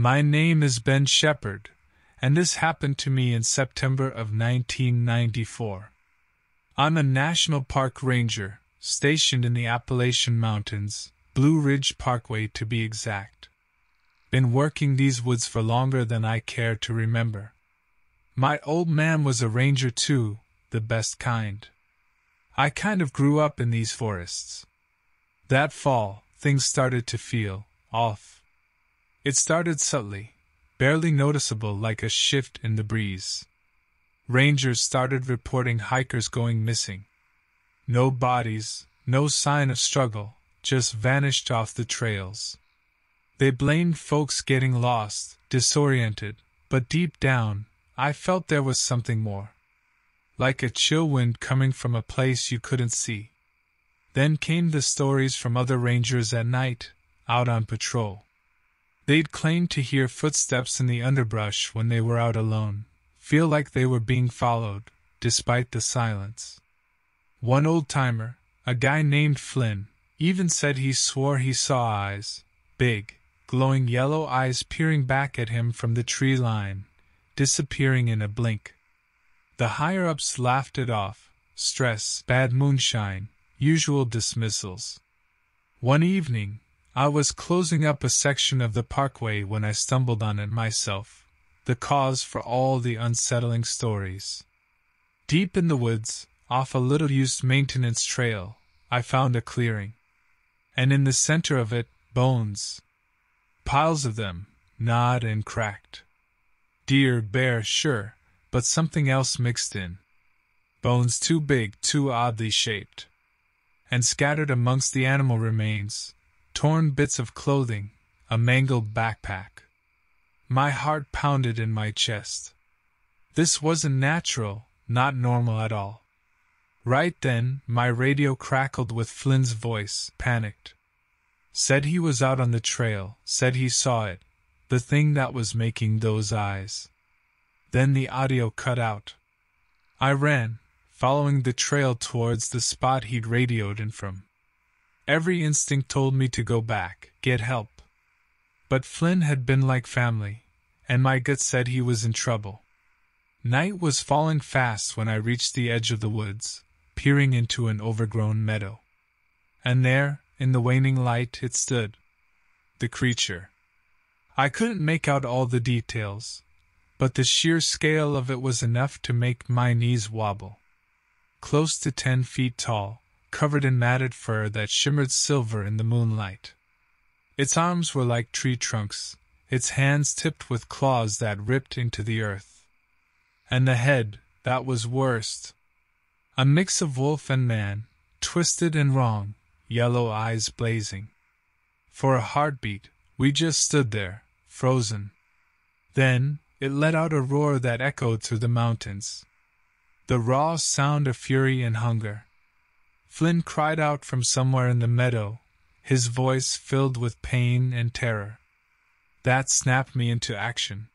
My name is Ben Shepard, and this happened to me in September of 1994. I'm a National Park Ranger, stationed in the Appalachian Mountains, Blue Ridge Parkway to be exact. Been working these woods for longer than I care to remember. My old man was a ranger too, the best kind. I kind of grew up in these forests. That fall, things started to feel off. It started subtly, barely noticeable like a shift in the breeze. Rangers started reporting hikers going missing. No bodies, no sign of struggle, just vanished off the trails. They blamed folks getting lost, disoriented, but deep down, I felt there was something more. Like a chill wind coming from a place you couldn't see. Then came the stories from other rangers at night, out on patrol. They'd claim to hear footsteps in the underbrush when they were out alone, feel like they were being followed, despite the silence. One old timer, a guy named Flynn, even said he swore he saw eyes, big, glowing yellow eyes peering back at him from the tree line, disappearing in a blink. The higher ups laughed it off stress, bad moonshine, usual dismissals. One evening, I was closing up a section of the parkway when I stumbled on it myself the cause for all the unsettling stories. Deep in the woods, off a little used maintenance trail, I found a clearing. And in the center of it, bones. Piles of them, gnawed and cracked. Deer, bear, sure, but something else mixed in. Bones too big, too oddly shaped. And scattered amongst the animal remains, torn bits of clothing, a mangled backpack. My heart pounded in my chest. This wasn't natural, not normal at all. Right then, my radio crackled with Flynn's voice, panicked. Said he was out on the trail, said he saw it, the thing that was making those eyes. Then the audio cut out. I ran, following the trail towards the spot he'd radioed in from. Every instinct told me to go back, get help. But Flynn had been like family, and my gut said he was in trouble. Night was falling fast when I reached the edge of the woods, peering into an overgrown meadow. And there, in the waning light, it stood. The creature. I couldn't make out all the details, but the sheer scale of it was enough to make my knees wobble. Close to ten feet tall, covered in matted fur that shimmered silver in the moonlight. Its arms were like tree trunks, its hands tipped with claws that ripped into the earth. And the head, that was worst. A mix of wolf and man, twisted and wrong, yellow eyes blazing. For a heartbeat, we just stood there, frozen. Then, it let out a roar that echoed through the mountains. The raw sound of fury and hunger. Flynn cried out from somewhere in the meadow, his voice filled with pain and terror. That snapped me into action.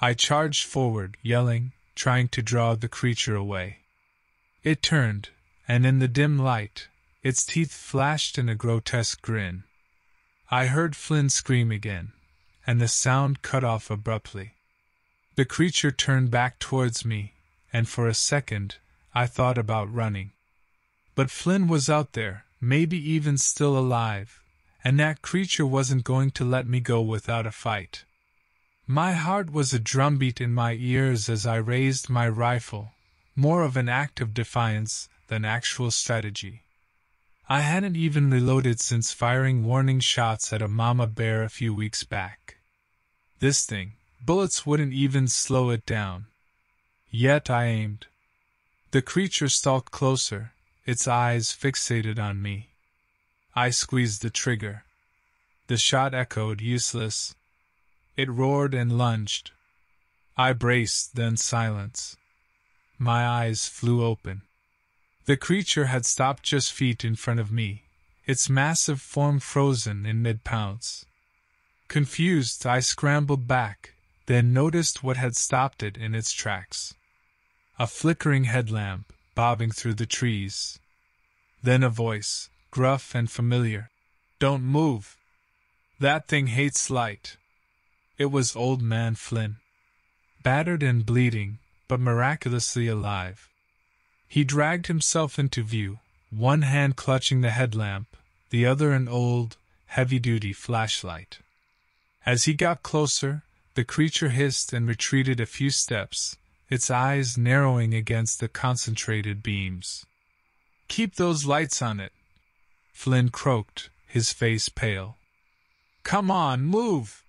I charged forward, yelling, trying to draw the creature away. It turned, and in the dim light, its teeth flashed in a grotesque grin. I heard Flynn scream again, and the sound cut off abruptly. The creature turned back towards me, and for a second, I thought about running. But Flynn was out there, maybe even still alive, and that creature wasn't going to let me go without a fight. My heart was a drumbeat in my ears as I raised my rifle, more of an act of defiance than actual strategy. I hadn't even reloaded since firing warning shots at a mama bear a few weeks back. This thing, bullets wouldn't even slow it down. Yet I aimed. The creature stalked closer, its eyes fixated on me. I squeezed the trigger. The shot echoed, useless. It roared and lunged. I braced, then silence. My eyes flew open. The creature had stopped just feet in front of me, its massive form frozen in mid pounce. Confused, I scrambled back, then noticed what had stopped it in its tracks a flickering headlamp bobbing through the trees. Then a voice, gruff and familiar. Don't move. That thing hates light. It was Old Man Flynn. Battered and bleeding, but miraculously alive. He dragged himself into view, one hand clutching the headlamp, the other an old, heavy duty flashlight. As he got closer, the creature hissed and retreated a few steps, its eyes narrowing against the concentrated beams. Keep those lights on it, Flynn croaked, his face pale. Come on, move!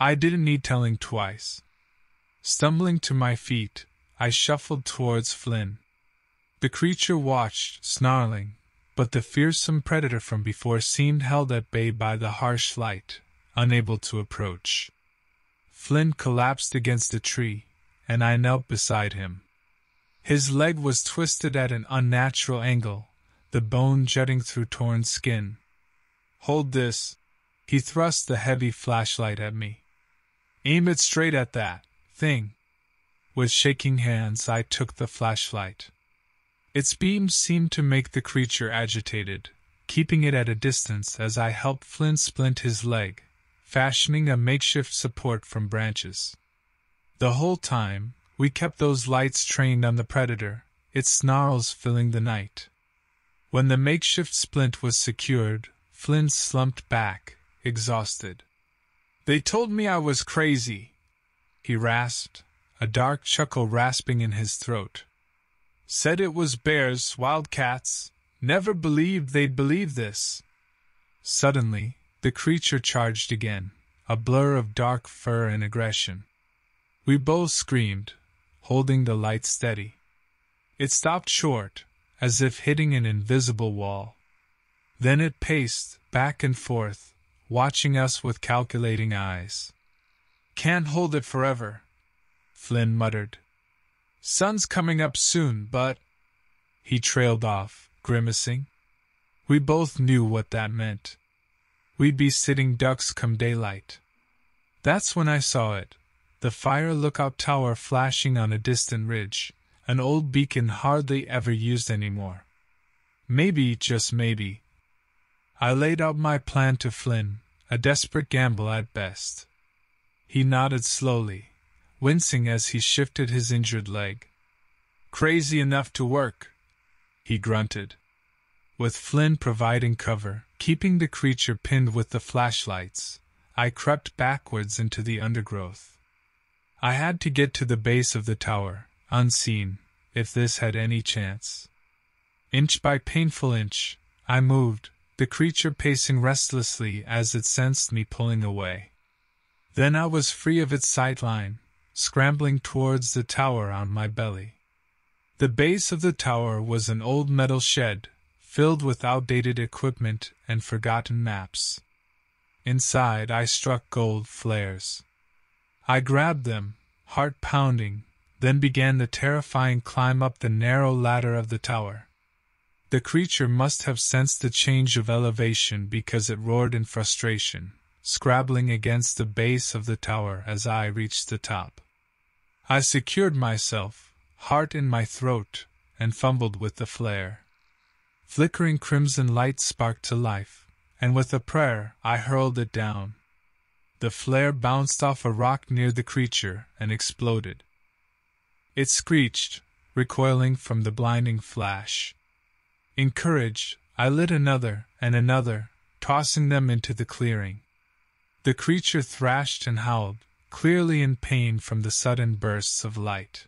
I didn't need telling twice. Stumbling to my feet, I shuffled towards Flynn. The creature watched, snarling, but the fearsome predator from before seemed held at bay by the harsh light, unable to approach. Flynn collapsed against a tree, and I knelt beside him. His leg was twisted at an unnatural angle, the bone jutting through torn skin. Hold this. He thrust the heavy flashlight at me. Aim it straight at that thing. With shaking hands, I took the flashlight. Its beams seemed to make the creature agitated, keeping it at a distance as I helped Flynn splint his leg, fashioning a makeshift support from branches. The whole time, we kept those lights trained on the predator, its snarls filling the night. When the makeshift splint was secured, Flynn slumped back, exhausted. They told me I was crazy, he rasped, a dark chuckle rasping in his throat. Said it was bears, wildcats. Never believed they'd believe this. Suddenly, the creature charged again, a blur of dark fur and aggression. We both screamed, holding the light steady. It stopped short, as if hitting an invisible wall. Then it paced back and forth, watching us with calculating eyes. Can't hold it forever, Flynn muttered. Sun's coming up soon, but. He trailed off, grimacing. We both knew what that meant. We'd be sitting ducks come daylight. That's when I saw it the fire lookout tower flashing on a distant ridge, an old beacon hardly ever used anymore. Maybe, just maybe. I laid out my plan to Flynn, a desperate gamble at best. He nodded slowly, wincing as he shifted his injured leg. Crazy enough to work, he grunted. With Flynn providing cover, keeping the creature pinned with the flashlights, I crept backwards into the undergrowth. I had to get to the base of the tower, unseen, if this had any chance. Inch by painful inch, I moved, the creature pacing restlessly as it sensed me pulling away. Then I was free of its sight line, scrambling towards the tower on my belly. The base of the tower was an old metal shed, filled with outdated equipment and forgotten maps. Inside, I struck gold flares. I grabbed them, heart pounding, then began the terrifying climb up the narrow ladder of the tower. The creature must have sensed the change of elevation because it roared in frustration, scrabbling against the base of the tower as I reached the top. I secured myself, heart in my throat, and fumbled with the flare. Flickering crimson light sparked to life, and with a prayer I hurled it down. The flare bounced off a rock near the creature and exploded. It screeched, recoiling from the blinding flash. Encouraged, I lit another and another, tossing them into the clearing. The creature thrashed and howled, clearly in pain from the sudden bursts of light.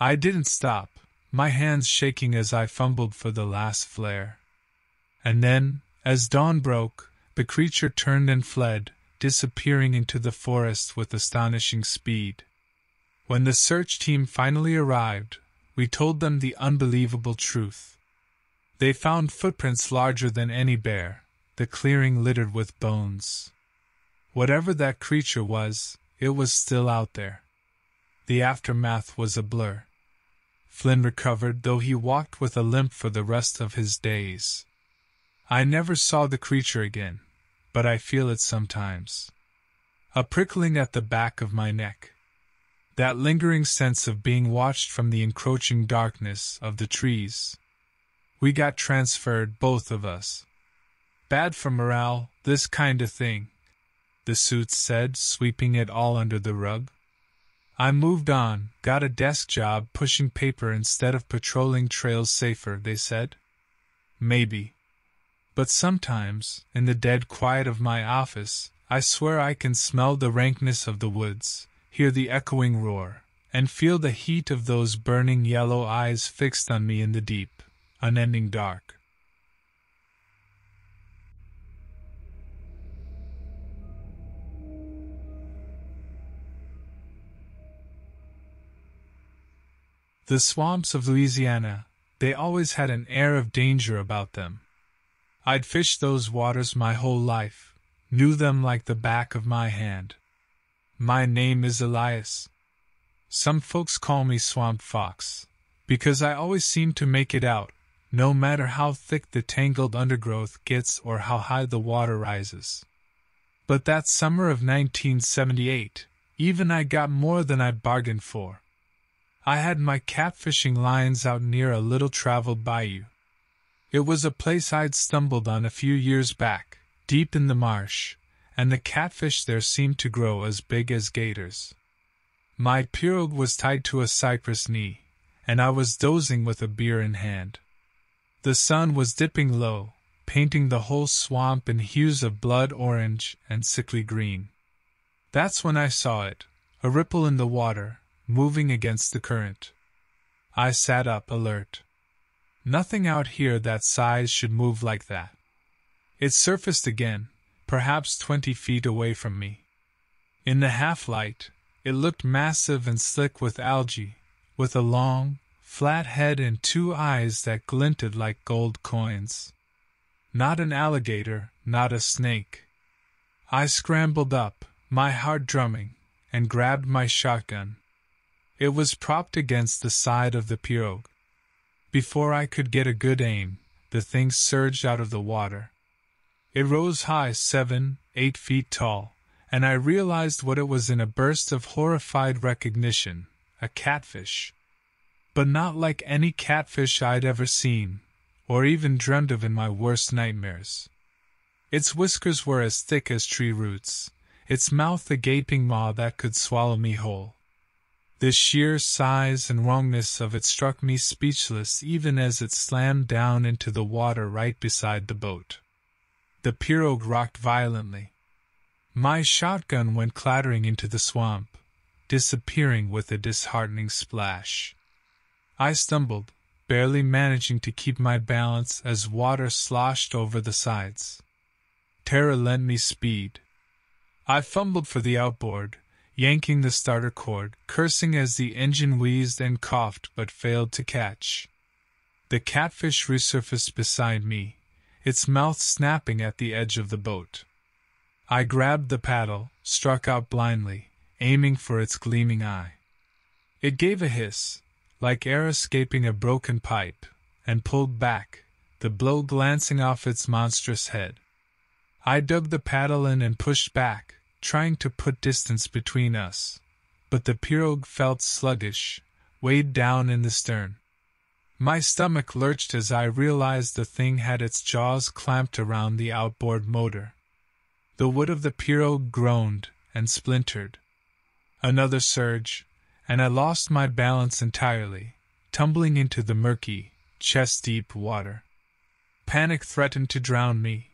I didn't stop, my hands shaking as I fumbled for the last flare. And then, as dawn broke, the creature turned and fled, disappearing into the forest with astonishing speed. When the search team finally arrived, we told them the unbelievable truth. They found footprints larger than any bear, the clearing littered with bones. Whatever that creature was, it was still out there. The aftermath was a blur. Flynn recovered, though he walked with a limp for the rest of his days. I never saw the creature again, but I feel it sometimes. A prickling at the back of my neck that lingering sense of being watched from the encroaching darkness of the trees. We got transferred, both of us. Bad for morale, this kind of thing. the suit said, sweeping it all under the rug. I moved on, got a desk job pushing paper instead of patrolling trails safer, they said. Maybe. But sometimes, in the dead quiet of my office, I swear I can smell the rankness of the woods, hear the echoing roar, and feel the heat of those burning yellow eyes fixed on me in the deep, unending dark. The swamps of Louisiana, they always had an air of danger about them. I'd fished those waters my whole life, knew them like the back of my hand. My name is Elias. Some folks call me Swamp Fox, because I always seem to make it out, no matter how thick the tangled undergrowth gets or how high the water rises. But that summer of 1978, even I got more than I'd bargained for. I had my catfishing lines out near a little traveled bayou. It was a place I'd stumbled on a few years back, deep in the marsh, and the catfish there seemed to grow as big as gators. My pirogue was tied to a cypress knee, and I was dozing with a beer in hand. The sun was dipping low, painting the whole swamp in hues of blood orange and sickly green. That's when I saw it, a ripple in the water, moving against the current. I sat up, alert. Nothing out here that size should move like that. It surfaced again, perhaps twenty feet away from me. In the half light, it looked massive and slick with algae, with a long, flat head and two eyes that glinted like gold coins. Not an alligator, not a snake. I scrambled up, my heart drumming, and grabbed my shotgun. It was propped against the side of the pirogue. Before I could get a good aim, the thing surged out of the water. It rose high seven, eight feet tall, and I realized what it was in a burst of horrified recognition a catfish. But not like any catfish I'd ever seen, or even dreamed of in my worst nightmares. Its whiskers were as thick as tree roots, its mouth a gaping maw that could swallow me whole. The sheer size and wrongness of it struck me speechless even as it slammed down into the water right beside the boat. The pirogue rocked violently. My shotgun went clattering into the swamp, disappearing with a disheartening splash. I stumbled, barely managing to keep my balance as water sloshed over the sides. Terror lent me speed. I fumbled for the outboard, yanking the starter cord, cursing as the engine wheezed and coughed but failed to catch. The catfish resurfaced beside me, its mouth snapping at the edge of the boat. I grabbed the paddle, struck out blindly, aiming for its gleaming eye. It gave a hiss, like air escaping a broken pipe, and pulled back, the blow glancing off its monstrous head. I dug the paddle in and pushed back, trying to put distance between us, but the pirogue felt sluggish, weighed down in the stern. My stomach lurched as I realized the thing had its jaws clamped around the outboard motor. The wood of the pirogue groaned and splintered. Another surge, and I lost my balance entirely, tumbling into the murky, chest deep water. Panic threatened to drown me,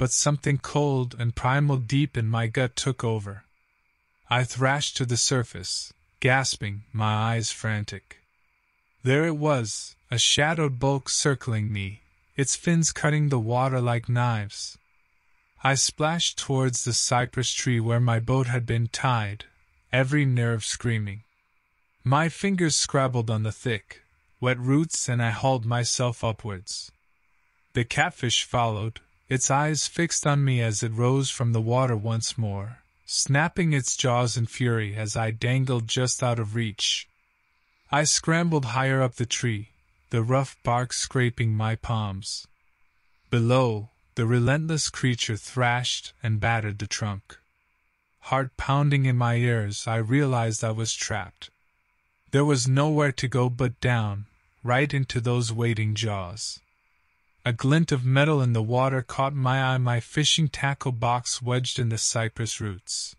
but something cold and primal deep in my gut took over. I thrashed to the surface, gasping, my eyes frantic. There it was, a shadowed bulk circling me, its fins cutting the water like knives. I splashed towards the cypress tree where my boat had been tied, every nerve screaming. My fingers scrabbled on the thick, wet roots and I hauled myself upwards. The catfish followed, its eyes fixed on me as it rose from the water once more, snapping its jaws in fury as I dangled just out of reach. I scrambled higher up the tree, the rough bark scraping my palms. Below, the relentless creature thrashed and battered the trunk. Heart pounding in my ears, I realized I was trapped. There was nowhere to go but down, right into those waiting jaws. A glint of metal in the water caught my eye, my fishing tackle box wedged in the cypress roots.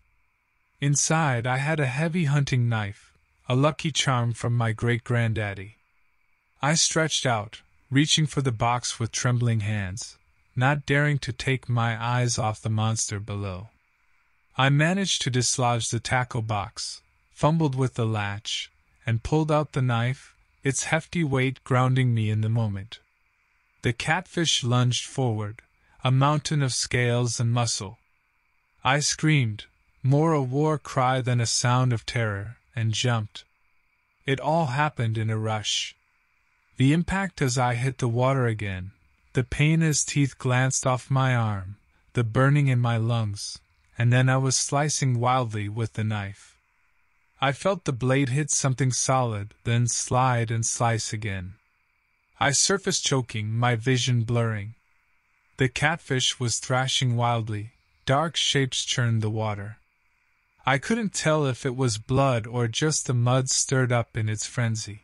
Inside, I had a heavy hunting knife, a lucky charm from my great granddaddy. I stretched out, reaching for the box with trembling hands, not daring to take my eyes off the monster below. I managed to dislodge the tackle box, fumbled with the latch, and pulled out the knife, its hefty weight grounding me in the moment. The catfish lunged forward, a mountain of scales and muscle. I screamed, more a war cry than a sound of terror, and jumped. It all happened in a rush. The impact as I hit the water again, the pain as teeth glanced off my arm, the burning in my lungs, and then I was slicing wildly with the knife. I felt the blade hit something solid, then slide and slice again. I surfaced choking, my vision blurring. The catfish was thrashing wildly, dark shapes churned the water. I couldn't tell if it was blood or just the mud stirred up in its frenzy.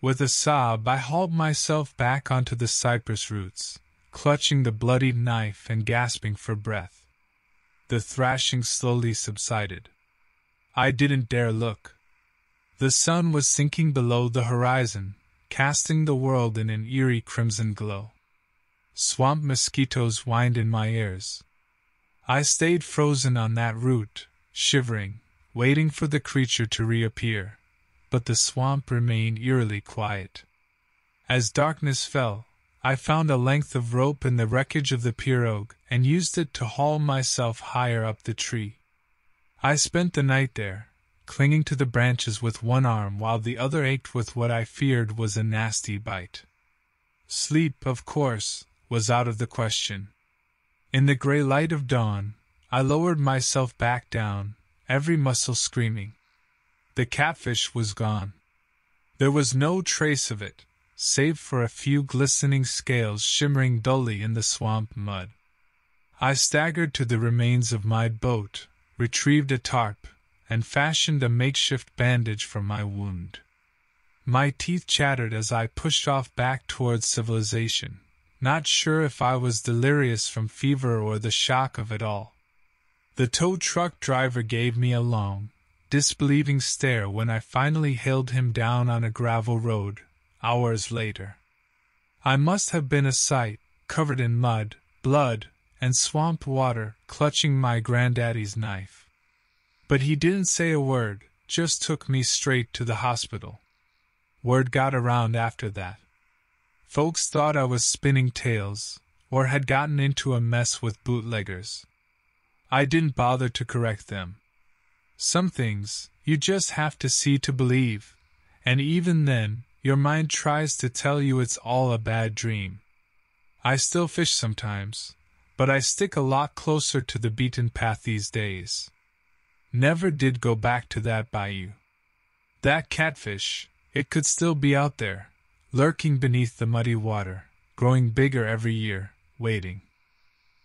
With a sob, I hauled myself back onto the cypress roots, clutching the bloodied knife and gasping for breath. The thrashing slowly subsided. I didn't dare look. The sun was sinking below the horizon, casting the world in an eerie crimson glow. Swamp mosquitoes whined in my ears. I stayed frozen on that root, shivering, waiting for the creature to reappear, but the swamp remained eerily quiet. As darkness fell, I found a length of rope in the wreckage of the pirogue and used it to haul myself higher up the tree. I spent the night there, clinging to the branches with one arm while the other ached with what I feared was a nasty bite. Sleep, of course, was out of the question. In the gray light of dawn, I lowered myself back down, every muscle screaming. The catfish was gone. There was no trace of it, save for a few glistening scales shimmering dully in the swamp mud. I staggered to the remains of my boat, retrieved a tarp, and fashioned a makeshift bandage for my wound. My teeth chattered as I pushed off back towards civilization, not sure if I was delirious from fever or the shock of it all. The tow truck driver gave me a long, disbelieving stare when I finally hailed him down on a gravel road, hours later. I must have been a sight, covered in mud, blood, and swamp water, clutching my granddaddy's knife. But he didn't say a word, just took me straight to the hospital. Word got around after that. Folks thought I was spinning tales, or had gotten into a mess with bootleggers. I didn't bother to correct them. Some things, you just have to see to believe, and even then, your mind tries to tell you it's all a bad dream. I still fish sometimes, but I stick a lot closer to the beaten path these days. Never did go back to that bayou. That catfish, it could still be out there, lurking beneath the muddy water, growing bigger every year, waiting.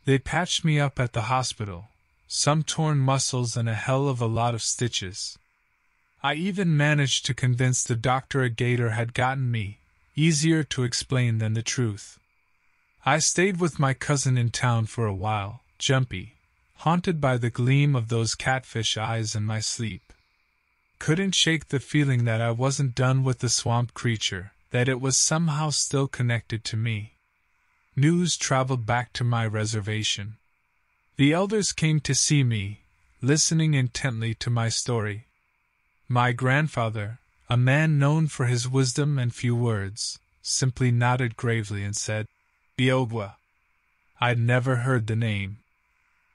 They patched me up at the hospital, some torn muscles and a hell of a lot of stitches. I even managed to convince the doctor a gator had gotten me, easier to explain than the truth. I stayed with my cousin in town for a while, Jumpy, haunted by the gleam of those catfish eyes in my sleep. Couldn't shake the feeling that I wasn't done with the swamp creature, that it was somehow still connected to me. News traveled back to my reservation. The elders came to see me, listening intently to my story. My grandfather, a man known for his wisdom and few words, simply nodded gravely and said, Biogwa. I'd never heard the name.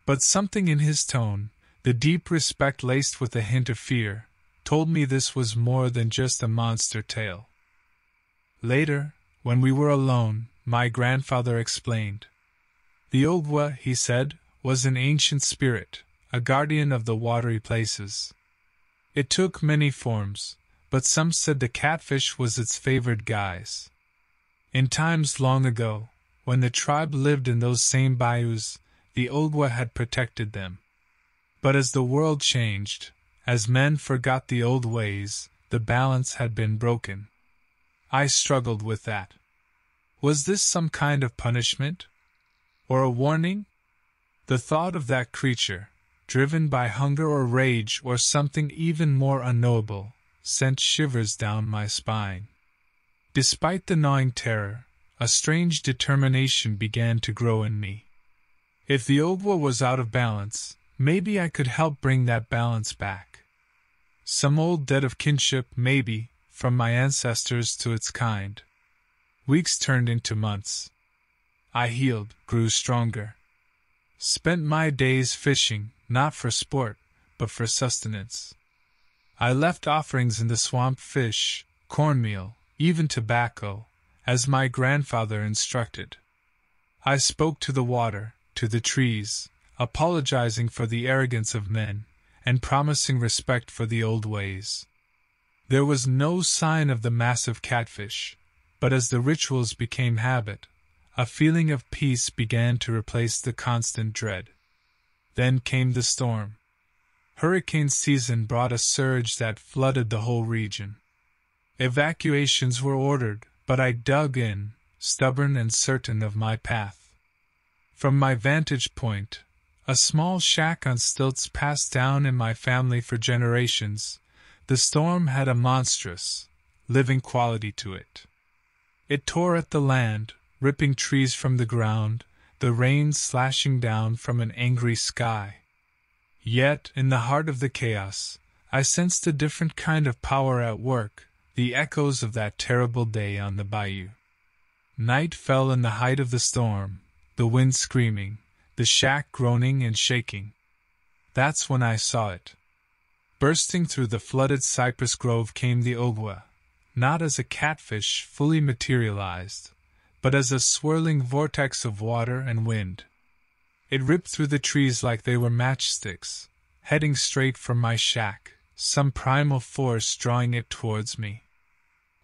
But something in his tone, the deep respect laced with a hint of fear, told me this was more than just a monster tale. Later, when we were alone, my grandfather explained. The Ogwa, he said, was an ancient spirit, a guardian of the watery places. It took many forms, but some said the catfish was its favored guise. In times long ago, when the tribe lived in those same bayous, the Ogwa had protected them. But as the world changed, as men forgot the old ways, the balance had been broken. I struggled with that. Was this some kind of punishment? Or a warning? The thought of that creature, driven by hunger or rage or something even more unknowable, sent shivers down my spine. Despite the gnawing terror, a strange determination began to grow in me. If the Ogwa was out of balance, maybe I could help bring that balance back. Some old debt of kinship, maybe, from my ancestors to its kind. Weeks turned into months. I healed, grew stronger. Spent my days fishing, not for sport, but for sustenance. I left offerings in the swamp fish, cornmeal, even tobacco, as my grandfather instructed. I spoke to the water, to the trees, apologizing for the arrogance of men, and promising respect for the old ways. There was no sign of the massive catfish, but as the rituals became habit, a feeling of peace began to replace the constant dread. Then came the storm. Hurricane season brought a surge that flooded the whole region. Evacuations were ordered, but I dug in, stubborn and certain of my path. From my vantage point, a small shack on stilts passed down in my family for generations, the storm had a monstrous, living quality to it. It tore at the land, ripping trees from the ground, the rain slashing down from an angry sky. Yet, in the heart of the chaos, I sensed a different kind of power at work, the echoes of that terrible day on the bayou. Night fell in the height of the storm, the wind screaming, the shack groaning and shaking. That's when I saw it. Bursting through the flooded cypress grove came the ogwa, not as a catfish fully materialized, but as a swirling vortex of water and wind. It ripped through the trees like they were matchsticks, heading straight for my shack, some primal force drawing it towards me.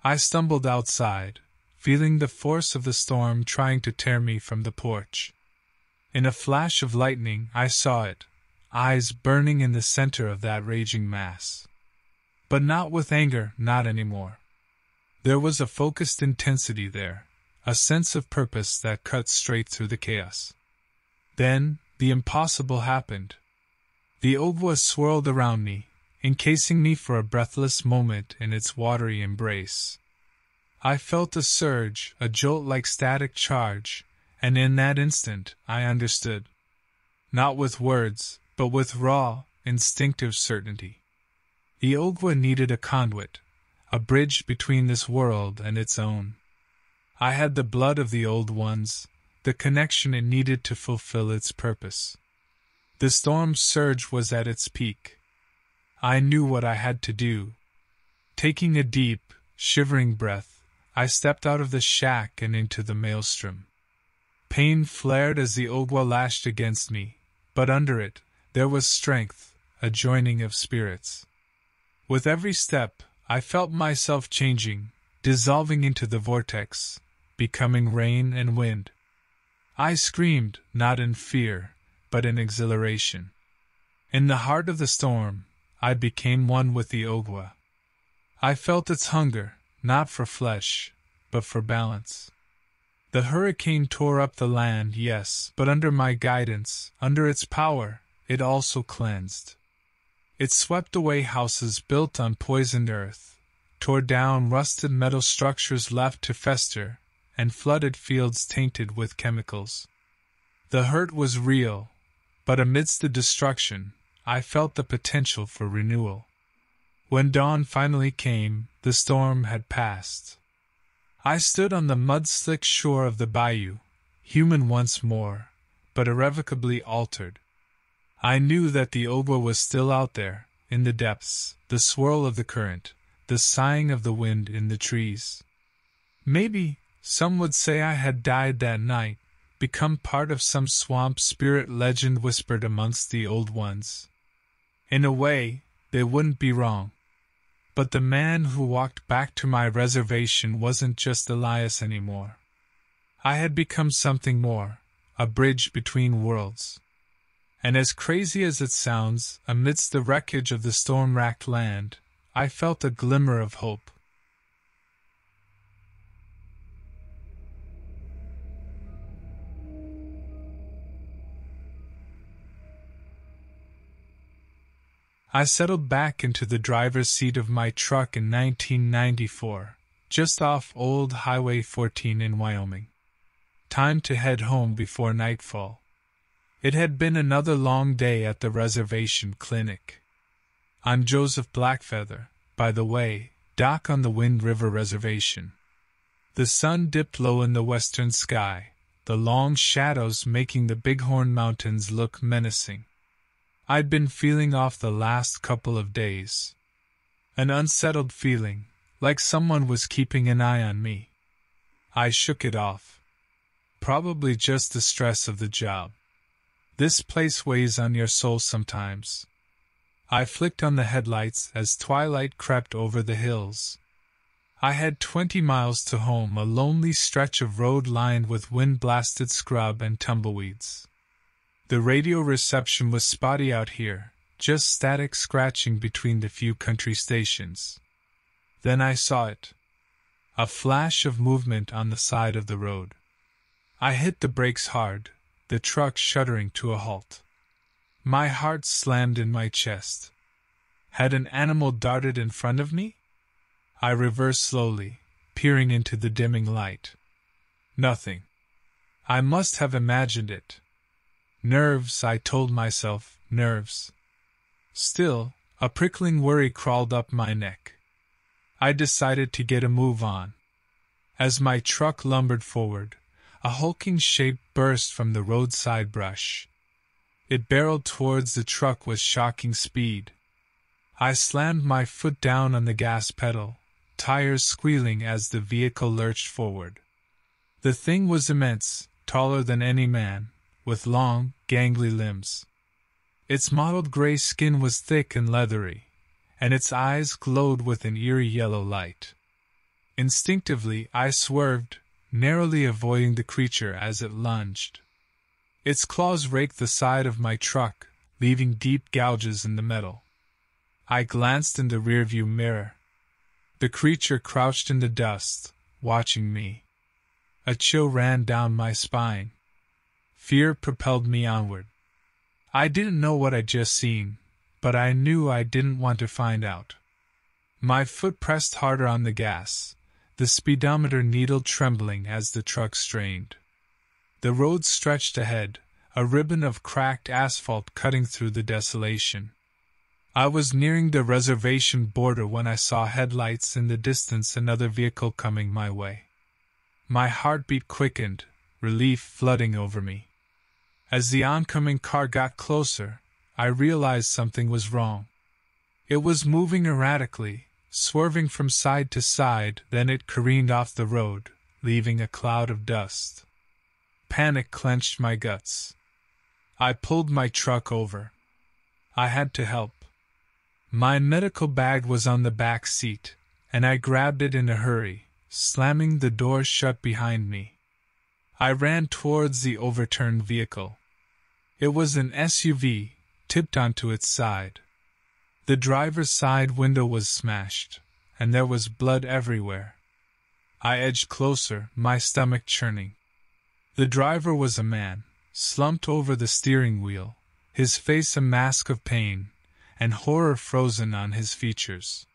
I stumbled outside, feeling the force of the storm trying to tear me from the porch. In a flash of lightning, I saw it, eyes burning in the center of that raging mass. But not with anger, not anymore. There was a focused intensity there, a sense of purpose that cut straight through the chaos. Then, the impossible happened. The Ogwa swirled around me, encasing me for a breathless moment in its watery embrace. I felt a surge, a jolt like static charge, and in that instant I understood. Not with words, but with raw, instinctive certainty. The Ogwa needed a conduit, a bridge between this world and its own. I had the blood of the old ones, the connection it needed to fulfill its purpose. The storm's surge was at its peak. I knew what I had to do. Taking a deep, shivering breath, I stepped out of the shack and into the maelstrom. Pain flared as the Ogwa lashed against me, but under it, there was strength, a joining of spirits. With every step, I felt myself changing, dissolving into the vortex, becoming rain and wind. I screamed, not in fear, but in exhilaration. In the heart of the storm, I became one with the Ogwa. I felt its hunger, not for flesh, but for balance. The hurricane tore up the land, yes, but under my guidance, under its power, it also cleansed. It swept away houses built on poisoned earth, tore down rusted metal structures left to fester, and flooded fields tainted with chemicals. The hurt was real, but amidst the destruction, I felt the potential for renewal. When dawn finally came, the storm had passed. I stood on the mud slick shore of the bayou, human once more, but irrevocably altered. I knew that the Ogwa was still out there, in the depths, the swirl of the current, the sighing of the wind in the trees. Maybe, some would say I had died that night, become part of some swamp spirit legend whispered amongst the old ones. In a way, they wouldn't be wrong. But the man who walked back to my reservation wasn't just Elias anymore. I had become something more, a bridge between worlds. And as crazy as it sounds, amidst the wreckage of the storm racked land, I felt a glimmer of hope. I settled back into the driver's seat of my truck in 1994, just off Old Highway 14 in Wyoming. Time to head home before nightfall. It had been another long day at the reservation clinic. I'm Joseph Blackfeather, by the way, doc on the Wind River Reservation. The sun dipped low in the western sky, the long shadows making the Bighorn Mountains look menacing. I'd been feeling off the last couple of days. An unsettled feeling, like someone was keeping an eye on me. I shook it off. Probably just the stress of the job. This place weighs on your soul sometimes. I flicked on the headlights as twilight crept over the hills. I had twenty miles to home, a lonely stretch of road lined with wind blasted scrub and tumbleweeds. The radio reception was spotty out here, just static scratching between the few country stations. Then I saw it. A flash of movement on the side of the road. I hit the brakes hard, the truck shuddering to a halt. My heart slammed in my chest. Had an animal darted in front of me? I reversed slowly, peering into the dimming light. Nothing. I must have imagined it. Nerves, I told myself, nerves. Still, a prickling worry crawled up my neck. I decided to get a move on. As my truck lumbered forward, a hulking shape burst from the roadside brush. It barreled towards the truck with shocking speed. I slammed my foot down on the gas pedal, tires squealing as the vehicle lurched forward. The thing was immense, taller than any man, with long, gangly limbs. Its mottled gray skin was thick and leathery, and its eyes glowed with an eerie yellow light. Instinctively, I swerved, narrowly avoiding the creature as it lunged. Its claws raked the side of my truck, leaving deep gouges in the metal. I glanced in the rearview mirror, the creature crouched in the dust, watching me. A chill ran down my spine. Fear propelled me onward. I didn't know what I'd just seen, but I knew I didn't want to find out. My foot pressed harder on the gas, the speedometer needle trembling as the truck strained. The road stretched ahead, a ribbon of cracked asphalt cutting through the desolation. I was nearing the reservation border when I saw headlights in the distance another vehicle coming my way. My heartbeat quickened, relief flooding over me. As the oncoming car got closer, I realized something was wrong. It was moving erratically, swerving from side to side, then it careened off the road, leaving a cloud of dust. Panic clenched my guts. I pulled my truck over. I had to help. My medical bag was on the back seat, and I grabbed it in a hurry, slamming the door shut behind me. I ran towards the overturned vehicle. It was an SUV, tipped onto its side. The driver's side window was smashed, and there was blood everywhere. I edged closer, my stomach churning. The driver was a man, slumped over the steering wheel, his face a mask of pain, and horror frozen on his features.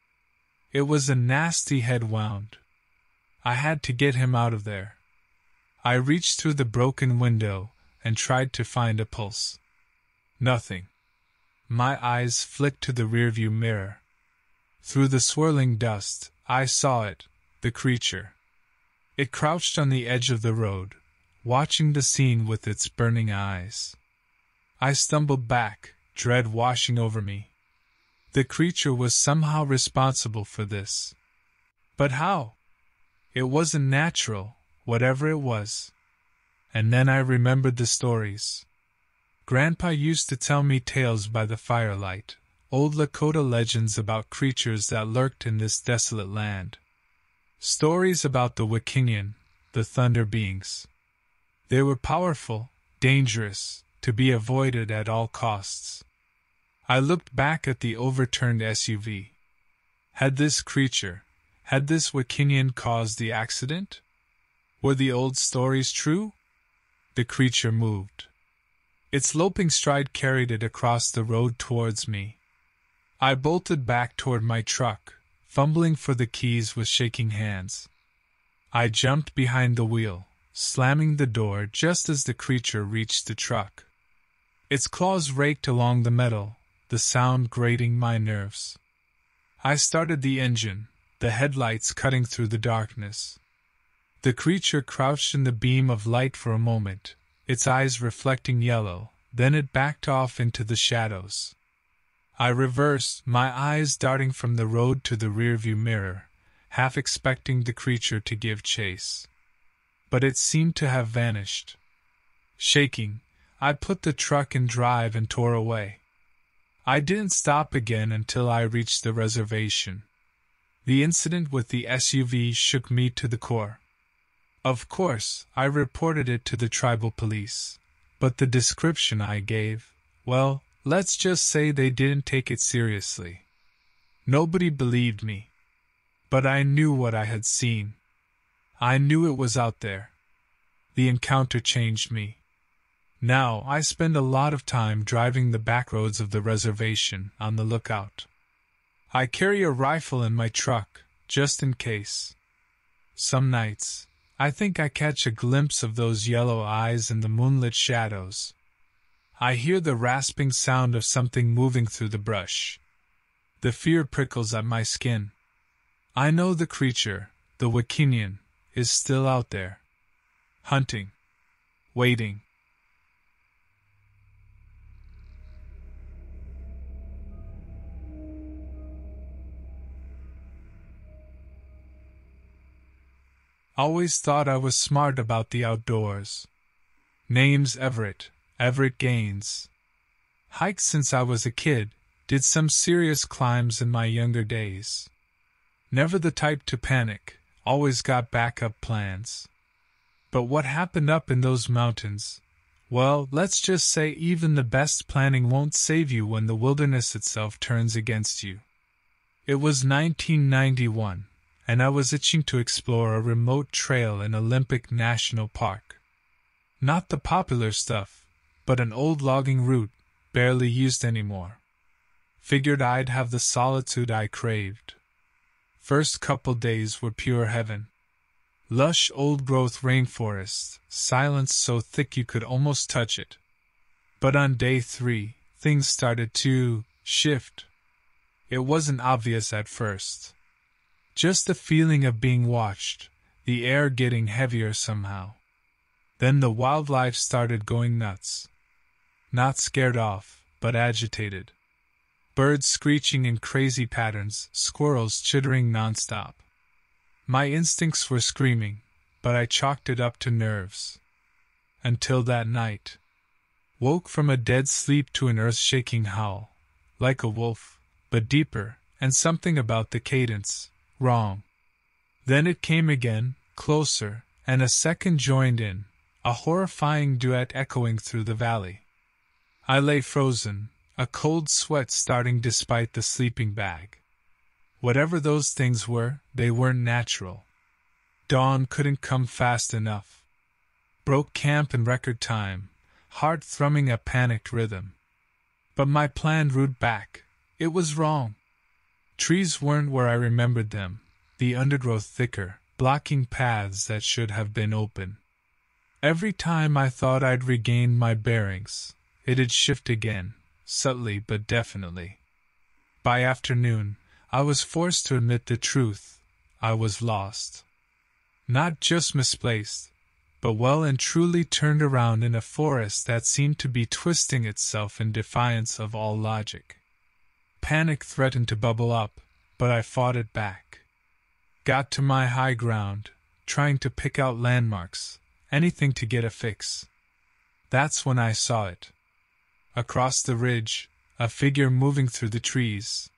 It was a nasty head wound. I had to get him out of there. I reached through the broken window and tried to find a pulse. Nothing. My eyes flicked to the rearview mirror. Through the swirling dust, I saw it, the creature. It crouched on the edge of the road, watching the scene with its burning eyes. I stumbled back, dread washing over me. The creature was somehow responsible for this. But how? It wasn't natural, whatever it was. And then I remembered the stories. Grandpa used to tell me tales by the firelight, old Lakota legends about creatures that lurked in this desolate land. Stories about the Wakinyan, the Thunder Beings. They were powerful, dangerous, to be avoided at all costs. I looked back at the overturned SUV. Had this creature, had this Wakinyan caused the accident? Were the old stories true? The creature moved. Its loping stride carried it across the road towards me. I bolted back toward my truck, fumbling for the keys with shaking hands. I jumped behind the wheel, slamming the door just as the creature reached the truck. Its claws raked along the metal, the sound grating my nerves. I started the engine, the headlights cutting through the darkness. The creature crouched in the beam of light for a moment, its eyes reflecting yellow, then it backed off into the shadows. I reversed, my eyes darting from the road to the rearview mirror, half expecting the creature to give chase. But it seemed to have vanished. Shaking, I put the truck in drive and tore away. I didn't stop again until I reached the reservation. The incident with the SUV shook me to the core. Of course, I reported it to the tribal police, but the description I gave, well, let's just say they didn't take it seriously. Nobody believed me. But I knew what I had seen. I knew it was out there. The encounter changed me. Now I spend a lot of time driving the back roads of the reservation on the lookout. I carry a rifle in my truck, just in case. Some nights, I think I catch a glimpse of those yellow eyes in the moonlit shadows. I hear the rasping sound of something moving through the brush. The fear prickles at my skin. I know the creature, the Wakinyan, is still out there. Hunting. Waiting. Always thought I was smart about the outdoors. Name's Everett, Everett Gaines. Hiked since I was a kid, did some serious climbs in my younger days. Never the type to panic, always got backup plans. But what happened up in those mountains? Well, let's just say even the best planning won't save you when the wilderness itself turns against you. It was 1991 and I was itching to explore a remote trail in Olympic National Park. Not the popular stuff, but an old logging route, barely used anymore. Figured I'd have the solitude I craved. First couple days were pure heaven. Lush old growth rainforest, silence so thick you could almost touch it. But on day three, things started to shift. It wasn't obvious at first. Just the feeling of being watched, the air getting heavier somehow. Then the wildlife started going nuts. Not scared off, but agitated. Birds screeching in crazy patterns, squirrels chittering nonstop. My instincts were screaming, but I chalked it up to nerves. Until that night. Woke from a dead sleep to an earth shaking howl, like a wolf, but deeper, and something about the cadence, Wrong. Then it came again, closer, and a second joined in, a horrifying duet echoing through the valley. I lay frozen, a cold sweat starting despite the sleeping bag. Whatever those things were, they weren't natural. Dawn couldn't come fast enough. Broke camp in record time, heart thrumming a panicked rhythm. But my planned route back, it was wrong. Trees weren't where I remembered them, the undergrowth thicker, blocking paths that should have been open. Every time I thought I'd regained my bearings, it'd shift again, subtly but definitely. By afternoon, I was forced to admit the truth I was lost. Not just misplaced, but well and truly turned around in a forest that seemed to be twisting itself in defiance of all logic. Panic threatened to bubble up, but I fought it back. Got to my high ground, trying to pick out landmarks, anything to get a fix. That's when I saw it. Across the ridge, a figure moving through the trees.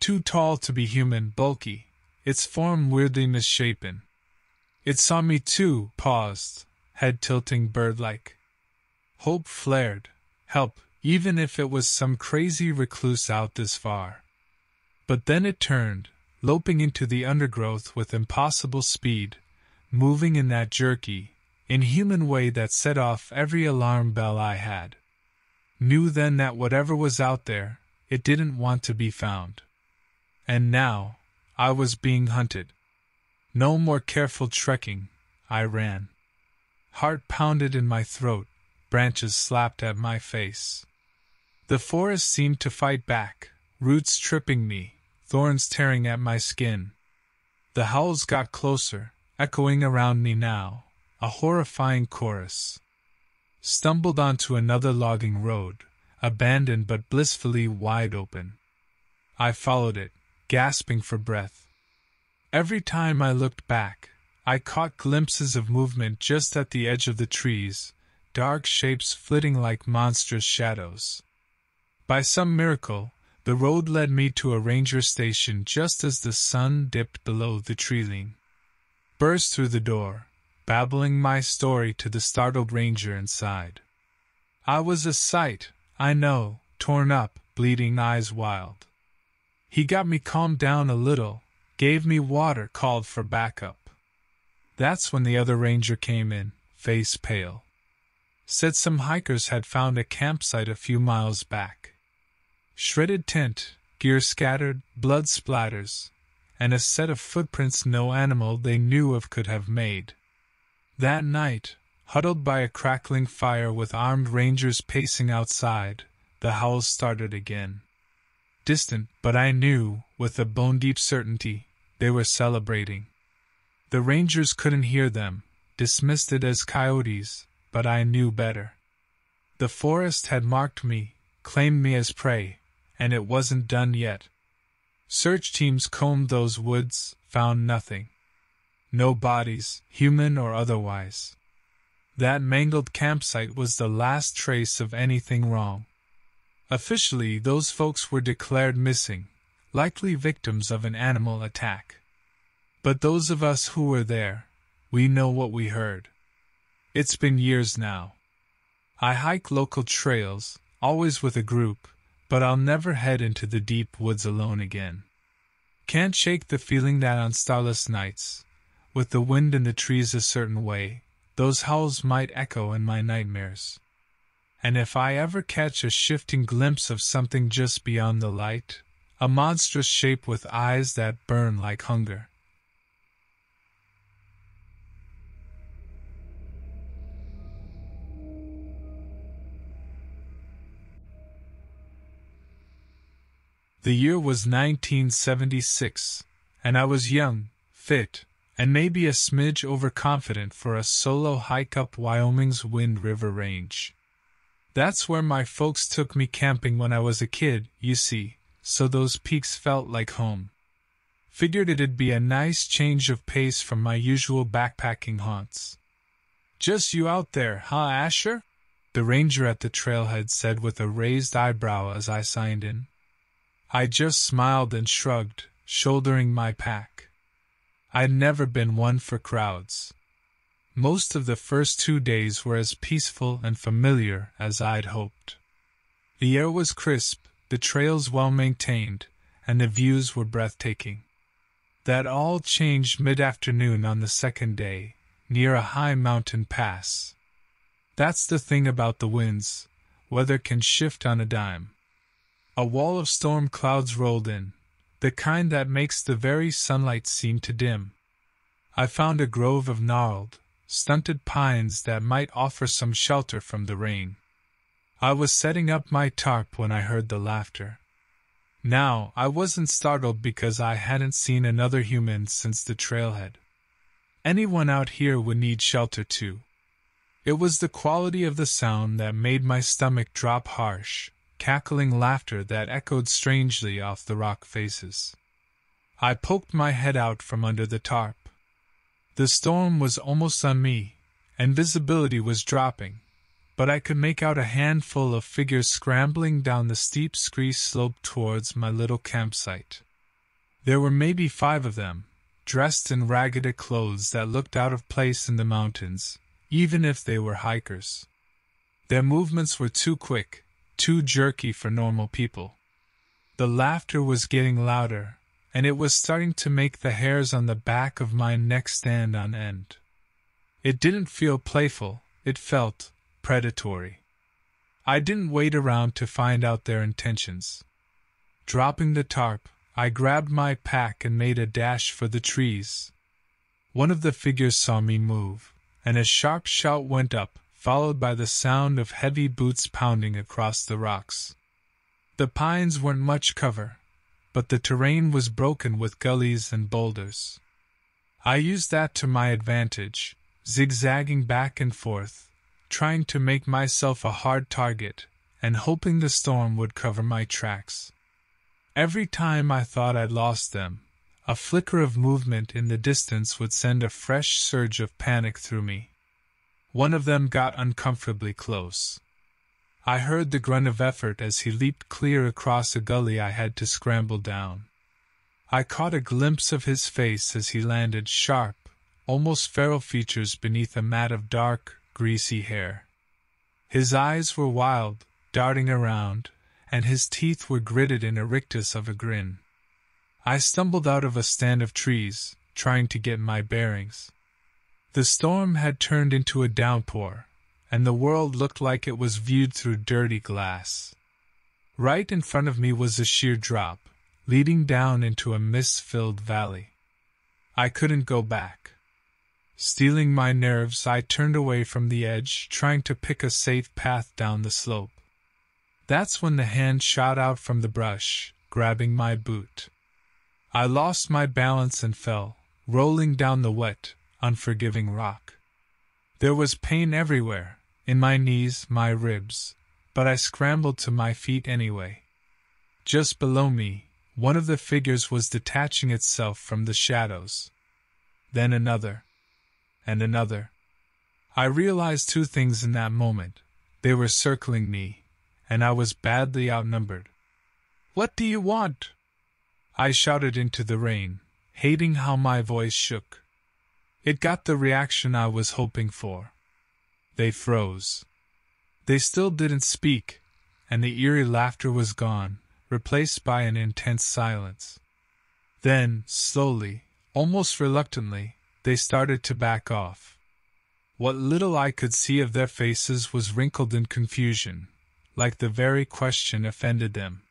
Too tall to be human, bulky, its form weirdly misshapen. It saw me too, paused, head tilting bird like. Hope flared. Help, even if it was some crazy recluse out this far. But then it turned, loping into the undergrowth with impossible speed, moving in that jerky, inhuman way that set off every alarm bell I had. Knew then that whatever was out there, it didn't want to be found. And now, I was being hunted. No more careful trekking, I ran. Heart pounded in my throat, branches slapped at my face. The forest seemed to fight back, roots tripping me, thorns tearing at my skin. The howls got closer, echoing around me now, a horrifying chorus. Stumbled onto another logging road, abandoned but blissfully wide open. I followed it, gasping for breath. Every time I looked back, I caught glimpses of movement just at the edge of the trees, dark shapes flitting like monstrous shadows. By some miracle, the road led me to a ranger station just as the sun dipped below the treeline. Burst through the door, babbling my story to the startled ranger inside. I was a sight, I know, torn up, bleeding eyes wild. He got me calmed down a little, gave me water, called for backup. That's when the other ranger came in, face pale. Said some hikers had found a campsite a few miles back. Shredded tent, gear scattered, blood splatters, and a set of footprints no animal they knew of could have made. That night, huddled by a crackling fire with armed rangers pacing outside, the howls started again. Distant, but I knew, with a bone deep certainty, they were celebrating. The rangers couldn't hear them, dismissed it as coyotes, but I knew better. The forest had marked me, claimed me as prey, and it wasn't done yet. Search teams combed those woods, found nothing. No bodies, human or otherwise. That mangled campsite was the last trace of anything wrong. Officially, those folks were declared missing, likely victims of an animal attack. But those of us who were there, we know what we heard. It's been years now. I hike local trails, always with a group, but I'll never head into the deep woods alone again. Can't shake the feeling that on starless nights, with the wind in the trees a certain way, those howls might echo in my nightmares. And if I ever catch a shifting glimpse of something just beyond the light, a monstrous shape with eyes that burn like hunger. The year was 1976, and I was young, fit, and maybe a smidge overconfident for a solo hike up Wyoming's Wind River Range. That's where my folks took me camping when I was a kid, you see, so those peaks felt like home. Figured it'd be a nice change of pace from my usual backpacking haunts. Just you out there, huh, Asher? The ranger at the trailhead said with a raised eyebrow as I signed in. I just smiled and shrugged, shouldering my pack. I'd never been one for crowds. Most of the first two days were as peaceful and familiar as I'd hoped. The air was crisp, the trails well maintained, and the views were breathtaking. That all changed mid afternoon on the second day, near a high mountain pass. That's the thing about the winds, weather can shift on a dime. A wall of storm clouds rolled in, the kind that makes the very sunlight seem to dim. I found a grove of gnarled, stunted pines that might offer some shelter from the rain. I was setting up my tarp when I heard the laughter. Now, I wasn't startled because I hadn't seen another human since the trailhead. Anyone out here would need shelter too. It was the quality of the sound that made my stomach drop harsh, cackling laughter that echoed strangely off the rock faces. I poked my head out from under the tarp. The storm was almost on me, and visibility was dropping, but I could make out a handful of figures scrambling down the steep scree slope towards my little campsite. There were maybe five of them, dressed in ragged clothes that looked out of place in the mountains, even if they were hikers. Their movements were too quick, too jerky for normal people. The laughter was getting louder, and it was starting to make the hairs on the back of my neck stand on end. It didn't feel playful, it felt predatory. I didn't wait around to find out their intentions. dropping the tarp, I grabbed my pack and made a dash for the trees. One of the figures saw me move, and a sharp shout went up, followed by the sound of heavy boots pounding across the rocks. The pines weren't much cover, but the terrain was broken with gullies and boulders. I used that to my advantage, zigzagging back and forth, trying to make myself a hard target, and hoping the storm would cover my tracks. Every time I thought I'd lost them, a flicker of movement in the distance would send a fresh surge of panic through me. One of them got uncomfortably close. I heard the grunt of effort as he leaped clear across a gully I had to scramble down. I caught a glimpse of his face as he landed sharp, almost feral features beneath a mat of dark, greasy hair. His eyes were wild, darting around, and his teeth were gritted in a rictus of a grin. I stumbled out of a stand of trees, trying to get my bearings. The storm had turned into a downpour, and the world looked like it was viewed through dirty glass. Right in front of me was a sheer drop, leading down into a mist filled valley. I couldn't go back. Steeling my nerves, I turned away from the edge, trying to pick a safe path down the slope. That's when the hand shot out from the brush, grabbing my boot. I lost my balance and fell, rolling down the wet, unforgiving rock. There was pain everywhere, in my knees, my ribs, but I scrambled to my feet anyway. Just below me, one of the figures was detaching itself from the shadows. Then another. And another. I realized two things in that moment. They were circling me, and I was badly outnumbered. What do you want? I shouted into the rain, hating how my voice shook. It got the reaction I was hoping for. They froze. They still didn't speak, and the eerie laughter was gone, replaced by an intense silence. Then, slowly, almost reluctantly, they started to back off. What little I could see of their faces was wrinkled in confusion, like the very question offended them.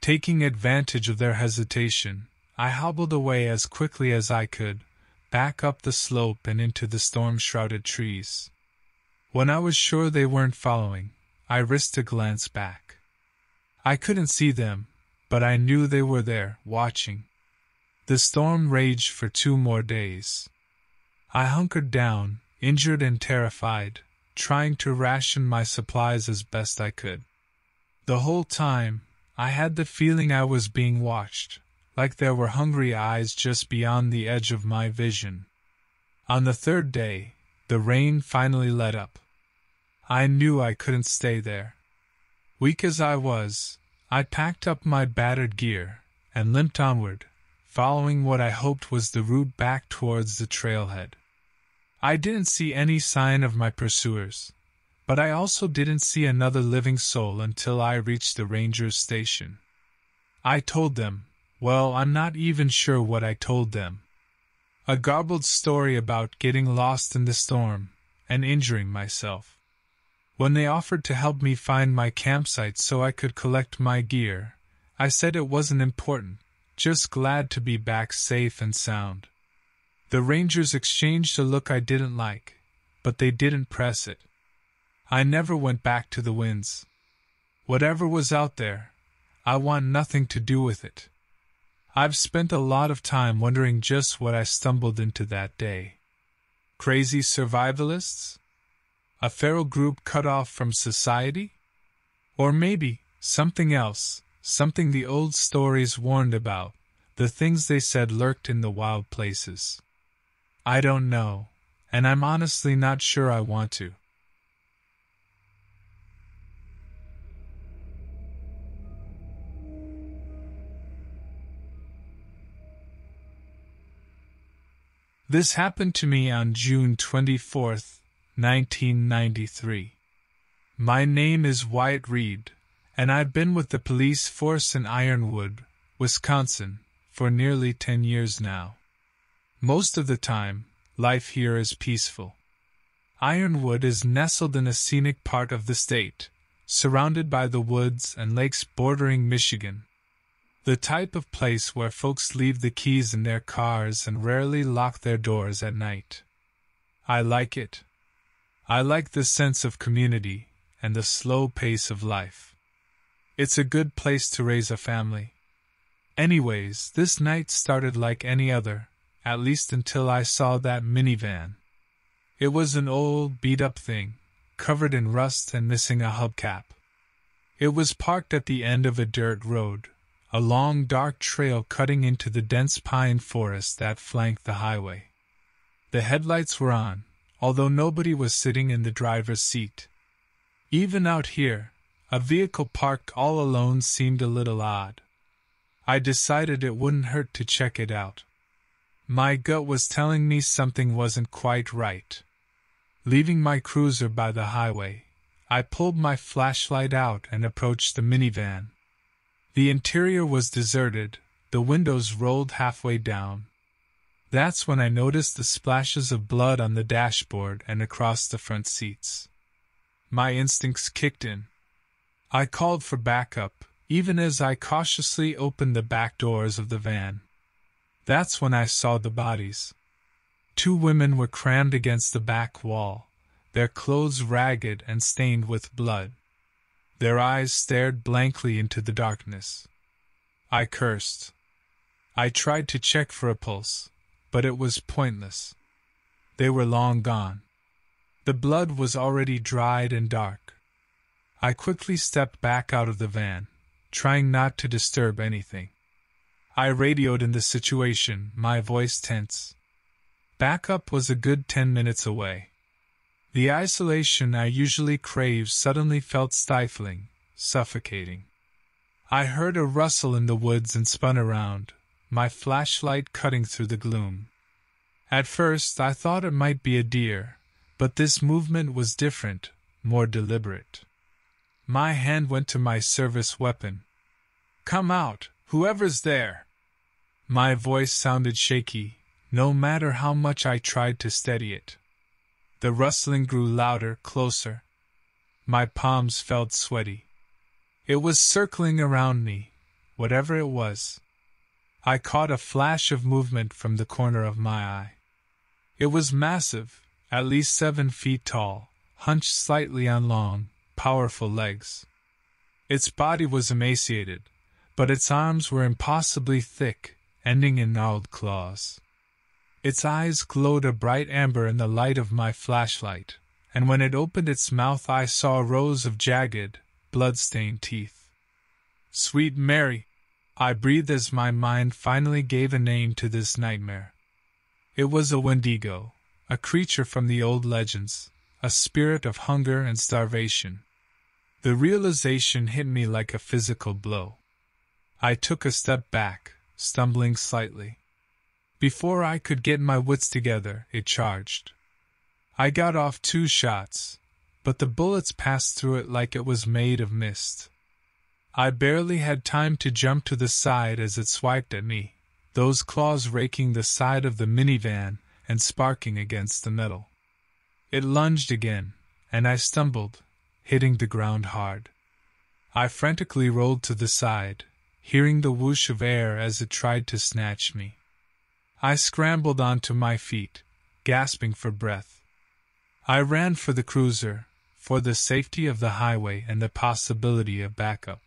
Taking advantage of their hesitation, I hobbled away as quickly as I could, back up the slope and into the storm shrouded trees. When I was sure they weren't following, I risked a glance back. I couldn't see them, but I knew they were there, watching. The storm raged for two more days. I hunkered down, injured and terrified, trying to ration my supplies as best I could. The whole time, I had the feeling I was being watched, like there were hungry eyes just beyond the edge of my vision. On the third day, the rain finally let up. I knew I couldn't stay there. Weak as I was, I packed up my battered gear and limped onward, following what I hoped was the route back towards the trailhead. I didn't see any sign of my pursuers, but I also didn't see another living soul until I reached the ranger's station. I told them well, I'm not even sure what I told them. A garbled story about getting lost in the storm and injuring myself. When they offered to help me find my campsite so I could collect my gear, I said it wasn't important, just glad to be back safe and sound. The Rangers exchanged a look I didn't like, but they didn't press it. I never went back to the winds. Whatever was out there, I want nothing to do with it. I've spent a lot of time wondering just what I stumbled into that day. Crazy survivalists? A feral group cut off from society? Or maybe something else, something the old stories warned about, the things they said lurked in the wild places. I don't know, and I'm honestly not sure I want to. This happened to me on June 24, 1993. My name is Wyatt Reed, and I've been with the police force in Ironwood, Wisconsin, for nearly 10 years now. Most of the time, life here is peaceful. Ironwood is nestled in a scenic part of the state, surrounded by the woods and lakes bordering Michigan. The type of place where folks leave the keys in their cars and rarely lock their doors at night. I like it. I like the sense of community and the slow pace of life. It's a good place to raise a family. Anyways, this night started like any other, at least until I saw that minivan. It was an old, beat up thing, covered in rust and missing a hubcap. It was parked at the end of a dirt road, a long dark trail cutting into the dense pine forest that flanked the highway. The headlights were on, although nobody was sitting in the driver's seat. Even out here, a vehicle parked all alone seemed a little odd. I decided it wouldn't hurt to check it out. My gut was telling me something wasn't quite right. Leaving my cruiser by the highway, I pulled my flashlight out and approached the minivan. The interior was deserted, the windows rolled halfway down. That's when I noticed the splashes of blood on the dashboard and across the front seats. My instincts kicked in. I called for backup, even as I cautiously opened the back doors of the van. That's when I saw the bodies. Two women were crammed against the back wall, their clothes ragged and stained with blood. Their eyes stared blankly into the darkness. I cursed. I tried to check for a pulse, but it was pointless. They were long gone. The blood was already dried and dark. I quickly stepped back out of the van, trying not to disturb anything. I radioed in the situation, my voice tense. Backup was a good ten minutes away. The isolation I usually crave suddenly felt stifling, suffocating. I heard a rustle in the woods and spun around, my flashlight cutting through the gloom. At first I thought it might be a deer, but this movement was different, more deliberate. My hand went to my service weapon. Come out, whoever's there! My voice sounded shaky, no matter how much I tried to steady it. The rustling grew louder, closer. My palms felt sweaty. It was circling around me, whatever it was. I caught a flash of movement from the corner of my eye. It was massive, at least seven feet tall, hunched slightly on long, powerful legs. Its body was emaciated, but its arms were impossibly thick, ending in gnarled claws. Its eyes glowed a bright amber in the light of my flashlight, and when it opened its mouth, I saw rows of jagged, blood-stained teeth. Sweet Mary! I breathed as my mind finally gave a name to this nightmare. It was a Wendigo, a creature from the old legends, a spirit of hunger and starvation. The realization hit me like a physical blow. I took a step back, stumbling slightly. Before I could get my wits together, it charged. I got off two shots, but the bullets passed through it like it was made of mist. I barely had time to jump to the side as it swiped at me, those claws raking the side of the minivan and sparking against the metal. It lunged again, and I stumbled, hitting the ground hard. I frantically rolled to the side, hearing the whoosh of air as it tried to snatch me. I scrambled onto my feet, gasping for breath. I ran for the cruiser, for the safety of the highway and the possibility of backup.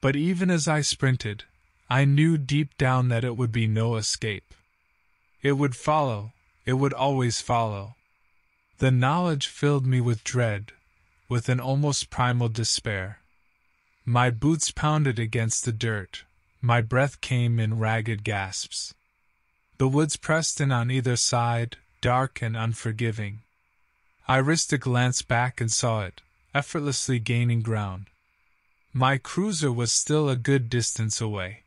But even as I sprinted, I knew deep down that it would be no escape. It would follow, it would always follow. The knowledge filled me with dread, with an almost primal despair. My boots pounded against the dirt, my breath came in ragged gasps. The woods pressed in on either side, dark and unforgiving. I risked a glance back and saw it, effortlessly gaining ground. My cruiser was still a good distance away.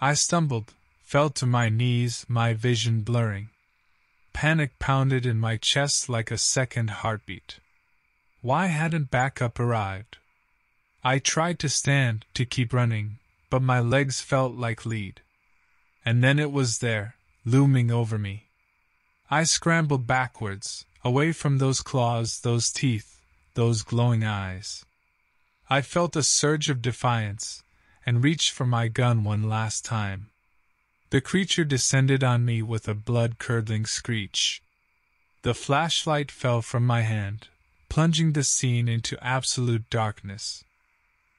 I stumbled, fell to my knees, my vision blurring. Panic pounded in my chest like a second heartbeat. Why hadn't backup arrived? I tried to stand, to keep running, but my legs felt like lead. And then it was there, looming over me. I scrambled backwards, away from those claws, those teeth, those glowing eyes. I felt a surge of defiance, and reached for my gun one last time. The creature descended on me with a blood curdling screech. The flashlight fell from my hand, plunging the scene into absolute darkness.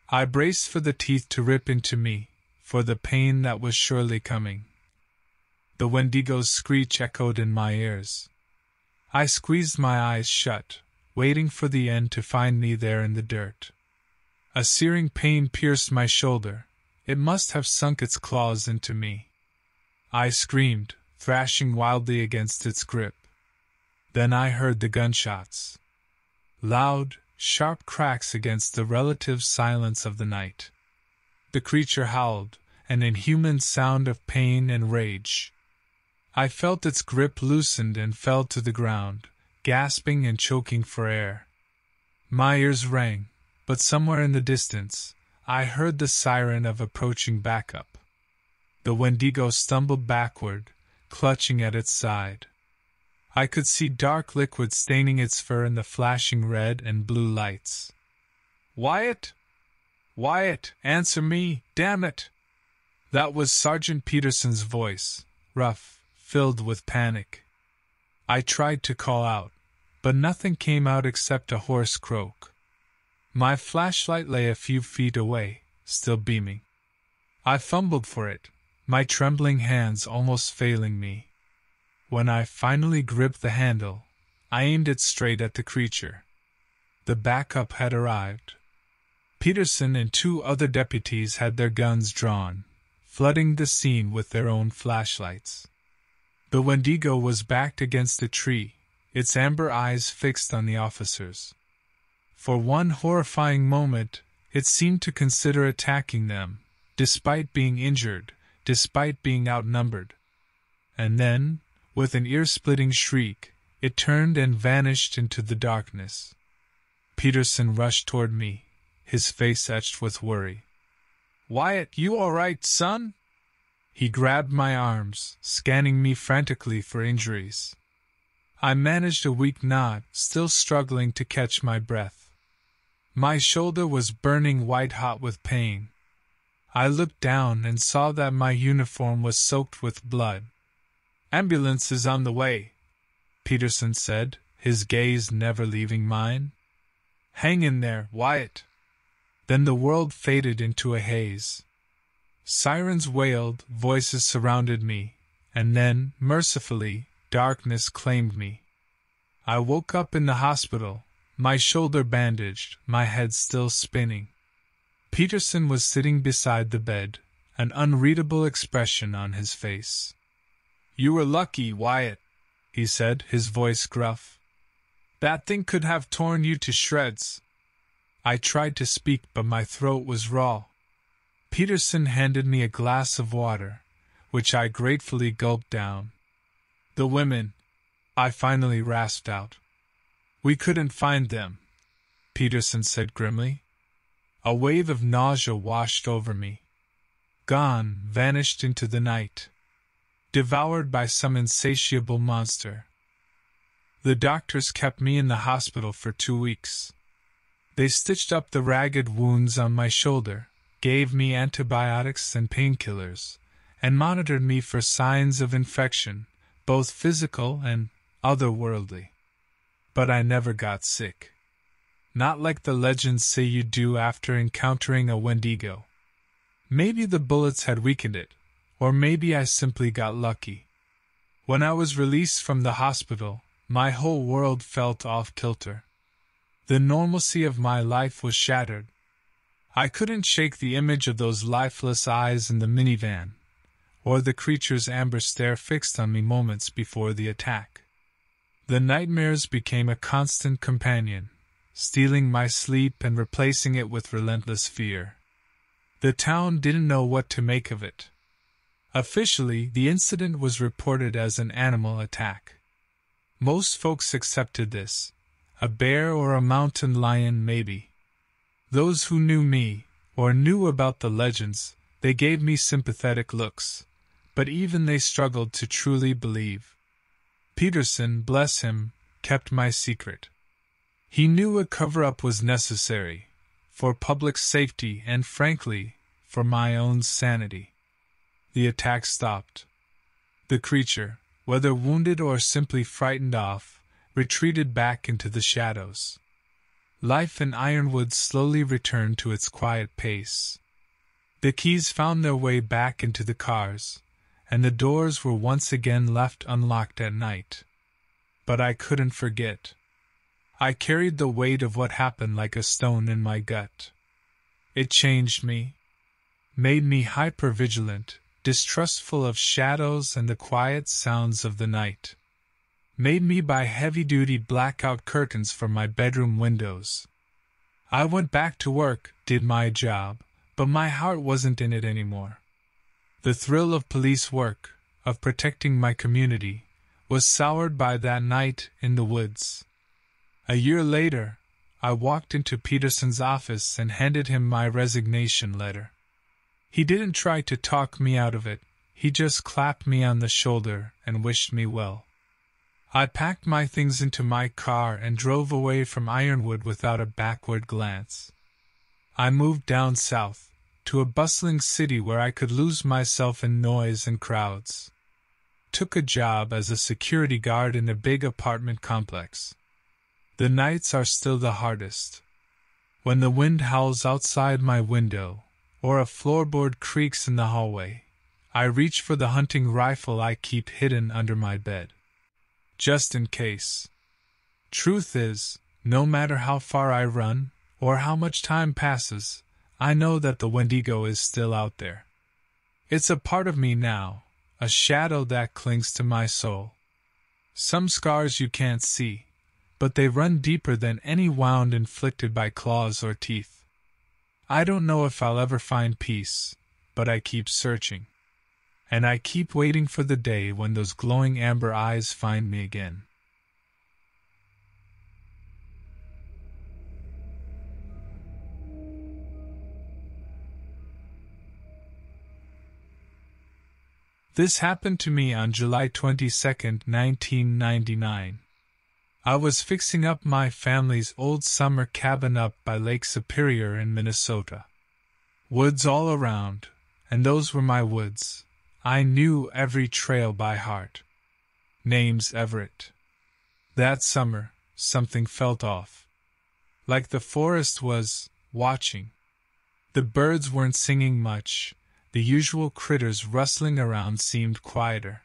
I braced for the teeth to rip into me, for the pain that was surely coming. The Wendigo's screech echoed in my ears. I squeezed my eyes shut, waiting for the end to find me there in the dirt. A searing pain pierced my shoulder. It must have sunk its claws into me. I screamed, thrashing wildly against its grip. Then I heard the gunshots. Loud, sharp cracks against the relative silence of the night. The creature howled, an inhuman sound of pain and rage. I felt its grip loosened and fell to the ground, gasping and choking for air. My ears rang, but somewhere in the distance, I heard the siren of approaching backup. The Wendigo stumbled backward, clutching at its side. I could see dark liquid staining its fur in the flashing red and blue lights. Wyatt? Wyatt, answer me, damn it! That was Sergeant Peterson's voice, rough, filled with panic. I tried to call out, but nothing came out except a hoarse croak. My flashlight lay a few feet away, still beaming. I fumbled for it, my trembling hands almost failing me. When I finally gripped the handle, I aimed it straight at the creature. The backup had arrived. Peterson and two other deputies had their guns drawn, flooding the scene with their own flashlights. The Wendigo was backed against a tree, its amber eyes fixed on the officers. For one horrifying moment, it seemed to consider attacking them, despite being injured, despite being outnumbered. And then, with an ear splitting shriek, it turned and vanished into the darkness. Peterson rushed toward me, his face etched with worry. Wyatt, you all right, son? He grabbed my arms, scanning me frantically for injuries. I managed a weak nod, still struggling to catch my breath. My shoulder was burning white hot with pain. I looked down and saw that my uniform was soaked with blood. Ambulance is on the way, Peterson said, his gaze never leaving mine. Hang in there, Wyatt. Then the world faded into a haze. Sirens wailed, voices surrounded me, and then, mercifully, darkness claimed me. I woke up in the hospital, my shoulder bandaged, my head still spinning. Peterson was sitting beside the bed, an unreadable expression on his face. You were lucky, Wyatt, he said, his voice gruff. That thing could have torn you to shreds. I tried to speak, but my throat was raw. Peterson handed me a glass of water, which I gratefully gulped down. The women, I finally rasped out. We couldn't find them, Peterson said grimly. A wave of nausea washed over me. Gone, vanished into the night. Devoured by some insatiable monster. The doctors kept me in the hospital for two weeks. They stitched up the ragged wounds on my shoulder, gave me antibiotics and painkillers, and monitored me for signs of infection, both physical and otherworldly but I never got sick. Not like the legends say you do after encountering a Wendigo. Maybe the bullets had weakened it, or maybe I simply got lucky. When I was released from the hospital, my whole world felt off kilter. The normalcy of my life was shattered. I couldn't shake the image of those lifeless eyes in the minivan, or the creature's amber stare fixed on me moments before the attack. The nightmares became a constant companion, stealing my sleep and replacing it with relentless fear. The town didn't know what to make of it. Officially, the incident was reported as an animal attack. Most folks accepted this. A bear or a mountain lion, maybe. Those who knew me, or knew about the legends, they gave me sympathetic looks, but even they struggled to truly believe. Peterson, bless him, kept my secret. He knew a cover up was necessary, for public safety and, frankly, for my own sanity. The attack stopped. The creature, whether wounded or simply frightened off, retreated back into the shadows. Life in Ironwood slowly returned to its quiet pace. The keys found their way back into the cars, and the doors were once again left unlocked at night. But I couldn't forget. I carried the weight of what happened like a stone in my gut. It changed me, made me hyper-vigilant, distrustful of shadows and the quiet sounds of the night. Made me buy heavy-duty blackout curtains for my bedroom windows. I went back to work, did my job, but my heart wasn't in it anymore. The thrill of police work, of protecting my community, was soured by that night in the woods. A year later, I walked into Peterson's office and handed him my resignation letter. He didn't try to talk me out of it, he just clapped me on the shoulder and wished me well. I packed my things into my car and drove away from Ironwood without a backward glance. I moved down south, to a bustling city where I could lose myself in noise and crowds. Took a job as a security guard in a big apartment complex. The nights are still the hardest. When the wind howls outside my window, or a floorboard creaks in the hallway, I reach for the hunting rifle I keep hidden under my bed. Just in case. Truth is, no matter how far I run, or how much time passes, I know that the Wendigo is still out there. It's a part of me now, a shadow that clings to my soul. Some scars you can't see, but they run deeper than any wound inflicted by claws or teeth. I don't know if I'll ever find peace, but I keep searching. And I keep waiting for the day when those glowing amber eyes find me again. This happened to me on July 22, 1999. I was fixing up my family's old summer cabin up by Lake Superior in Minnesota. Woods all around, and those were my woods. I knew every trail by heart. Name's Everett. That summer, something felt off. Like the forest was watching. The birds weren't singing much, the usual critters rustling around seemed quieter.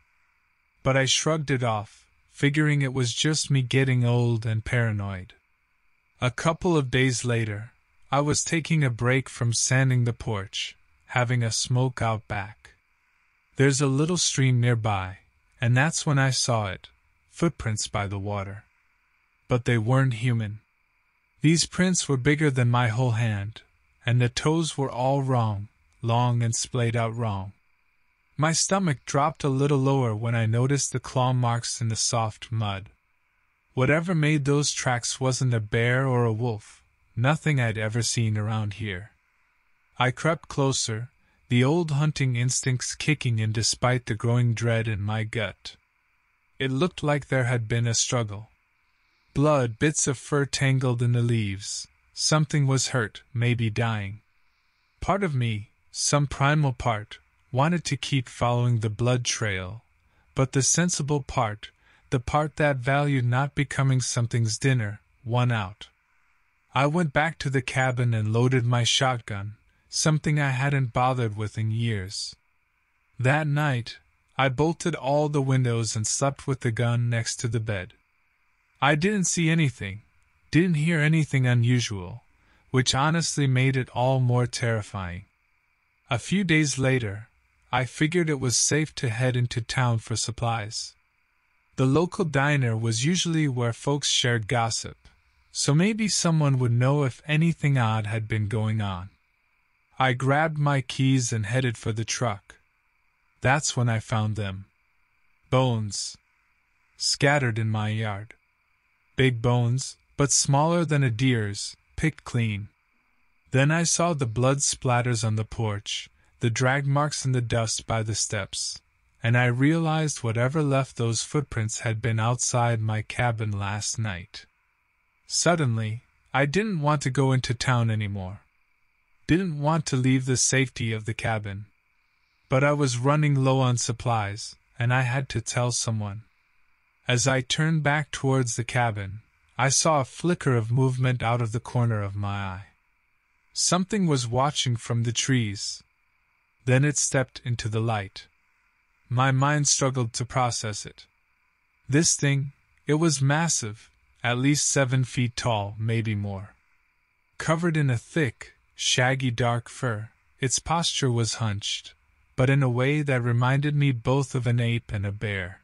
But I shrugged it off, figuring it was just me getting old and paranoid. A couple of days later, I was taking a break from sanding the porch, having a smoke out back. There's a little stream nearby, and that's when I saw it footprints by the water. But they weren't human. These prints were bigger than my whole hand, and the toes were all wrong, long and splayed out wrong. My stomach dropped a little lower when I noticed the claw marks in the soft mud. Whatever made those tracks wasn't a bear or a wolf, nothing I'd ever seen around here. I crept closer, the old hunting instincts kicking in despite the growing dread in my gut. It looked like there had been a struggle. Blood, bits of fur tangled in the leaves. Something was hurt, maybe dying. Part of me, some primal part wanted to keep following the blood trail, but the sensible part, the part that valued not becoming something's dinner, won out. I went back to the cabin and loaded my shotgun, something I hadn't bothered with in years. That night, I bolted all the windows and slept with the gun next to the bed. I didn't see anything, didn't hear anything unusual, which honestly made it all more terrifying. A few days later, I figured it was safe to head into town for supplies. The local diner was usually where folks shared gossip, so maybe someone would know if anything odd had been going on. I grabbed my keys and headed for the truck. That's when I found them. Bones. Scattered in my yard. Big bones, but smaller than a deer's, picked clean. Then I saw the blood splatters on the porch, the drag marks in the dust by the steps, and I realized whatever left those footprints had been outside my cabin last night. Suddenly, I didn't want to go into town anymore. Didn't want to leave the safety of the cabin. But I was running low on supplies, and I had to tell someone. As I turned back towards the cabin, I saw a flicker of movement out of the corner of my eye. Something was watching from the trees. Then it stepped into the light. My mind struggled to process it. This thing, it was massive, at least seven feet tall, maybe more. Covered in a thick, shaggy dark fur, its posture was hunched, but in a way that reminded me both of an ape and a bear.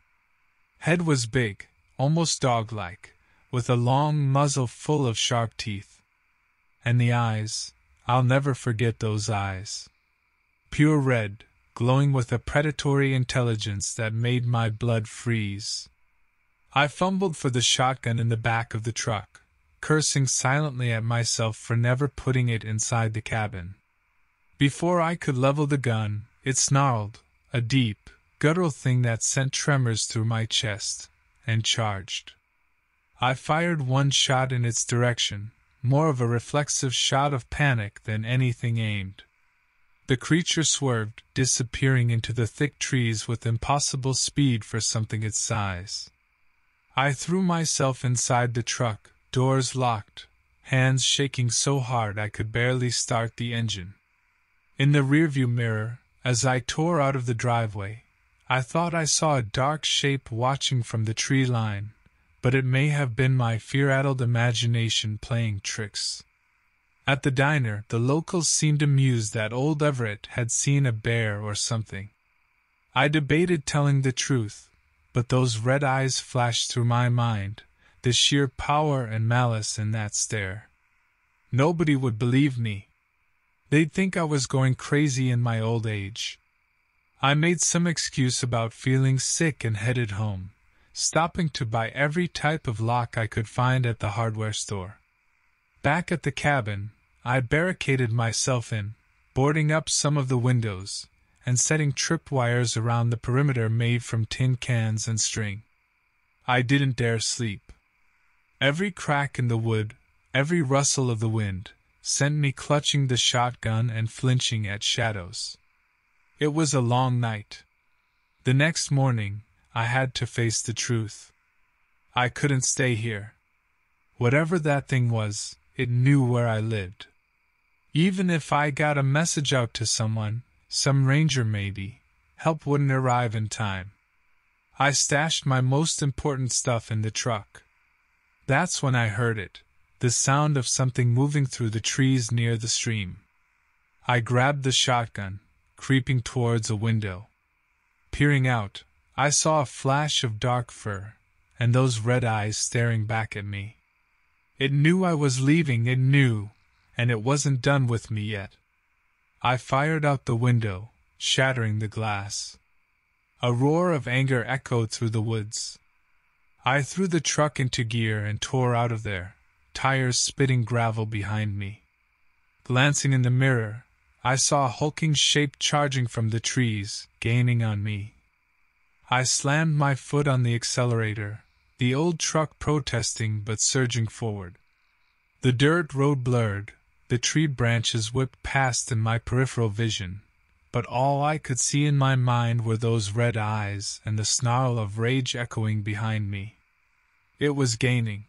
Head was big, almost dog like, with a long muzzle full of sharp teeth. And the eyes, I'll never forget those eyes. Pure red, glowing with a predatory intelligence that made my blood freeze. I fumbled for the shotgun in the back of the truck, cursing silently at myself for never putting it inside the cabin. Before I could level the gun, it snarled, a deep, guttural thing that sent tremors through my chest, and charged. I fired one shot in its direction, more of a reflexive shot of panic than anything aimed. The creature swerved, disappearing into the thick trees with impossible speed for something its size. I threw myself inside the truck, doors locked, hands shaking so hard I could barely start the engine. In the rearview mirror, as I tore out of the driveway, I thought I saw a dark shape watching from the tree line, but it may have been my fear addled imagination playing tricks. At the diner, the locals seemed amused that old Everett had seen a bear or something. I debated telling the truth, but those red eyes flashed through my mind, the sheer power and malice in that stare. Nobody would believe me. They'd think I was going crazy in my old age. I made some excuse about feeling sick and headed home, stopping to buy every type of lock I could find at the hardware store. Back at the cabin, I barricaded myself in, boarding up some of the windows, and setting tripwires around the perimeter made from tin cans and string. I didn't dare sleep. Every crack in the wood, every rustle of the wind, sent me clutching the shotgun and flinching at shadows. It was a long night. The next morning, I had to face the truth. I couldn't stay here. Whatever that thing was, it knew where I lived. Even if I got a message out to someone, some ranger maybe, help wouldn't arrive in time. I stashed my most important stuff in the truck. That's when I heard it the sound of something moving through the trees near the stream. I grabbed the shotgun, creeping towards a window. Peering out, I saw a flash of dark fur, and those red eyes staring back at me. It knew I was leaving, it knew, and it wasn't done with me yet. I fired out the window, shattering the glass. A roar of anger echoed through the woods. I threw the truck into gear and tore out of there, tires spitting gravel behind me. Glancing in the mirror, I saw a hulking shape charging from the trees, gaining on me. I slammed my foot on the accelerator, the old truck protesting but surging forward. The dirt road blurred, the tree branches whipped past in my peripheral vision, but all I could see in my mind were those red eyes and the snarl of rage echoing behind me. It was gaining.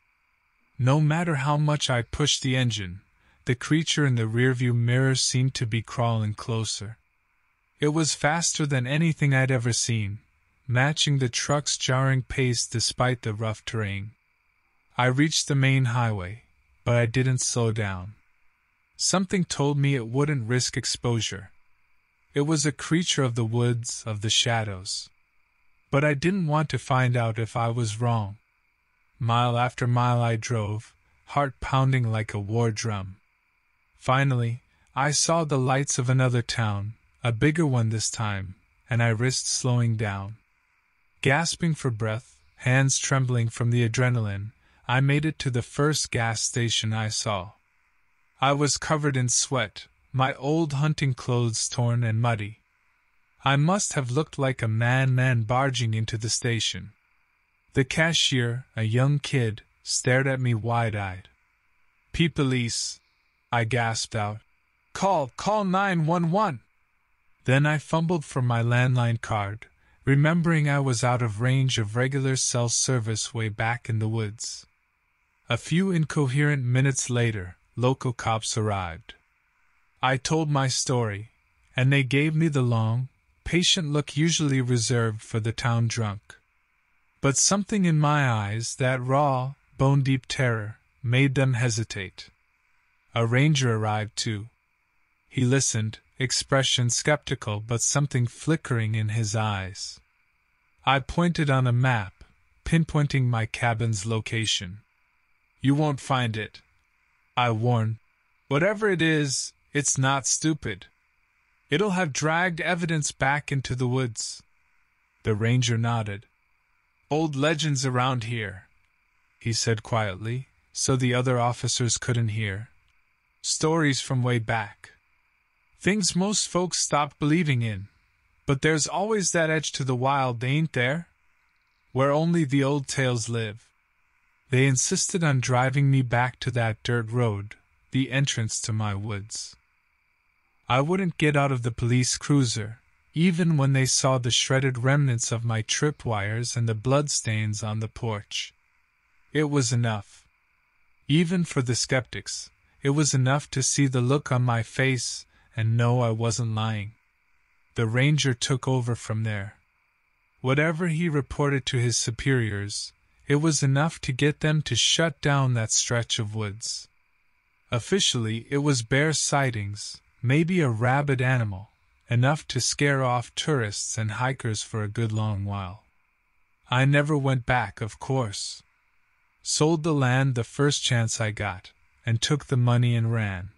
No matter how much I pushed the engine, the creature in the rearview mirror seemed to be crawling closer. It was faster than anything I'd ever seen, matching the truck's jarring pace despite the rough terrain. I reached the main highway, but I didn't slow down. Something told me it wouldn't risk exposure. It was a creature of the woods, of the shadows. But I didn't want to find out if I was wrong. Mile after mile I drove, heart pounding like a war drum. Finally, I saw the lights of another town, a bigger one this time, and I risked slowing down. Gasping for breath, hands trembling from the adrenaline, I made it to the first gas station I saw. I was covered in sweat, my old hunting clothes torn and muddy. I must have looked like a man man barging into the station. The cashier, a young kid, stared at me wide eyed. Pete Police, I gasped out. call, call 911. Then I fumbled for my landline card, remembering I was out of range of regular cell service way back in the woods. A few incoherent minutes later, local cops arrived. I told my story, and they gave me the long, patient look usually reserved for the town drunk. But something in my eyes, that raw, bone deep terror, made them hesitate. A ranger arrived too. He listened, expression skeptical but something flickering in his eyes. I pointed on a map, pinpointing my cabin's location. You won't find it. I warned. Whatever it is, it's not stupid. It'll have dragged evidence back into the woods. The ranger nodded. Old legends around here, he said quietly, so the other officers couldn't hear. Stories from way back. Things most folks stopped believing in. But there's always that edge to the wild, ain't there? Where only the old tales live. They insisted on driving me back to that dirt road, the entrance to my woods. I wouldn't get out of the police cruiser, even when they saw the shredded remnants of my tripwires and the bloodstains on the porch. It was enough. Even for the skeptics, it was enough to see the look on my face and know I wasn't lying. The ranger took over from there. Whatever he reported to his superiors, it was enough to get them to shut down that stretch of woods. Officially, it was bear sightings, maybe a rabid animal, enough to scare off tourists and hikers for a good long while. I never went back, of course. Sold the land the first chance I got, and took the money and ran.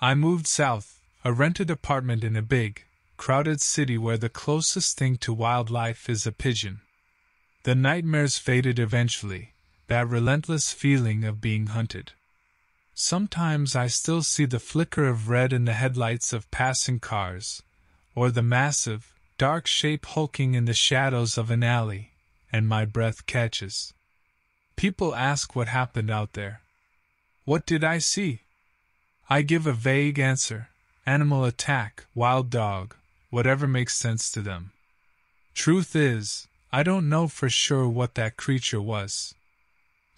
I moved south, a rented apartment in a big, crowded city where the closest thing to wildlife is a pigeon. The nightmares faded eventually, that relentless feeling of being hunted. Sometimes I still see the flicker of red in the headlights of passing cars, or the massive, dark shape hulking in the shadows of an alley, and my breath catches. People ask what happened out there. What did I see? I give a vague answer animal attack, wild dog, whatever makes sense to them. Truth is, I don't know for sure what that creature was.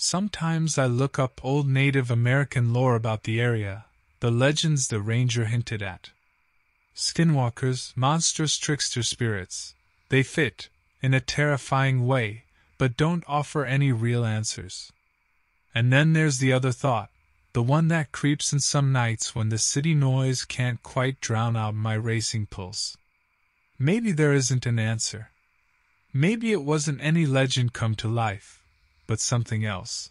Sometimes I look up old Native American lore about the area, the legends the ranger hinted at. Skinwalkers, monstrous trickster spirits. They fit, in a terrifying way, but don't offer any real answers. And then there's the other thought, the one that creeps in some nights when the city noise can't quite drown out my racing pulse. Maybe there isn't an answer. Maybe it wasn't any legend come to life but something else.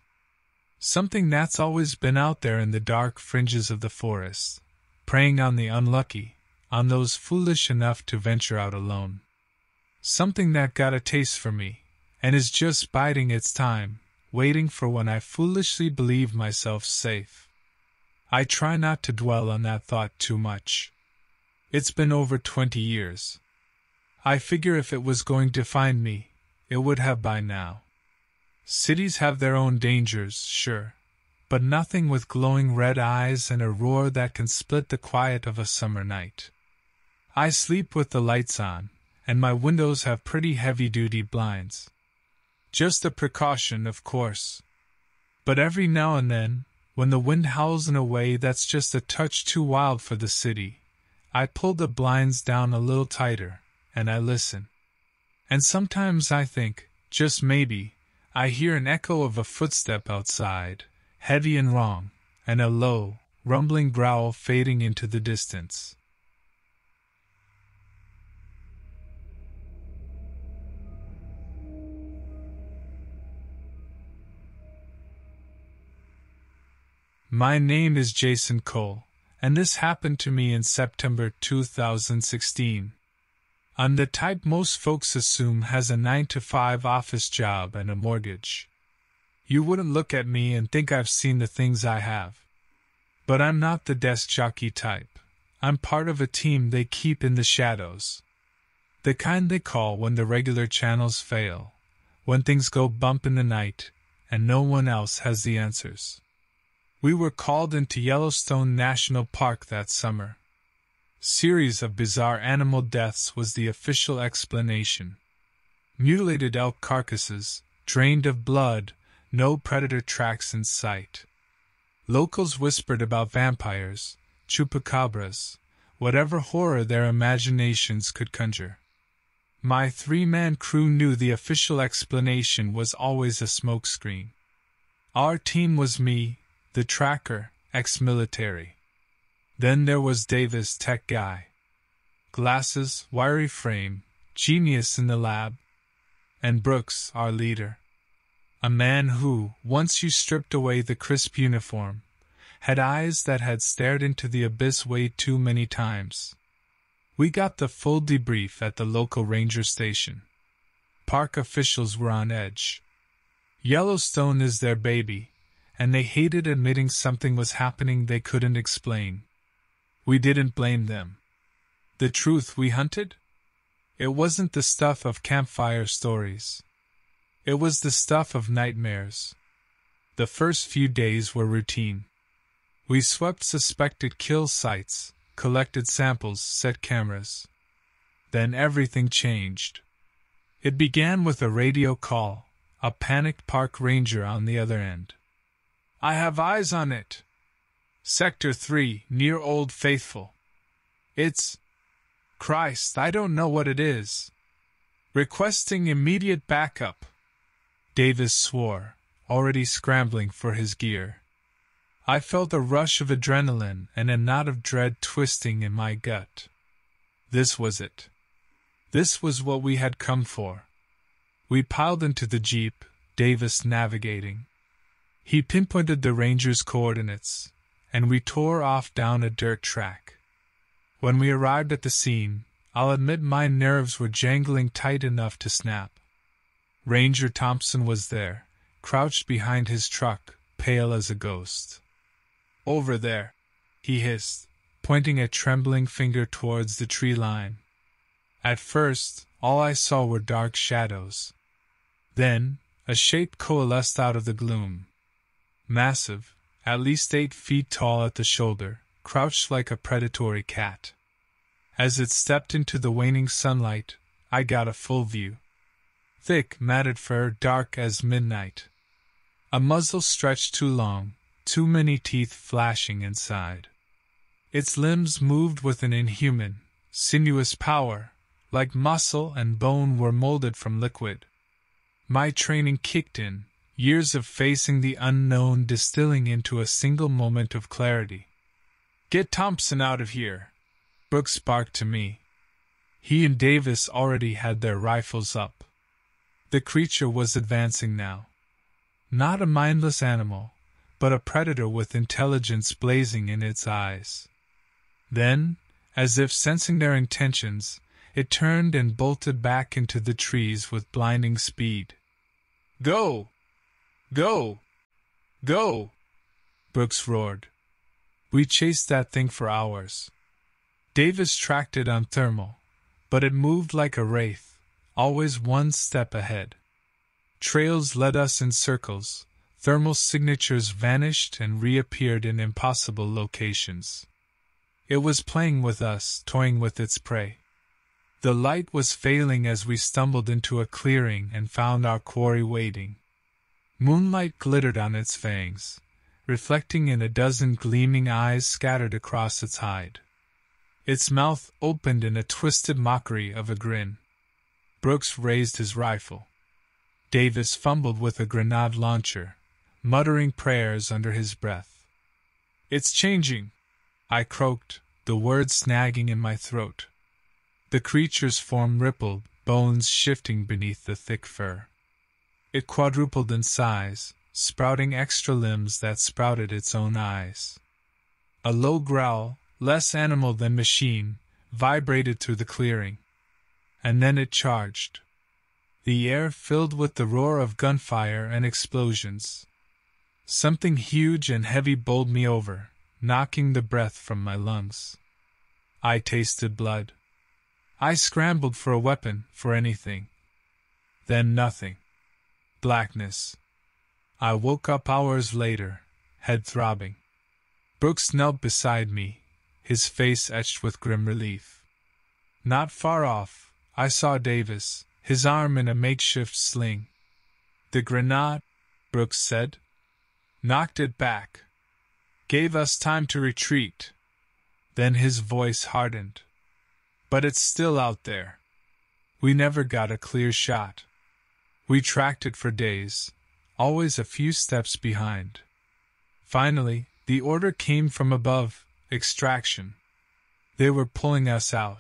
Something that's always been out there in the dark fringes of the forest, preying on the unlucky, on those foolish enough to venture out alone. Something that got a taste for me, and is just biding its time, waiting for when I foolishly believe myself safe. I try not to dwell on that thought too much. It's been over twenty years. I figure if it was going to find me, it would have by now. Cities have their own dangers, sure, but nothing with glowing red eyes and a roar that can split the quiet of a summer night. I sleep with the lights on, and my windows have pretty heavy duty blinds. Just a precaution, of course. But every now and then, when the wind howls in a way that's just a touch too wild for the city, I pull the blinds down a little tighter, and I listen. And sometimes I think, just maybe, I hear an echo of a footstep outside, heavy and long, and a low, rumbling growl fading into the distance. My name is Jason Cole, and this happened to me in September 2016. I'm the type most folks assume has a 9 to 5 office job and a mortgage. You wouldn't look at me and think I've seen the things I have. But I'm not the desk jockey type. I'm part of a team they keep in the shadows. The kind they call when the regular channels fail, when things go bump in the night, and no one else has the answers. We were called into Yellowstone National Park that summer. Series of bizarre animal deaths was the official explanation. Mutilated elk carcasses, drained of blood, no predator tracks in sight. Locals whispered about vampires, chupacabras, whatever horror their imaginations could conjure. My three man crew knew the official explanation was always a smokescreen. Our team was me, the tracker, ex military. Then there was Davis, tech guy. Glasses, wiry frame, genius in the lab. And Brooks, our leader. A man who, once you stripped away the crisp uniform, had eyes that had stared into the abyss way too many times. We got the full debrief at the local ranger station. Park officials were on edge. Yellowstone is their baby, and they hated admitting something was happening they couldn't explain. We didn't blame them. The truth we hunted? It wasn't the stuff of campfire stories. It was the stuff of nightmares. The first few days were routine. We swept suspected kill sites, collected samples, set cameras. Then everything changed. It began with a radio call, a panicked park ranger on the other end. I have eyes on it. Sector 3, near Old Faithful. It's. Christ, I don't know what it is. Requesting immediate backup. Davis swore, already scrambling for his gear. I felt a rush of adrenaline and a knot of dread twisting in my gut. This was it. This was what we had come for. We piled into the jeep, Davis navigating. He pinpointed the ranger's coordinates, and we tore off down a dirt track. When we arrived at the scene, I'll admit my nerves were jangling tight enough to snap. Ranger Thompson was there, crouched behind his truck, pale as a ghost. Over there, he hissed, pointing a trembling finger towards the tree line. At first, all I saw were dark shadows. Then, a shape coalesced out of the gloom. Massive, at least eight feet tall at the shoulder, crouched like a predatory cat. As it stepped into the waning sunlight, I got a full view. Thick, matted fur, dark as midnight. A muzzle stretched too long, too many teeth flashing inside. Its limbs moved with an inhuman, sinuous power, like muscle and bone were molded from liquid. My training kicked in, years of facing the unknown distilling into a single moment of clarity. Get Thompson out of here! Brooks barked to me. He and Davis already had their rifles up. The creature was advancing now. Not a mindless animal, but a predator with intelligence blazing in its eyes. Then, as if sensing their intentions, it turned and bolted back into the trees with blinding speed. Go! Go! Go! Brooks roared. We chased that thing for hours. Davis tracked it on thermal, but it moved like a wraith, always one step ahead. Trails led us in circles, thermal signatures vanished and reappeared in impossible locations. It was playing with us, toying with its prey. The light was failing as we stumbled into a clearing and found our quarry waiting. Moonlight glittered on its fangs, reflecting in a dozen gleaming eyes scattered across its hide. Its mouth opened in a twisted mockery of a grin. Brooks raised his rifle. Davis fumbled with a grenade launcher, muttering prayers under his breath. It's changing, I croaked, the words snagging in my throat. The creature's form rippled, bones shifting beneath the thick fur. It quadrupled in size, sprouting extra limbs that sprouted its own eyes. A low growl, less animal than machine, vibrated through the clearing. And then it charged. The air filled with the roar of gunfire and explosions. Something huge and heavy bowled me over, knocking the breath from my lungs. I tasted blood. I scrambled for a weapon, for anything. Then nothing. Blackness. I woke up hours later, head throbbing. Brooks knelt beside me, his face etched with grim relief. Not far off, I saw Davis, his arm in a makeshift sling. The grenade, Brooks said, knocked it back, gave us time to retreat. Then his voice hardened. But it's still out there. We never got a clear shot. We tracked it for days, always a few steps behind. Finally, the order came from above extraction. They were pulling us out.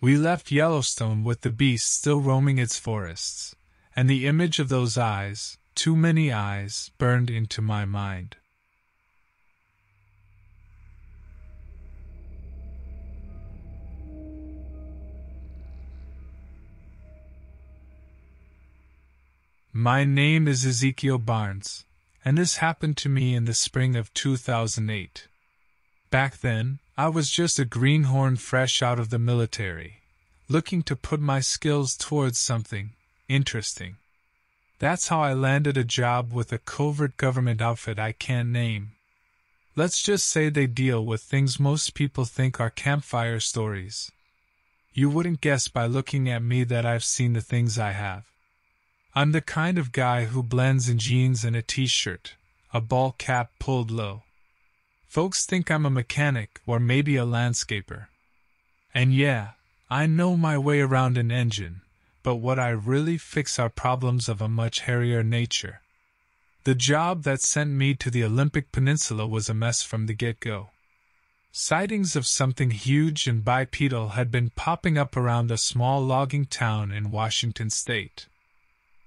We left Yellowstone with the beast still roaming its forests, and the image of those eyes, too many eyes, burned into my mind. My name is Ezekiel Barnes, and this happened to me in the spring of 2008. Back then, I was just a greenhorn fresh out of the military, looking to put my skills towards something interesting. That's how I landed a job with a covert government outfit I can't name. Let's just say they deal with things most people think are campfire stories. You wouldn't guess by looking at me that I've seen the things I have. I'm the kind of guy who blends in jeans and a t shirt, a ball cap pulled low. Folks think I'm a mechanic or maybe a landscaper. And yeah, I know my way around an engine, but what I really fix are problems of a much hairier nature. The job that sent me to the Olympic Peninsula was a mess from the get go. Sightings of something huge and bipedal had been popping up around a small logging town in Washington state.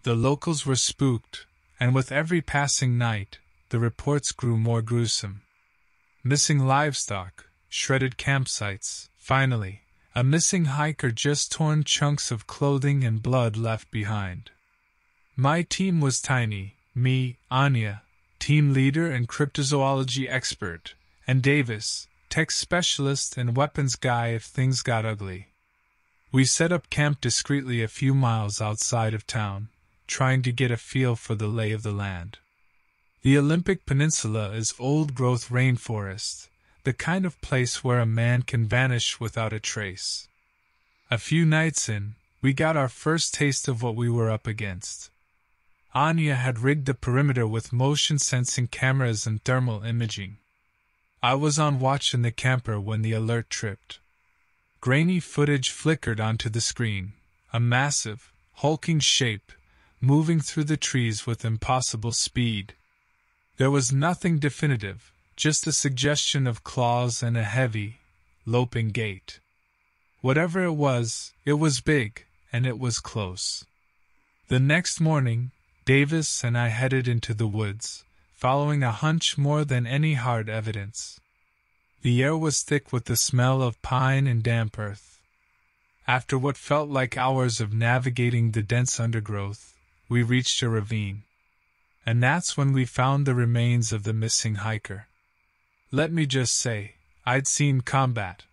The locals were spooked, and with every passing night, the reports grew more gruesome. Missing livestock, shredded campsites, finally, a missing hiker just torn chunks of clothing and blood left behind. My team was tiny me, Anya, team leader and cryptozoology expert, and Davis, tech specialist and weapons guy if things got ugly. We set up camp discreetly a few miles outside of town, trying to get a feel for the lay of the land. The Olympic Peninsula is old growth rainforest, the kind of place where a man can vanish without a trace. A few nights in, we got our first taste of what we were up against. Anya had rigged the perimeter with motion sensing cameras and thermal imaging. I was on watch in the camper when the alert tripped. Grainy footage flickered onto the screen, a massive, hulking shape moving through the trees with impossible speed. There was nothing definitive, just a suggestion of claws and a heavy, loping gait. Whatever it was, it was big, and it was close. The next morning, Davis and I headed into the woods, following a hunch more than any hard evidence. The air was thick with the smell of pine and damp earth. After what felt like hours of navigating the dense undergrowth, we reached a ravine. And that's when we found the remains of the missing hiker. Let me just say, I'd seen combat.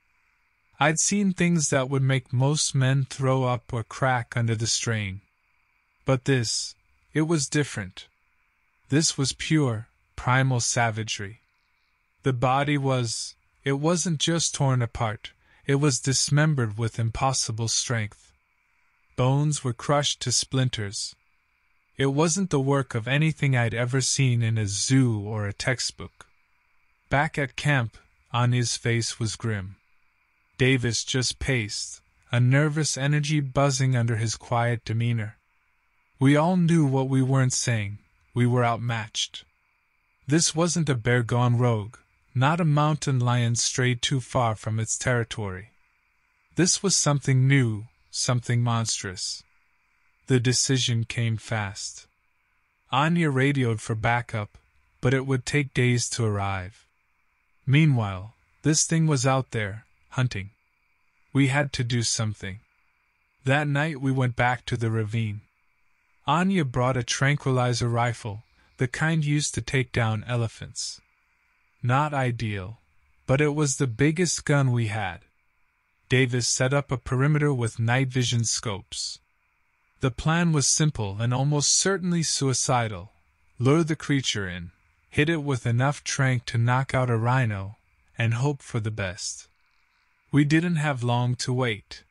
I'd seen things that would make most men throw up or crack under the strain. But this, it was different. This was pure, primal savagery. The body was, it wasn't just torn apart, it was dismembered with impossible strength. Bones were crushed to splinters, it wasn't the work of anything I'd ever seen in a zoo or a textbook. Back at camp, Anya's face was grim. Davis just paced, a nervous energy buzzing under his quiet demeanor. We all knew what we weren't saying, we were outmatched. This wasn't a bear gone rogue, not a mountain lion strayed too far from its territory. This was something new, something monstrous. The decision came fast. Anya radioed for backup, but it would take days to arrive. Meanwhile, this thing was out there, hunting. We had to do something. That night we went back to the ravine. Anya brought a tranquilizer rifle, the kind used to take down elephants. Not ideal, but it was the biggest gun we had. Davis set up a perimeter with night vision scopes. The plan was simple and almost certainly suicidal lure the creature in, hit it with enough trank to knock out a rhino, and hope for the best. We didn't have long to wait.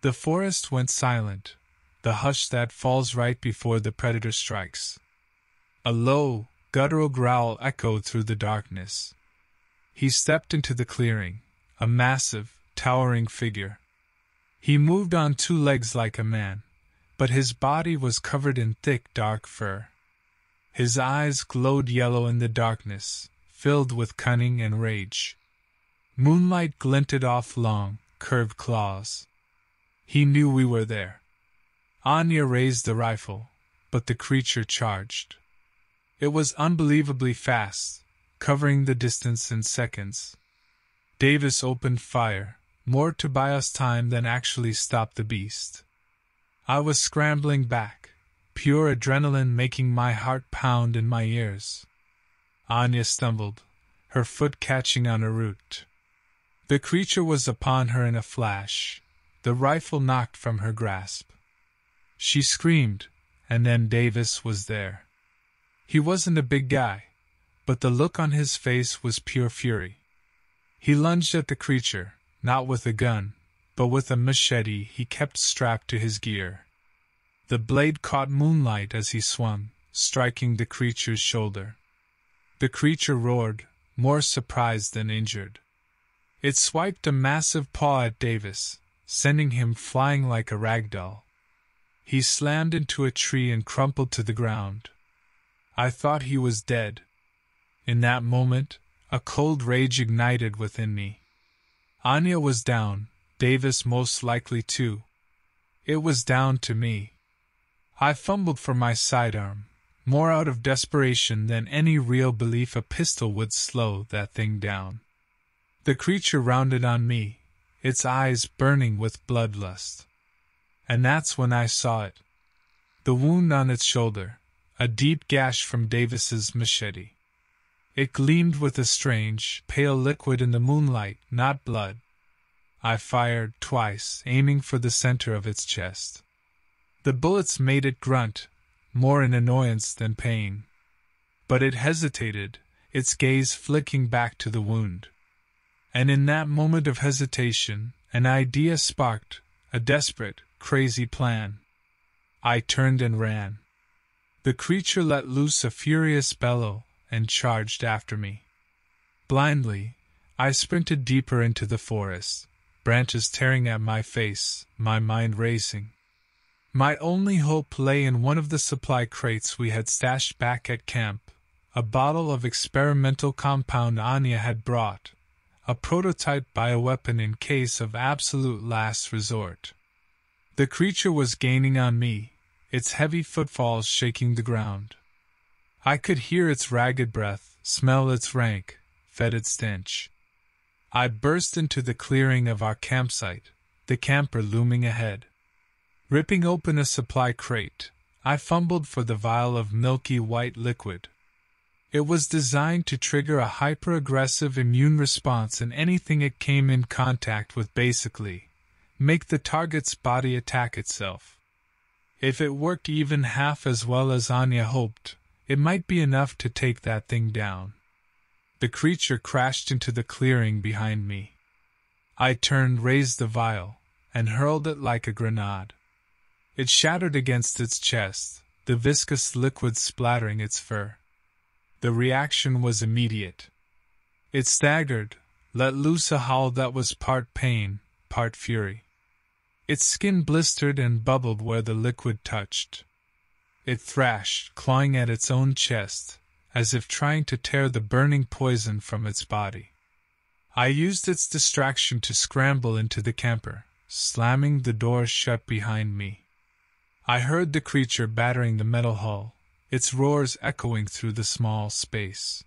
The forest went silent, the hush that falls right before the predator strikes. A low, guttural growl echoed through the darkness. He stepped into the clearing, a massive, towering figure. He moved on two legs like a man, but his body was covered in thick, dark fur. His eyes glowed yellow in the darkness, filled with cunning and rage. Moonlight glinted off long, curved claws. He knew we were there. Anya raised the rifle, but the creature charged. It was unbelievably fast, covering the distance in seconds. Davis opened fire, more to buy us time than actually stop the beast. I was scrambling back, pure adrenaline making my heart pound in my ears. Anya stumbled, her foot catching on a root. The creature was upon her in a flash, the rifle knocked from her grasp. She screamed, and then Davis was there. He wasn't a big guy, but the look on his face was pure fury. He lunged at the creature, not with a gun, but with a machete he kept strapped to his gear. The blade caught moonlight as he swung, striking the creature's shoulder. The creature roared, more surprised than injured. It swiped a massive paw at Davis, sending him flying like a rag doll. He slammed into a tree and crumpled to the ground. I thought he was dead. In that moment, a cold rage ignited within me. Anya was down, Davis most likely too. It was down to me. I fumbled for my sidearm, more out of desperation than any real belief a pistol would slow that thing down. The creature rounded on me, its eyes burning with bloodlust. And that's when I saw it. The wound on its shoulder, a deep gash from Davis's machete. It gleamed with a strange, pale liquid in the moonlight, not blood, I fired twice, aiming for the center of its chest. The bullets made it grunt, more in annoyance than pain. But it hesitated, its gaze flicking back to the wound. And in that moment of hesitation, an idea sparked, a desperate, crazy plan. I turned and ran. The creature let loose a furious bellow and charged after me. Blindly, I sprinted deeper into the forest branches tearing at my face, my mind racing. My only hope lay in one of the supply crates we had stashed back at camp, a bottle of experimental compound Anya had brought, a prototype bioweapon in case of absolute last resort. The creature was gaining on me, its heavy footfalls shaking the ground. I could hear its ragged breath, smell its rank, fetid stench. I burst into the clearing of our campsite, the camper looming ahead. Ripping open a supply crate, I fumbled for the vial of milky white liquid. It was designed to trigger a hyper aggressive immune response in anything it came in contact with, basically, make the target's body attack itself. If it worked even half as well as Anya hoped, it might be enough to take that thing down. The creature crashed into the clearing behind me. I turned, raised the vial, and hurled it like a grenade. It shattered against its chest, the viscous liquid splattering its fur. The reaction was immediate. It staggered, let loose a howl that was part pain, part fury. Its skin blistered and bubbled where the liquid touched. It thrashed, clawing at its own chest, as if trying to tear the burning poison from its body. I used its distraction to scramble into the camper, slamming the door shut behind me. I heard the creature battering the metal hull, its roars echoing through the small space.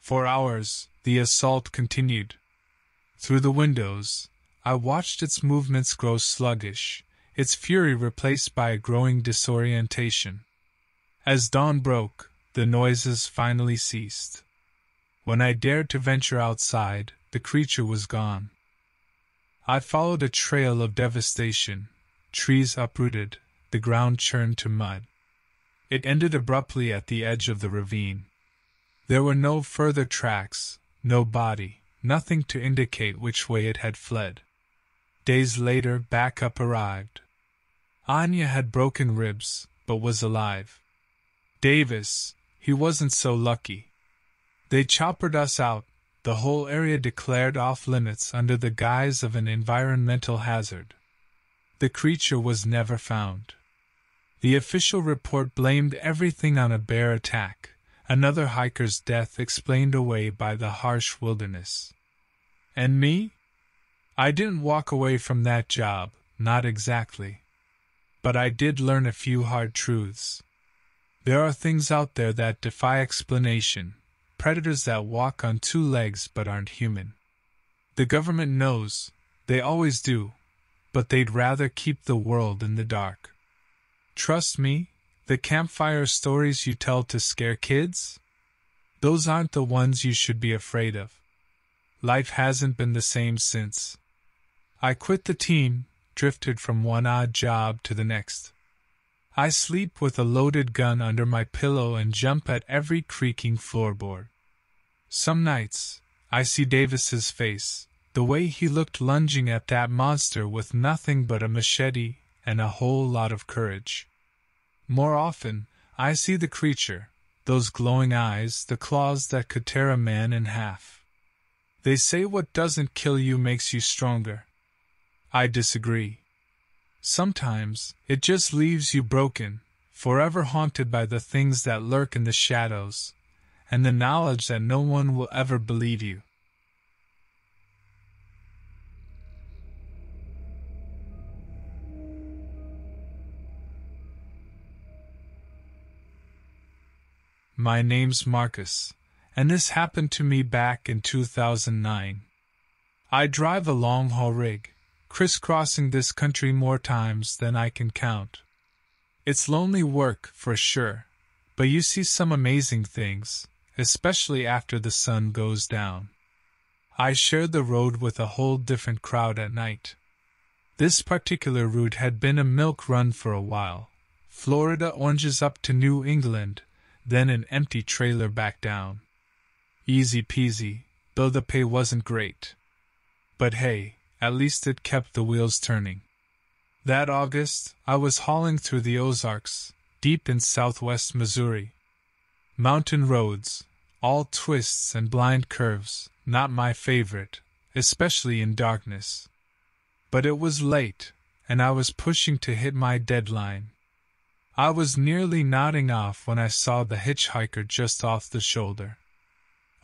For hours, the assault continued. Through the windows, I watched its movements grow sluggish, its fury replaced by a growing disorientation. As dawn broke, the noises finally ceased. When I dared to venture outside, the creature was gone. I followed a trail of devastation, trees uprooted, the ground churned to mud. It ended abruptly at the edge of the ravine. There were no further tracks, no body, nothing to indicate which way it had fled. Days later, backup arrived. Anya had broken ribs, but was alive. Davis, he wasn't so lucky. They choppered us out, the whole area declared off limits under the guise of an environmental hazard. The creature was never found. The official report blamed everything on a bear attack, another hiker's death explained away by the harsh wilderness. And me? I didn't walk away from that job, not exactly. But I did learn a few hard truths. There are things out there that defy explanation, predators that walk on two legs but aren't human. The government knows, they always do, but they'd rather keep the world in the dark. Trust me, the campfire stories you tell to scare kids? Those aren't the ones you should be afraid of. Life hasn't been the same since. I quit the team, drifted from one odd job to the next. I sleep with a loaded gun under my pillow and jump at every creaking floorboard. Some nights, I see Davis's face, the way he looked lunging at that monster with nothing but a machete and a whole lot of courage. More often, I see the creature, those glowing eyes, the claws that could tear a man in half. They say what doesn't kill you makes you stronger. I disagree. Sometimes it just leaves you broken, forever haunted by the things that lurk in the shadows, and the knowledge that no one will ever believe you. My name's Marcus, and this happened to me back in 2009. I drive a long haul rig, crisscrossing this country more times than I can count. It's lonely work, for sure, but you see some amazing things, especially after the sun goes down. I shared the road with a whole different crowd at night. This particular route had been a milk run for a while. Florida oranges up to New England, then an empty trailer back down. Easy peasy, though the pay wasn't great. But hey, at least it kept the wheels turning. That August, I was hauling through the Ozarks, deep in southwest Missouri. Mountain roads, all twists and blind curves, not my favorite, especially in darkness. But it was late, and I was pushing to hit my deadline. I was nearly nodding off when I saw the hitchhiker just off the shoulder.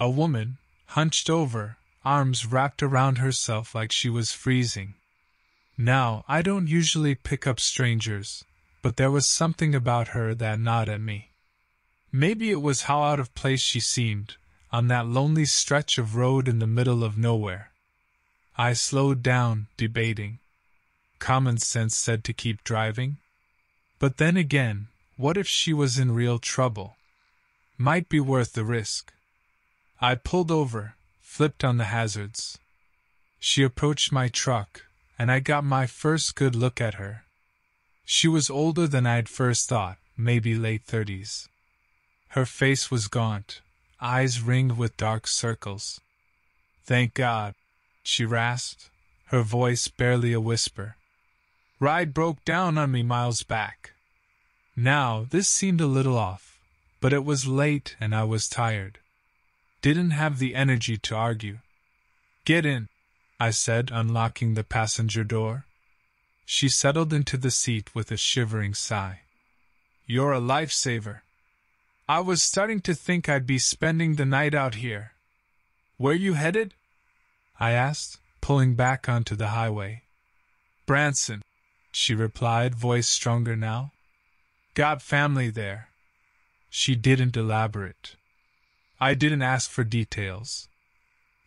A woman, hunched over, arms wrapped around herself like she was freezing. Now, I don't usually pick up strangers, but there was something about her that gnawed at me. Maybe it was how out of place she seemed, on that lonely stretch of road in the middle of nowhere. I slowed down, debating. Common sense said to keep driving. But then again, what if she was in real trouble? Might be worth the risk. I pulled over, flipped on the hazards. She approached my truck, and I got my first good look at her. She was older than I'd first thought, maybe late thirties. Her face was gaunt, eyes ringed with dark circles. Thank God, she rasped, her voice barely a whisper. Ride broke down on me miles back. Now, this seemed a little off, but it was late and I was tired didn't have the energy to argue. Get in, I said, unlocking the passenger door. She settled into the seat with a shivering sigh. You're a lifesaver. I was starting to think I'd be spending the night out here. Where you headed? I asked, pulling back onto the highway. Branson, she replied, voice stronger now. Got family there. She didn't elaborate. I didn't ask for details.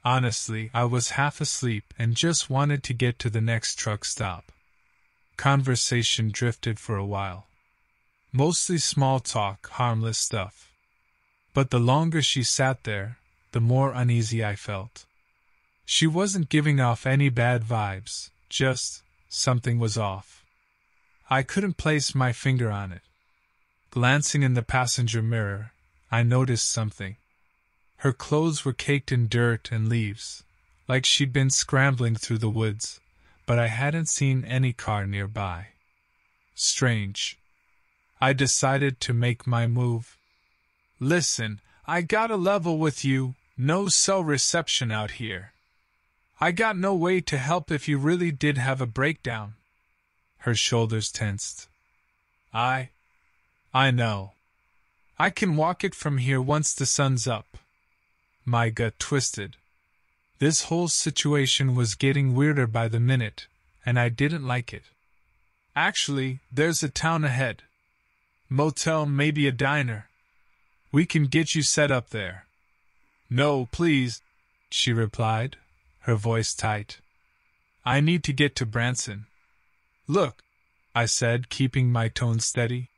Honestly, I was half asleep and just wanted to get to the next truck stop. Conversation drifted for a while. Mostly small talk, harmless stuff. But the longer she sat there, the more uneasy I felt. She wasn't giving off any bad vibes, just something was off. I couldn't place my finger on it. Glancing in the passenger mirror, I noticed something. Her clothes were caked in dirt and leaves, like she'd been scrambling through the woods, but I hadn't seen any car nearby. Strange. I decided to make my move. Listen, I got a level with you, no cell reception out here. I got no way to help if you really did have a breakdown. Her shoulders tensed. I. I know. I can walk it from here once the sun's up. My gut twisted. This whole situation was getting weirder by the minute, and I didn't like it. Actually, there's a town ahead. Motel, maybe a diner. We can get you set up there. No, please, she replied, her voice tight. I need to get to Branson. Look, I said, keeping my tone steady.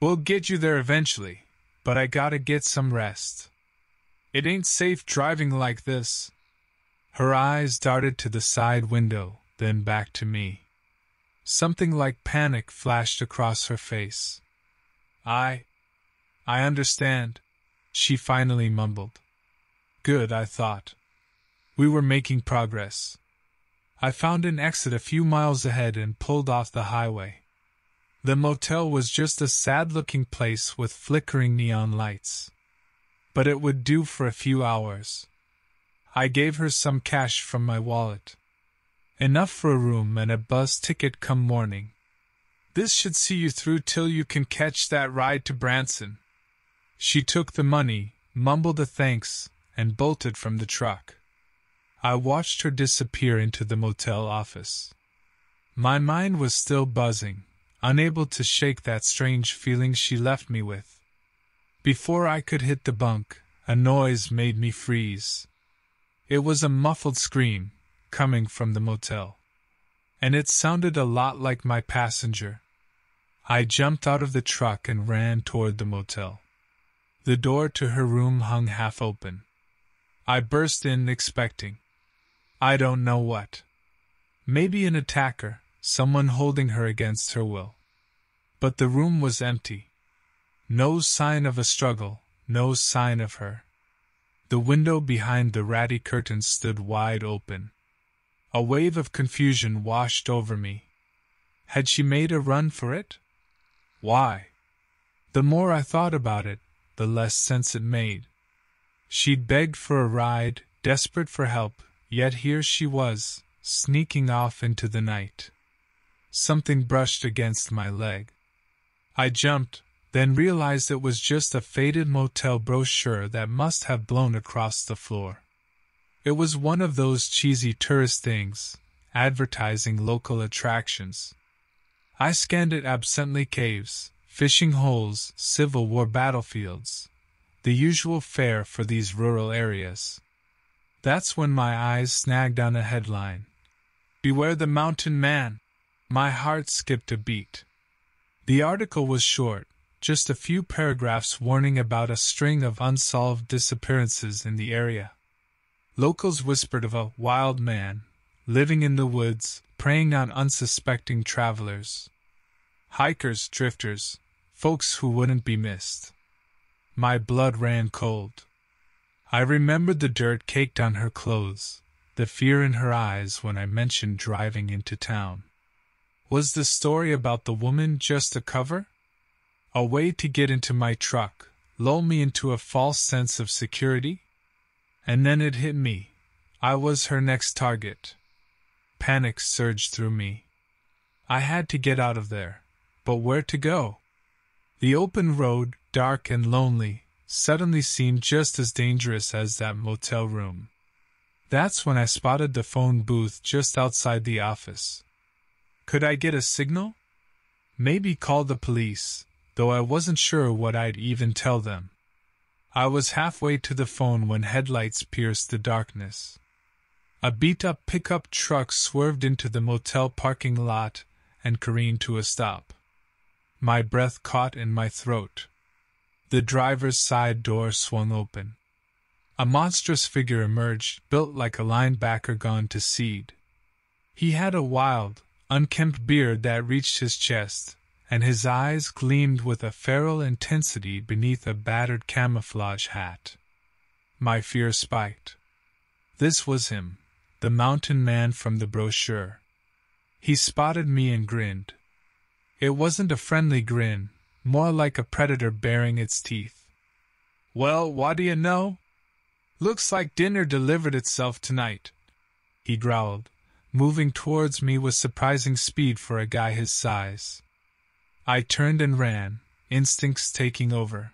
We'll get you there eventually, but I gotta get some rest. It ain't safe driving like this. Her eyes darted to the side window, then back to me. Something like panic flashed across her face. I. I understand, she finally mumbled. Good, I thought. We were making progress. I found an exit a few miles ahead and pulled off the highway. The motel was just a sad looking place with flickering neon lights. But it would do for a few hours. I gave her some cash from my wallet. Enough for a room and a bus ticket come morning. This should see you through till you can catch that ride to Branson. She took the money, mumbled a thanks, and bolted from the truck. I watched her disappear into the motel office. My mind was still buzzing, unable to shake that strange feeling she left me with. Before I could hit the bunk, a noise made me freeze. It was a muffled scream, coming from the motel. And it sounded a lot like my passenger. I jumped out of the truck and ran toward the motel. The door to her room hung half open. I burst in expecting. I don't know what. Maybe an attacker, someone holding her against her will. But the room was empty. No sign of a struggle, no sign of her. The window behind the ratty curtains stood wide open. A wave of confusion washed over me. Had she made a run for it? Why? The more I thought about it, the less sense it made. She'd begged for a ride, desperate for help, yet here she was, sneaking off into the night. Something brushed against my leg. I jumped, then realized it was just a faded motel brochure that must have blown across the floor. It was one of those cheesy tourist things, advertising local attractions. I scanned it absently caves, fishing holes, Civil War battlefields, the usual fare for these rural areas. That's when my eyes snagged on a headline Beware the Mountain Man! My heart skipped a beat. The article was short, just a few paragraphs warning about a string of unsolved disappearances in the area. Locals whispered of a wild man living in the woods, preying on unsuspecting travelers. Hikers, drifters, folks who wouldn't be missed. My blood ran cold. I remembered the dirt caked on her clothes, the fear in her eyes when I mentioned driving into town. Was the story about the woman just a cover? A way to get into my truck, lull me into a false sense of security? And then it hit me. I was her next target. Panic surged through me. I had to get out of there. But where to go? The open road, dark and lonely, suddenly seemed just as dangerous as that motel room. That's when I spotted the phone booth just outside the office. Could I get a signal? Maybe call the police, though I wasn't sure what I'd even tell them. I was halfway to the phone when headlights pierced the darkness. A beat up pickup truck swerved into the motel parking lot and careened to a stop. My breath caught in my throat. The driver's side door swung open. A monstrous figure emerged, built like a linebacker gone to seed. He had a wild, unkempt beard that reached his chest, and his eyes gleamed with a feral intensity beneath a battered camouflage hat. my fear spiked. This was him, the mountain man from the brochure. He spotted me and grinned. It wasn't a friendly grin, more like a predator baring its teeth. Well, what do you know? Looks like dinner delivered itself tonight, he growled, moving towards me with surprising speed for a guy his size. I turned and ran, instincts taking over.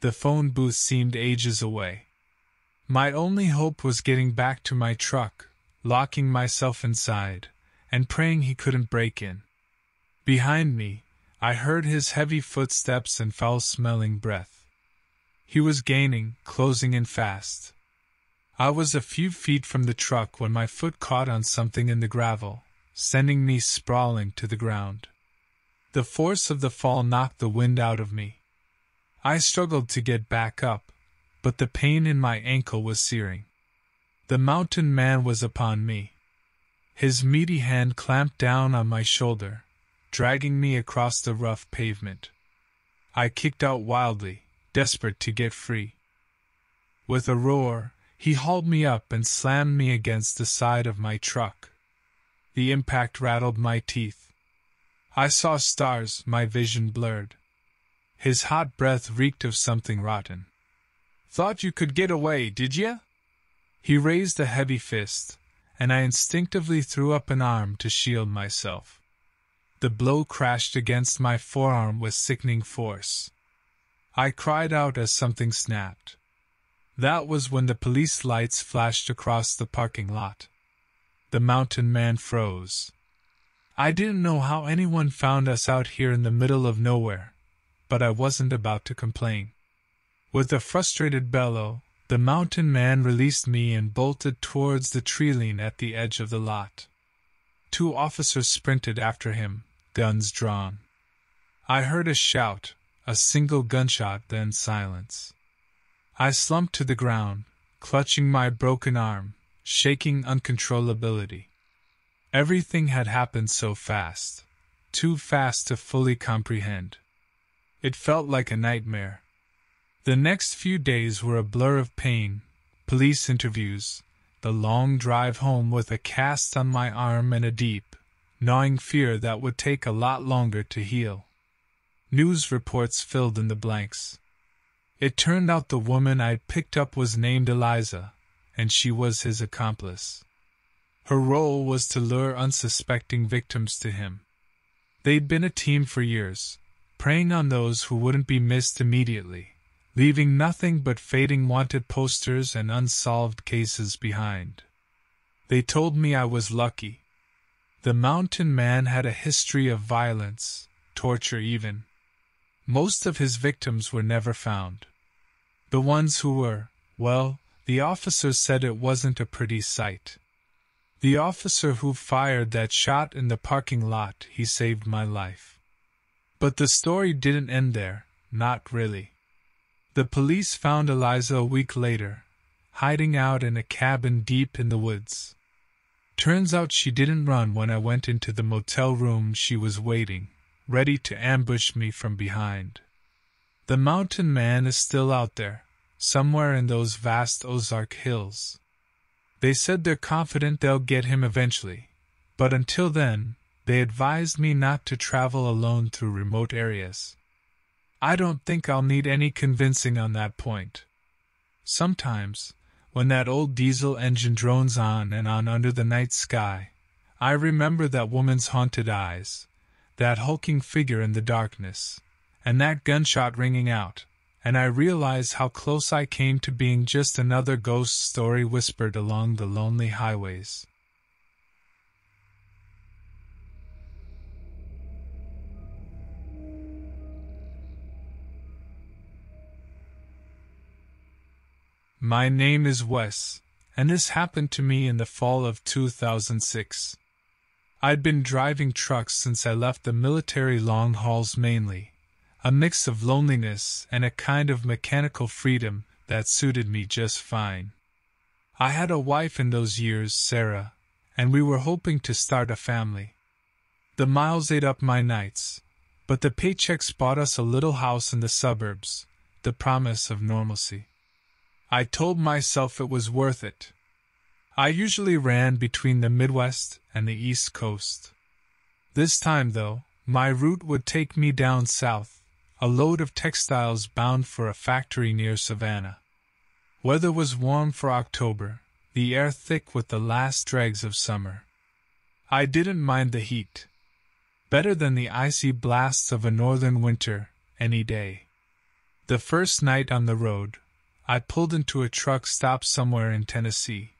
The phone booth seemed ages away. My only hope was getting back to my truck, locking myself inside, and praying he couldn't break in. Behind me, I heard his heavy footsteps and foul smelling breath. He was gaining, closing in fast. I was a few feet from the truck when my foot caught on something in the gravel, sending me sprawling to the ground. The force of the fall knocked the wind out of me. I struggled to get back up, but the pain in my ankle was searing. The mountain man was upon me. His meaty hand clamped down on my shoulder, dragging me across the rough pavement. I kicked out wildly, desperate to get free. With a roar, he hauled me up and slammed me against the side of my truck. The impact rattled my teeth. I saw stars, my vision blurred. His hot breath reeked of something rotten. Thought you could get away, did ya? He raised a heavy fist, and I instinctively threw up an arm to shield myself. The blow crashed against my forearm with sickening force. I cried out as something snapped. That was when the police lights flashed across the parking lot. The mountain man froze. I didn't know how anyone found us out here in the middle of nowhere, but I wasn't about to complain. With a frustrated bellow, the mountain man released me and bolted towards the treeline at the edge of the lot. Two officers sprinted after him, guns drawn. I heard a shout, a single gunshot, then silence. I slumped to the ground, clutching my broken arm, shaking uncontrollability. Everything had happened so fast, too fast to fully comprehend. It felt like a nightmare. The next few days were a blur of pain, police interviews, the long drive home with a cast on my arm and a deep, gnawing fear that would take a lot longer to heal. News reports filled in the blanks. It turned out the woman I'd picked up was named Eliza, and she was his accomplice. Her role was to lure unsuspecting victims to him. They'd been a team for years, preying on those who wouldn't be missed immediately, leaving nothing but fading wanted posters and unsolved cases behind. They told me I was lucky. The mountain man had a history of violence, torture even. Most of his victims were never found. The ones who were, well, the officers said it wasn't a pretty sight. The officer who fired that shot in the parking lot, he saved my life. But the story didn't end there, not really. The police found Eliza a week later, hiding out in a cabin deep in the woods. Turns out she didn't run when I went into the motel room she was waiting, ready to ambush me from behind. The mountain man is still out there, somewhere in those vast Ozark hills. They said they're confident they'll get him eventually, but until then, they advised me not to travel alone through remote areas. I don't think I'll need any convincing on that point. Sometimes, when that old diesel engine drones on and on under the night sky, I remember that woman's haunted eyes, that hulking figure in the darkness, and that gunshot ringing out, and I realize how close I came to being just another ghost story whispered along the lonely highways. My name is Wes, and this happened to me in the fall of 2006. I'd been driving trucks since I left the military long hauls mainly, a mix of loneliness and a kind of mechanical freedom that suited me just fine. I had a wife in those years, Sarah, and we were hoping to start a family. The miles ate up my nights, but the paychecks bought us a little house in the suburbs, the promise of normalcy. I told myself it was worth it. I usually ran between the Midwest and the East Coast. This time, though, my route would take me down south, a load of textiles bound for a factory near Savannah. Weather was warm for October, the air thick with the last dregs of summer. I didn't mind the heat. Better than the icy blasts of a northern winter, any day. The first night on the road, I pulled into a truck stop somewhere in Tennessee.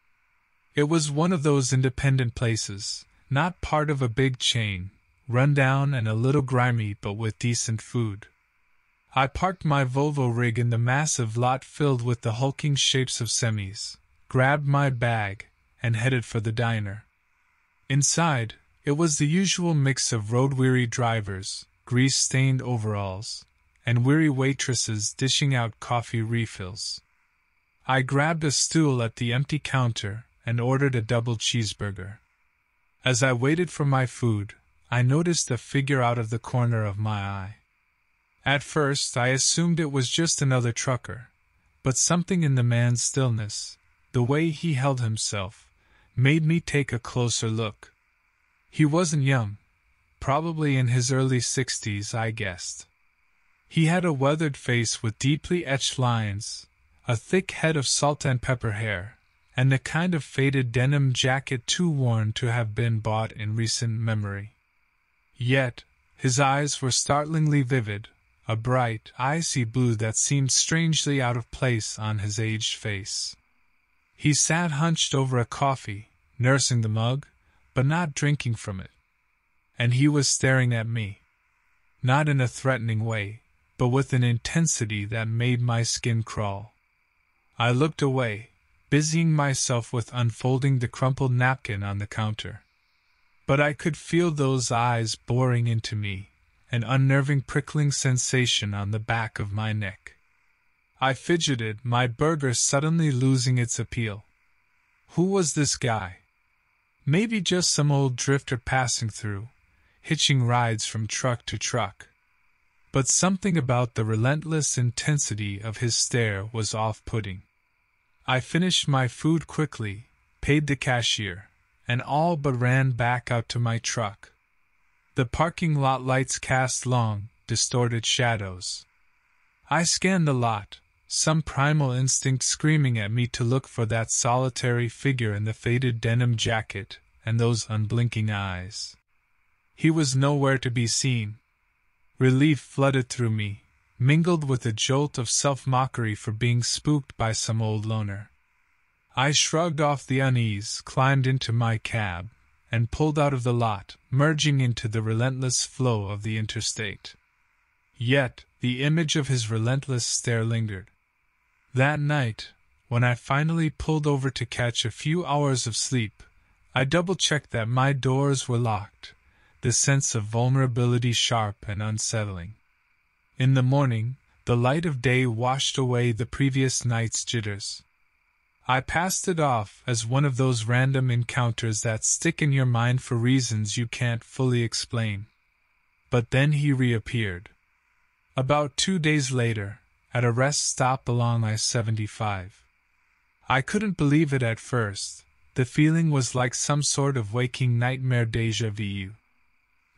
It was one of those independent places, not part of a big chain, run down and a little grimy but with decent food. I parked my Volvo rig in the massive lot filled with the hulking shapes of semis, grabbed my bag, and headed for the diner. Inside, it was the usual mix of road weary drivers, grease stained overalls, and weary waitresses dishing out coffee refills. I grabbed a stool at the empty counter and ordered a double cheeseburger. As I waited for my food, I noticed a figure out of the corner of my eye. At first, I assumed it was just another trucker, but something in the man's stillness, the way he held himself, made me take a closer look. He wasn't young, probably in his early sixties, I guessed. He had a weathered face with deeply etched lines, a thick head of salt and pepper hair, and the kind of faded denim jacket too worn to have been bought in recent memory. Yet, his eyes were startlingly vivid, a bright, icy blue that seemed strangely out of place on his aged face. He sat hunched over a coffee, nursing the mug, but not drinking from it. And he was staring at me. Not in a threatening way, but with an intensity that made my skin crawl. I looked away, busying myself with unfolding the crumpled napkin on the counter. But I could feel those eyes boring into me, an unnerving prickling sensation on the back of my neck. I fidgeted, my burger suddenly losing its appeal. Who was this guy? Maybe just some old drifter passing through, hitching rides from truck to truck. But something about the relentless intensity of his stare was off putting. I finished my food quickly, paid the cashier, and all but ran back out to my truck. The parking lot lights cast long, distorted shadows. I scanned the lot, some primal instinct screaming at me to look for that solitary figure in the faded denim jacket and those unblinking eyes. He was nowhere to be seen. Relief flooded through me, mingled with a jolt of self mockery for being spooked by some old loner. I shrugged off the unease, climbed into my cab, and pulled out of the lot, merging into the relentless flow of the interstate. Yet, the image of his relentless stare lingered. That night, when I finally pulled over to catch a few hours of sleep, I double checked that my doors were locked, the sense of vulnerability sharp and unsettling. In the morning, the light of day washed away the previous night's jitters. I passed it off as one of those random encounters that stick in your mind for reasons you can't fully explain. But then he reappeared. About two days later, at a rest stop along I 75. I couldn't believe it at first. The feeling was like some sort of waking nightmare deja vu.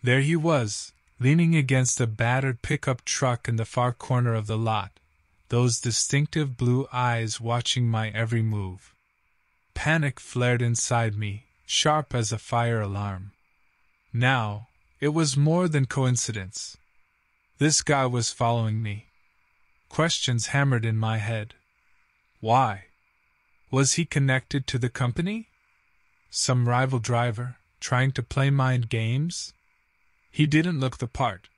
There he was, leaning against a battered pickup truck in the far corner of the lot, those distinctive blue eyes watching my every move. Panic flared inside me, sharp as a fire alarm. Now, it was more than coincidence. This guy was following me. Questions hammered in my head. Why? Was he connected to the company? Some rival driver, trying to play mind games? He didn't look the part.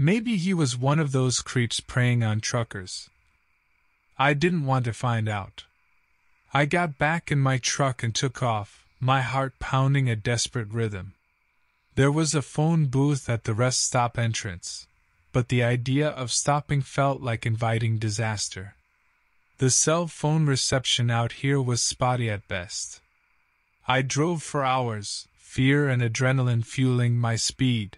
Maybe he was one of those creeps preying on truckers. I didn't want to find out. I got back in my truck and took off, my heart pounding a desperate rhythm. There was a phone booth at the rest stop entrance, but the idea of stopping felt like inviting disaster. The cell phone reception out here was spotty at best. I drove for hours, fear and adrenaline fueling my speed.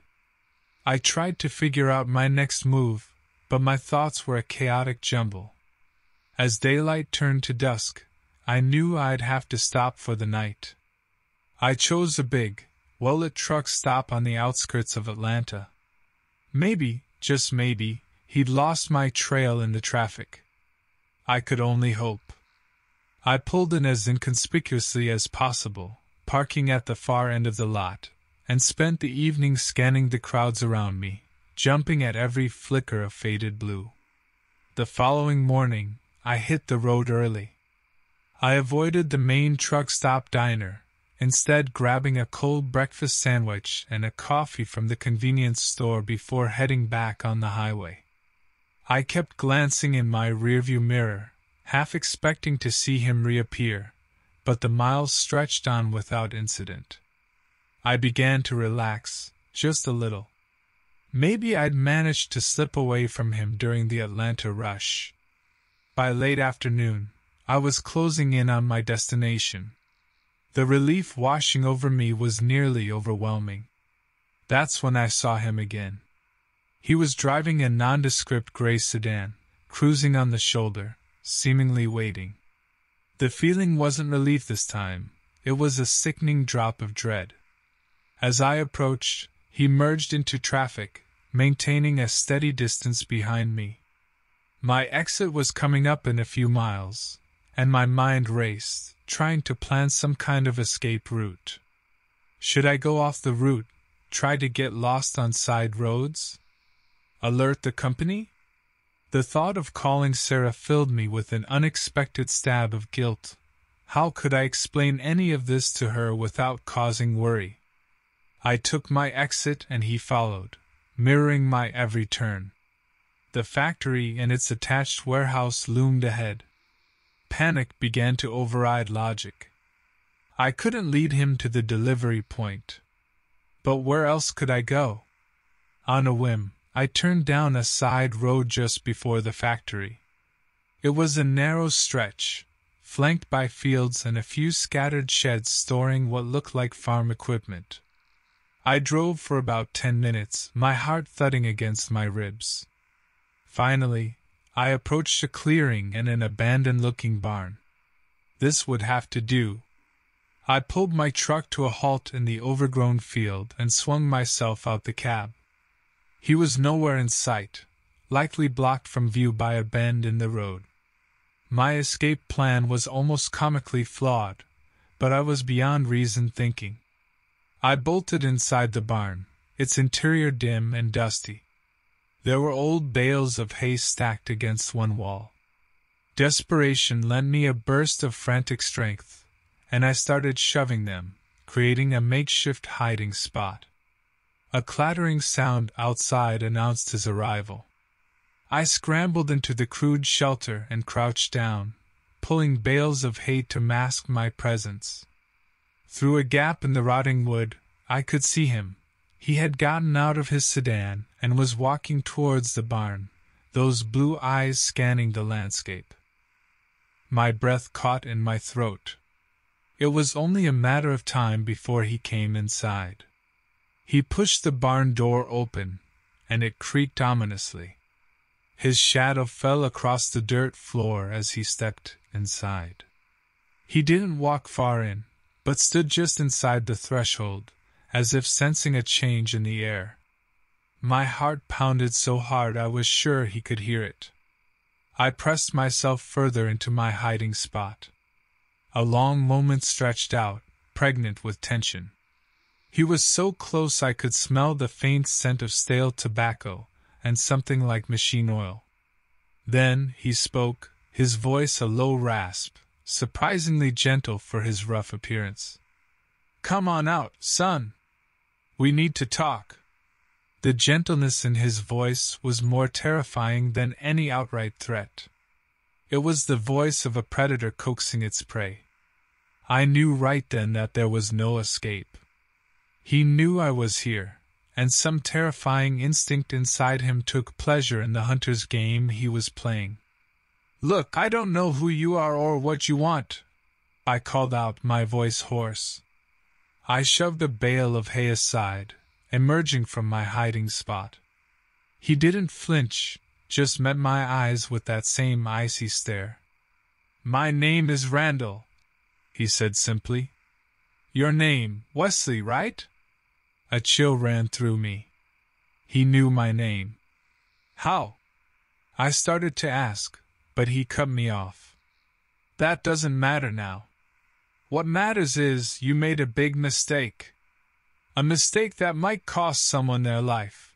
I tried to figure out my next move, but my thoughts were a chaotic jumble. As daylight turned to dusk, I knew I'd have to stop for the night. I chose a big, well lit truck stop on the outskirts of Atlanta. Maybe, just maybe, he'd lost my trail in the traffic. I could only hope. I pulled in as inconspicuously as possible, parking at the far end of the lot, and spent the evening scanning the crowds around me, jumping at every flicker of faded blue. The following morning, I hit the road early. I avoided the main truck stop diner, instead, grabbing a cold breakfast sandwich and a coffee from the convenience store before heading back on the highway. I kept glancing in my rearview mirror, half expecting to see him reappear, but the miles stretched on without incident. I began to relax, just a little. Maybe I'd managed to slip away from him during the Atlanta rush. By late afternoon, I was closing in on my destination. The relief washing over me was nearly overwhelming. That's when I saw him again. He was driving a nondescript gray sedan, cruising on the shoulder, seemingly waiting. The feeling wasn't relief this time, it was a sickening drop of dread. As I approached, he merged into traffic, maintaining a steady distance behind me. My exit was coming up in a few miles, and my mind raced, trying to plan some kind of escape route. Should I go off the route, try to get lost on side roads? Alert the company? The thought of calling Sarah filled me with an unexpected stab of guilt. How could I explain any of this to her without causing worry? I took my exit and he followed, mirroring my every turn. The factory and its attached warehouse loomed ahead, Panic began to override logic. I couldn't lead him to the delivery point. But where else could I go? On a whim, I turned down a side road just before the factory. It was a narrow stretch, flanked by fields and a few scattered sheds storing what looked like farm equipment. I drove for about ten minutes, my heart thudding against my ribs. Finally, I approached a clearing and an abandoned looking barn. This would have to do. I pulled my truck to a halt in the overgrown field and swung myself out the cab. He was nowhere in sight, likely blocked from view by a bend in the road. My escape plan was almost comically flawed, but I was beyond reason thinking. I bolted inside the barn, its interior dim and dusty. There were old bales of hay stacked against one wall. Desperation lent me a burst of frantic strength, and I started shoving them, creating a makeshift hiding spot. A clattering sound outside announced his arrival. I scrambled into the crude shelter and crouched down, pulling bales of hay to mask my presence. Through a gap in the rotting wood, I could see him, he had gotten out of his sedan and was walking towards the barn, those blue eyes scanning the landscape. My breath caught in my throat. It was only a matter of time before he came inside. He pushed the barn door open, and it creaked ominously. His shadow fell across the dirt floor as he stepped inside. He didn't walk far in, but stood just inside the threshold, as if sensing a change in the air. My heart pounded so hard I was sure he could hear it. I pressed myself further into my hiding spot. A long moment stretched out, pregnant with tension. He was so close I could smell the faint scent of stale tobacco and something like machine oil. Then he spoke, his voice a low rasp, surprisingly gentle for his rough appearance. Come on out, son. We need to talk. The gentleness in his voice was more terrifying than any outright threat. It was the voice of a predator coaxing its prey. I knew right then that there was no escape. He knew I was here, and some terrifying instinct inside him took pleasure in the hunter's game he was playing. Look, I don't know who you are or what you want, I called out, my voice hoarse. I shoved a bale of hay aside, emerging from my hiding spot. He didn't flinch, just met my eyes with that same icy stare. My name is Randall, he said simply. Your name, Wesley, right? A chill ran through me. He knew my name. How? I started to ask, but he cut me off. That doesn't matter now. What matters is you made a big mistake. A mistake that might cost someone their life.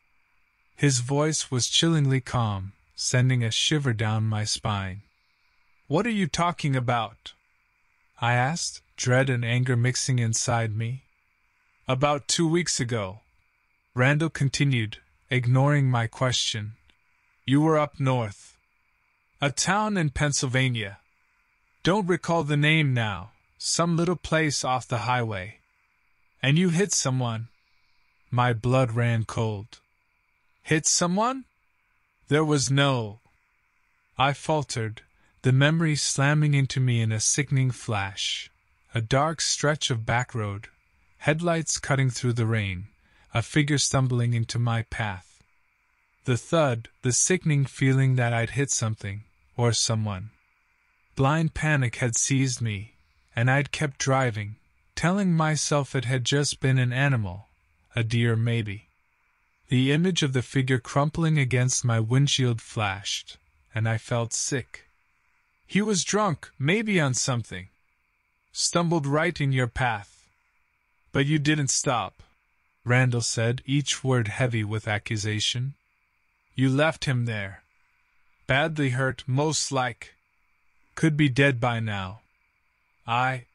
His voice was chillingly calm, sending a shiver down my spine. What are you talking about? I asked, dread and anger mixing inside me. About two weeks ago, Randall continued, ignoring my question. You were up north. A town in Pennsylvania. Don't recall the name now, some little place off the highway. And you hit someone. My blood ran cold. Hit someone? There was no. I faltered, the memory slamming into me in a sickening flash. A dark stretch of back road, headlights cutting through the rain, a figure stumbling into my path. The thud, the sickening feeling that I'd hit something, or someone. Blind panic had seized me, and I'd kept driving, telling myself it had just been an animal, a deer maybe. The image of the figure crumpling against my windshield flashed, and I felt sick. He was drunk, maybe on something. Stumbled right in your path. But you didn't stop, Randall said, each word heavy with accusation. You left him there. Badly hurt, most like. Could be dead by now. I.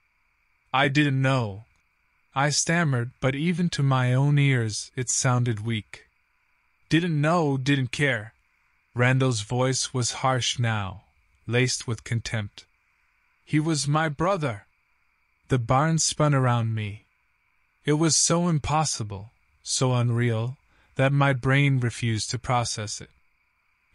I didn't know. I stammered, but even to my own ears it sounded weak. Didn't know, didn't care. Randall's voice was harsh now, laced with contempt. He was my brother. The barn spun around me. It was so impossible, so unreal, that my brain refused to process it.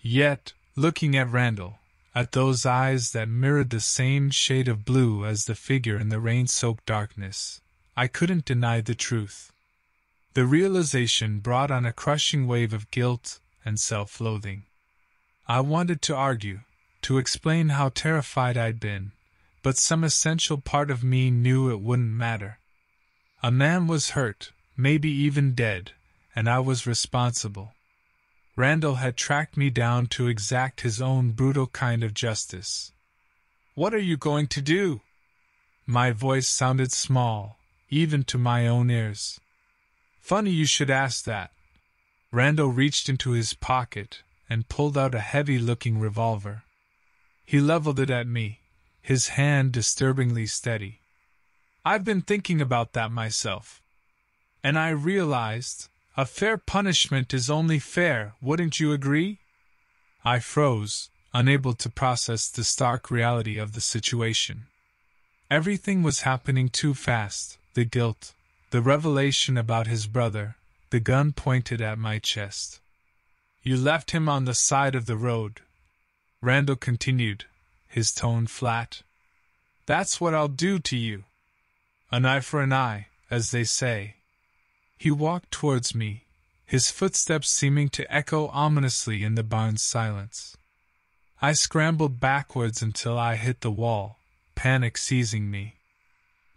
Yet, looking at Randall, at those eyes that mirrored the same shade of blue as the figure in the rain soaked darkness, I couldn't deny the truth. The realization brought on a crushing wave of guilt and self loathing. I wanted to argue, to explain how terrified I'd been, but some essential part of me knew it wouldn't matter. A man was hurt, maybe even dead, and I was responsible. Randall had tracked me down to exact his own brutal kind of justice. What are you going to do? My voice sounded small, even to my own ears. Funny you should ask that. Randall reached into his pocket and pulled out a heavy looking revolver. He leveled it at me, his hand disturbingly steady. I've been thinking about that myself. And I realized a fair punishment is only fair, wouldn't you agree? I froze, unable to process the stark reality of the situation. Everything was happening too fast the guilt, the revelation about his brother, the gun pointed at my chest. You left him on the side of the road. Randall continued, his tone flat. That's what I'll do to you. An eye for an eye, as they say. He walked towards me, his footsteps seeming to echo ominously in the barn's silence. I scrambled backwards until I hit the wall, panic seizing me.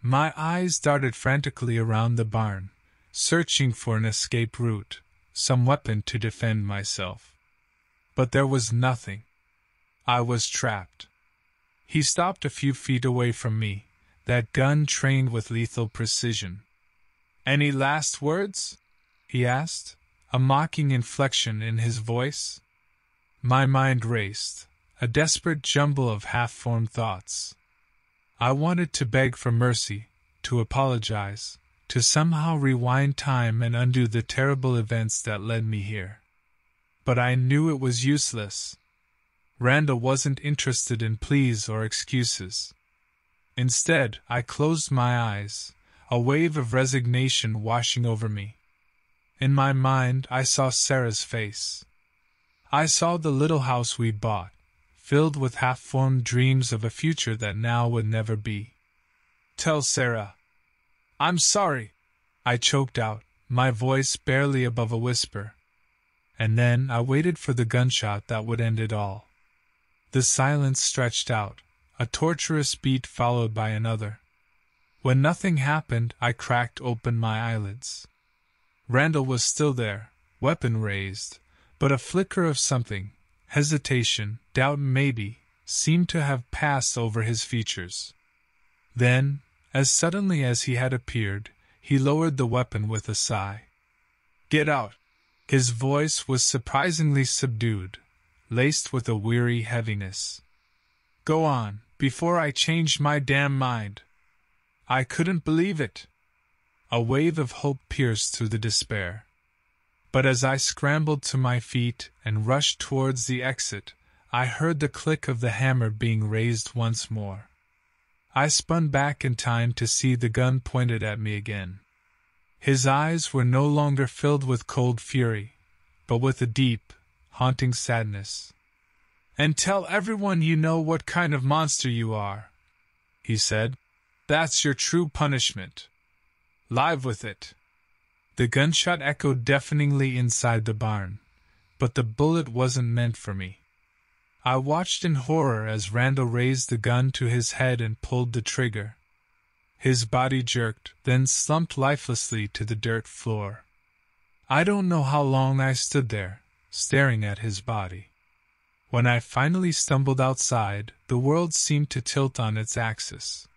My eyes darted frantically around the barn, searching for an escape route, some weapon to defend myself. But there was nothing. I was trapped. He stopped a few feet away from me, that gun trained with lethal precision. Any last words? he asked, a mocking inflection in his voice. My mind raced, a desperate jumble of half formed thoughts. I wanted to beg for mercy, to apologize, to somehow rewind time and undo the terrible events that led me here. But I knew it was useless. Randall wasn't interested in pleas or excuses. Instead, I closed my eyes, a wave of resignation washing over me. In my mind, I saw Sarah's face. I saw the little house we bought, filled with half formed dreams of a future that now would never be. Tell Sarah. I'm sorry, I choked out, my voice barely above a whisper. And then I waited for the gunshot that would end it all. The silence stretched out, a torturous beat followed by another. When nothing happened, I cracked open my eyelids. Randall was still there, weapon raised, but a flicker of something, hesitation, doubt maybe, seemed to have passed over his features. Then, as suddenly as he had appeared, he lowered the weapon with a sigh. Get out! His voice was surprisingly subdued, laced with a weary heaviness. Go on, before I change my damn mind. I couldn't believe it. A wave of hope pierced through the despair. But as I scrambled to my feet and rushed towards the exit, I heard the click of the hammer being raised once more. I spun back in time to see the gun pointed at me again. His eyes were no longer filled with cold fury, but with a deep, haunting sadness. And tell everyone you know what kind of monster you are, he said. That's your true punishment. Live with it. The gunshot echoed deafeningly inside the barn, but the bullet wasn't meant for me. I watched in horror as Randall raised the gun to his head and pulled the trigger. His body jerked, then slumped lifelessly to the dirt floor. I don't know how long I stood there, staring at his body. When I finally stumbled outside, the world seemed to tilt on its axis.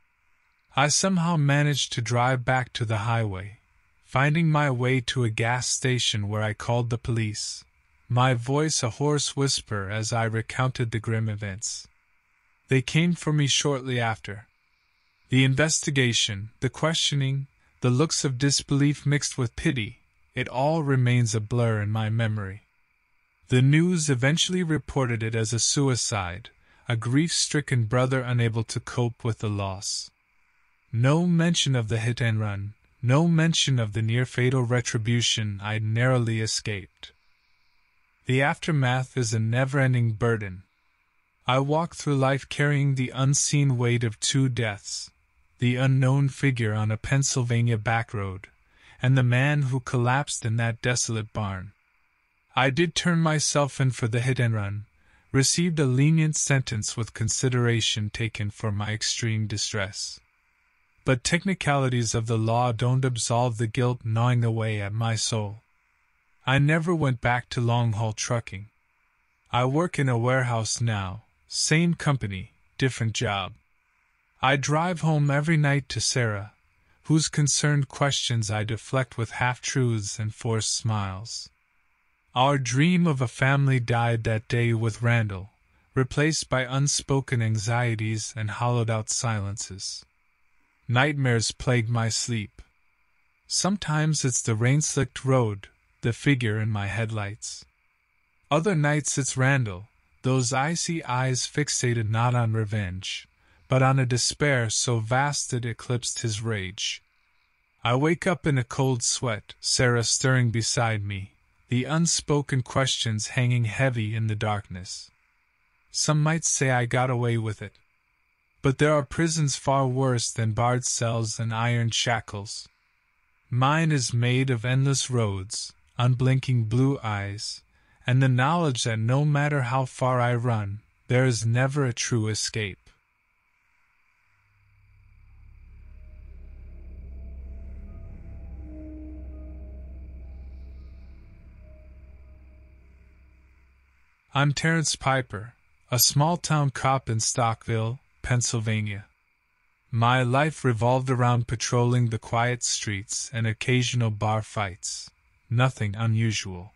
I somehow managed to drive back to the highway, finding my way to a gas station where I called the police, my voice a hoarse whisper as I recounted the grim events. They came for me shortly after. The investigation, the questioning, the looks of disbelief mixed with pity, it all remains a blur in my memory. The news eventually reported it as a suicide, a grief stricken brother unable to cope with the loss. No mention of the hit and run, no mention of the near fatal retribution I'd narrowly escaped. The aftermath is a never ending burden. I walk through life carrying the unseen weight of two deaths the unknown figure on a Pennsylvania back road, and the man who collapsed in that desolate barn. I did turn myself in for the hit and run, received a lenient sentence with consideration taken for my extreme distress. But technicalities of the law don't absolve the guilt gnawing away at my soul. I never went back to long haul trucking. I work in a warehouse now, same company, different job. I drive home every night to Sarah, whose concerned questions I deflect with half truths and forced smiles. Our dream of a family died that day with Randall, replaced by unspoken anxieties and hollowed out silences. Nightmares plague my sleep. Sometimes it's the rain slicked road, the figure in my headlights. Other nights it's Randall, those icy eyes fixated not on revenge, but on a despair so vast it eclipsed his rage. I wake up in a cold sweat, Sarah stirring beside me, the unspoken questions hanging heavy in the darkness. Some might say I got away with it. But there are prisons far worse than barred cells and iron shackles. Mine is made of endless roads, unblinking blue eyes, and the knowledge that no matter how far I run, there is never a true escape. I'm Terence Piper, a small town cop in Stockville, Pennsylvania. My life revolved around patrolling the quiet streets and occasional bar fights. Nothing unusual.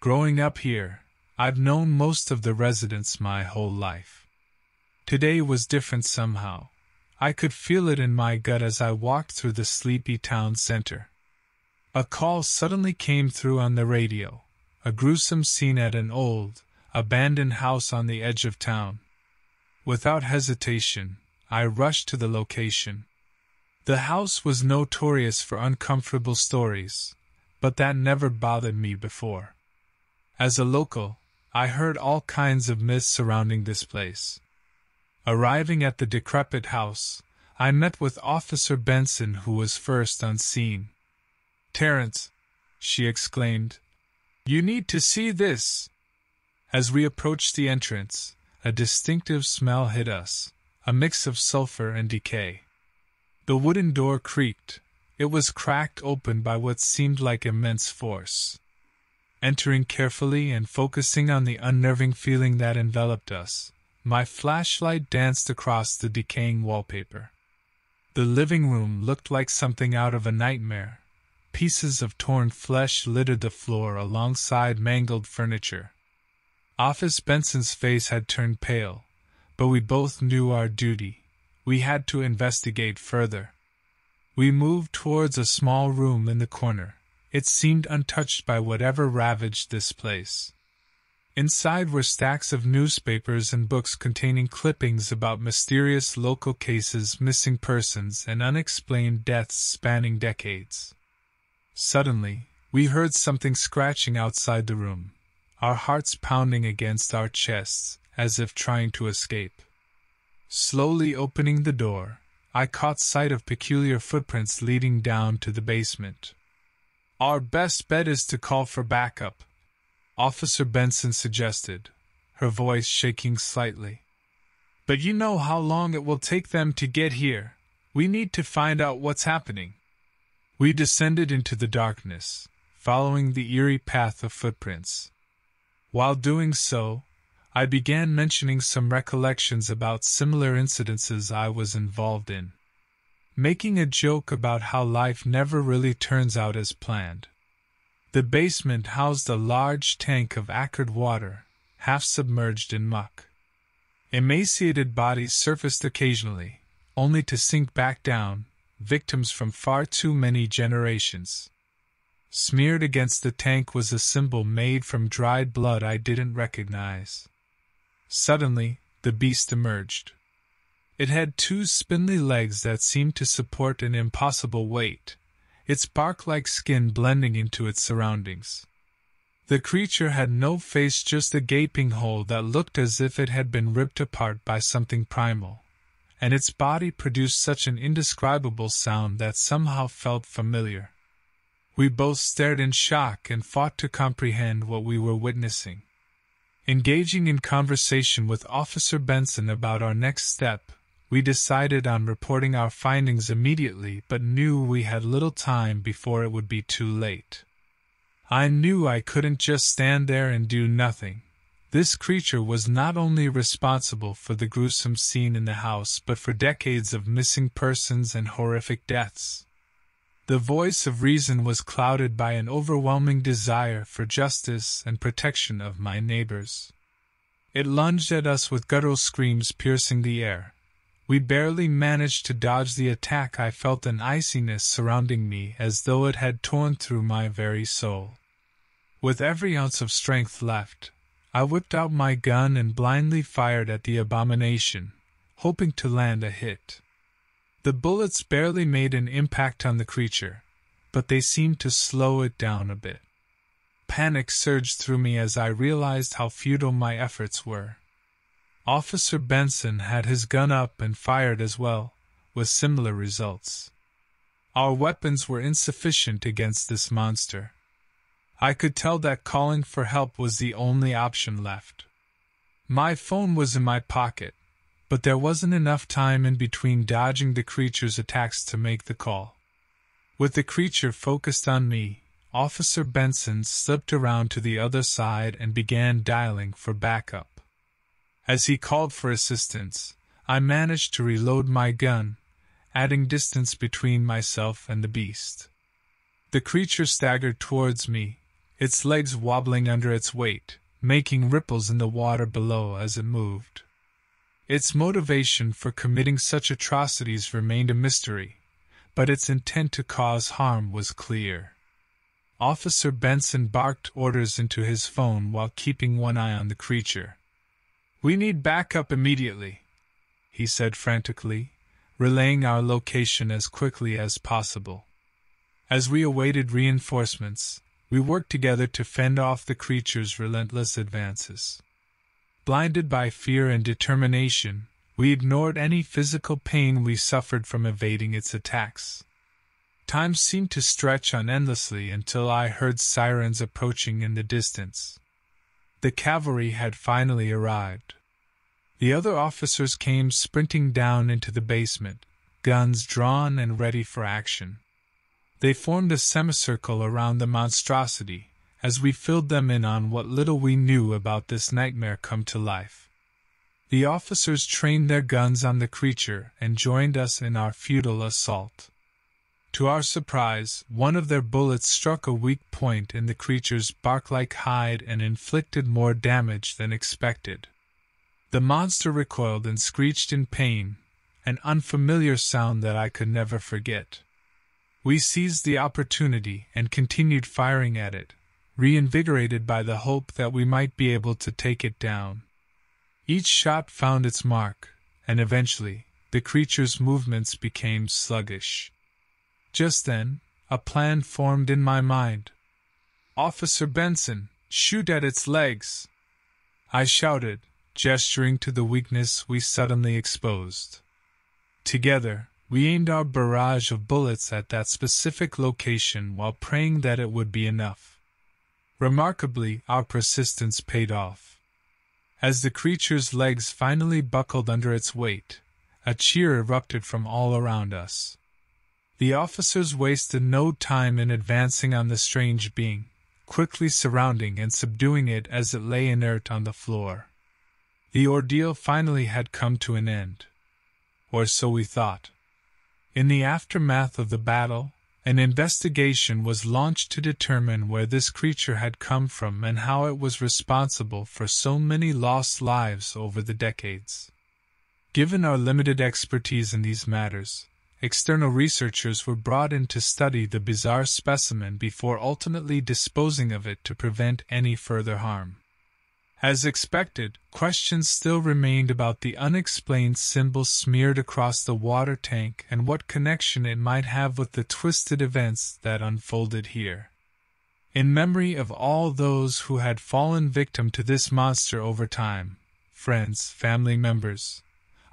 Growing up here, I've known most of the residents my whole life. Today was different somehow. I could feel it in my gut as I walked through the sleepy town center. A call suddenly came through on the radio, a gruesome scene at an old, abandoned house on the edge of town. Without hesitation, I rushed to the location. The house was notorious for uncomfortable stories, but that never bothered me before. As a local, I heard all kinds of myths surrounding this place. Arriving at the decrepit house, I met with Officer Benson, who was first on scene. Terence, she exclaimed, you need to see this. As we approached the entrance, a distinctive smell hit us a mix of sulfur and decay. The wooden door creaked. It was cracked open by what seemed like immense force. Entering carefully and focusing on the unnerving feeling that enveloped us, my flashlight danced across the decaying wallpaper. The living room looked like something out of a nightmare. Pieces of torn flesh littered the floor alongside mangled furniture. Officer Benson's face had turned pale, but we both knew our duty. We had to investigate further. We moved towards a small room in the corner. It seemed untouched by whatever ravaged this place. Inside were stacks of newspapers and books containing clippings about mysterious local cases, missing persons, and unexplained deaths spanning decades. Suddenly, we heard something scratching outside the room, our hearts pounding against our chests as if trying to escape. Slowly opening the door, I caught sight of peculiar footprints leading down to the basement. Our best bet is to call for backup, Officer Benson suggested, her voice shaking slightly. But you know how long it will take them to get here. We need to find out what's happening. We descended into the darkness, following the eerie path of footprints. While doing so, I began mentioning some recollections about similar incidences I was involved in, making a joke about how life never really turns out as planned. The basement housed a large tank of acrid water, half submerged in muck. Emaciated bodies surfaced occasionally, only to sink back down, victims from far too many generations. Smeared against the tank was a symbol made from dried blood I didn't recognize. Suddenly, the beast emerged. It had two spindly legs that seemed to support an impossible weight, its bark like skin blending into its surroundings. The creature had no face, just a gaping hole that looked as if it had been ripped apart by something primal, and its body produced such an indescribable sound that somehow felt familiar. We both stared in shock and fought to comprehend what we were witnessing. Engaging in conversation with Officer Benson about our next step, we decided on reporting our findings immediately, but knew we had little time before it would be too late. I knew I couldn't just stand there and do nothing. This creature was not only responsible for the gruesome scene in the house, but for decades of missing persons and horrific deaths. The voice of reason was clouded by an overwhelming desire for justice and protection of my neighbors. It lunged at us with guttural screams piercing the air, we barely managed to dodge the attack. I felt an iciness surrounding me as though it had torn through my very soul. With every ounce of strength left, I whipped out my gun and blindly fired at the abomination, hoping to land a hit. The bullets barely made an impact on the creature, but they seemed to slow it down a bit. Panic surged through me as I realized how futile my efforts were. Officer Benson had his gun up and fired as well, with similar results. Our weapons were insufficient against this monster. I could tell that calling for help was the only option left. My phone was in my pocket, but there wasn't enough time in between dodging the creature's attacks to make the call. With the creature focused on me, Officer Benson slipped around to the other side and began dialing for backup. As he called for assistance, I managed to reload my gun, adding distance between myself and the beast. The creature staggered towards me, its legs wobbling under its weight, making ripples in the water below as it moved. Its motivation for committing such atrocities remained a mystery, but its intent to cause harm was clear. Officer Benson barked orders into his phone while keeping one eye on the creature. We need backup immediately, he said frantically, relaying our location as quickly as possible. As we awaited reinforcements, we worked together to fend off the creature's relentless advances. Blinded by fear and determination, we ignored any physical pain we suffered from evading its attacks. Time seemed to stretch on endlessly until I heard sirens approaching in the distance. The cavalry had finally arrived. The other officers came sprinting down into the basement, guns drawn and ready for action. They formed a semicircle around the monstrosity, as we filled them in on what little we knew about this nightmare come to life. The officers trained their guns on the creature and joined us in our futile assault. To our surprise, one of their bullets struck a weak point in the creature's bark like hide and inflicted more damage than expected. The monster recoiled and screeched in pain, an unfamiliar sound that I could never forget. We seized the opportunity and continued firing at it, reinvigorated by the hope that we might be able to take it down. Each shot found its mark, and eventually, the creature's movements became sluggish. Just then, a plan formed in my mind. Officer Benson, shoot at its legs! I shouted, gesturing to the weakness we suddenly exposed. Together, we aimed our barrage of bullets at that specific location while praying that it would be enough. Remarkably, our persistence paid off. As the creature's legs finally buckled under its weight, a cheer erupted from all around us. The officers wasted no time in advancing on the strange being, quickly surrounding and subduing it as it lay inert on the floor. The ordeal finally had come to an end. Or so we thought. In the aftermath of the battle, an investigation was launched to determine where this creature had come from and how it was responsible for so many lost lives over the decades. Given our limited expertise in these matters, external researchers were brought in to study the bizarre specimen before ultimately disposing of it to prevent any further harm. As expected, questions still remained about the unexplained symbol smeared across the water tank and what connection it might have with the twisted events that unfolded here. In memory of all those who had fallen victim to this monster over time, friends, family members,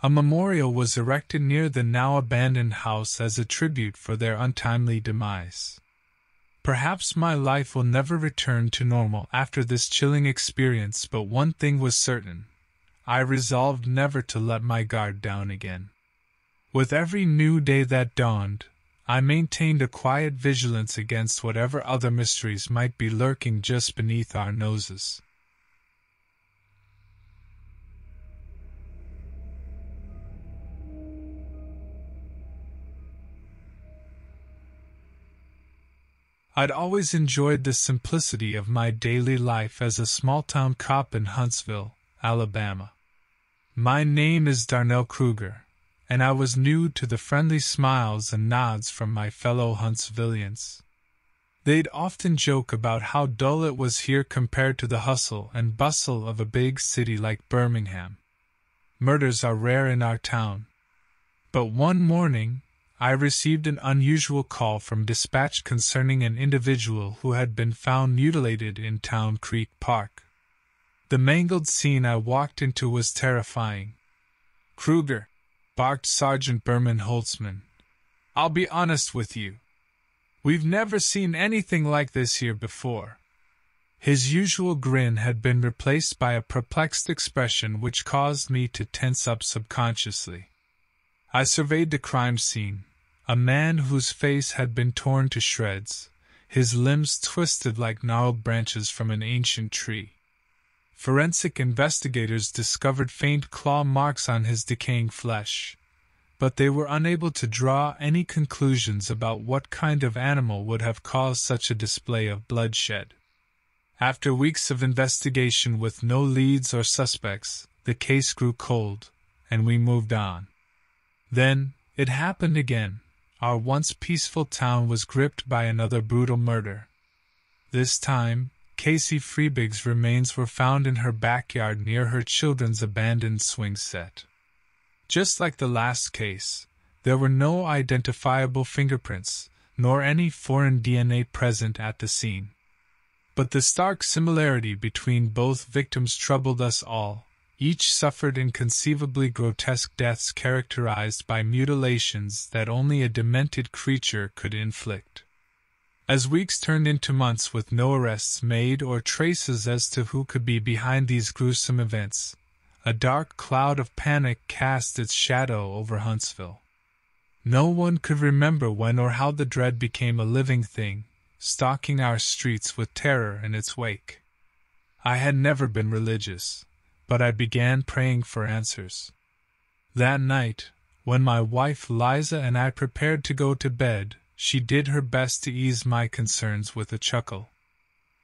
a memorial was erected near the now abandoned house as a tribute for their untimely demise. Perhaps my life will never return to normal after this chilling experience, but one thing was certain. I resolved never to let my guard down again. With every new day that dawned, I maintained a quiet vigilance against whatever other mysteries might be lurking just beneath our noses. I'd always enjoyed the simplicity of my daily life as a small town cop in Huntsville, Alabama. My name is Darnell Kruger, and I was new to the friendly smiles and nods from my fellow Huntsvillians. They'd often joke about how dull it was here compared to the hustle and bustle of a big city like Birmingham. Murders are rare in our town. But one morning, I received an unusual call from dispatch concerning an individual who had been found mutilated in Town Creek Park. The mangled scene I walked into was terrifying. Kruger, barked Sergeant Berman Holtzman. I'll be honest with you. We've never seen anything like this here before. His usual grin had been replaced by a perplexed expression which caused me to tense up subconsciously. I surveyed the crime scene, a man whose face had been torn to shreds, his limbs twisted like gnarled branches from an ancient tree. Forensic investigators discovered faint claw marks on his decaying flesh, but they were unable to draw any conclusions about what kind of animal would have caused such a display of bloodshed. After weeks of investigation with no leads or suspects, the case grew cold, and we moved on. Then, it happened again our once peaceful town was gripped by another brutal murder. This time, Casey Freebig's remains were found in her backyard near her children's abandoned swing set. Just like the last case, there were no identifiable fingerprints, nor any foreign DNA present at the scene. But the stark similarity between both victims troubled us all, each suffered inconceivably grotesque deaths characterized by mutilations that only a demented creature could inflict. As weeks turned into months with no arrests made or traces as to who could be behind these gruesome events, a dark cloud of panic cast its shadow over Huntsville. No one could remember when or how the dread became a living thing, stalking our streets with terror in its wake. I had never been religious, but I began praying for answers. That night, when my wife Liza and I prepared to go to bed, she did her best to ease my concerns with a chuckle.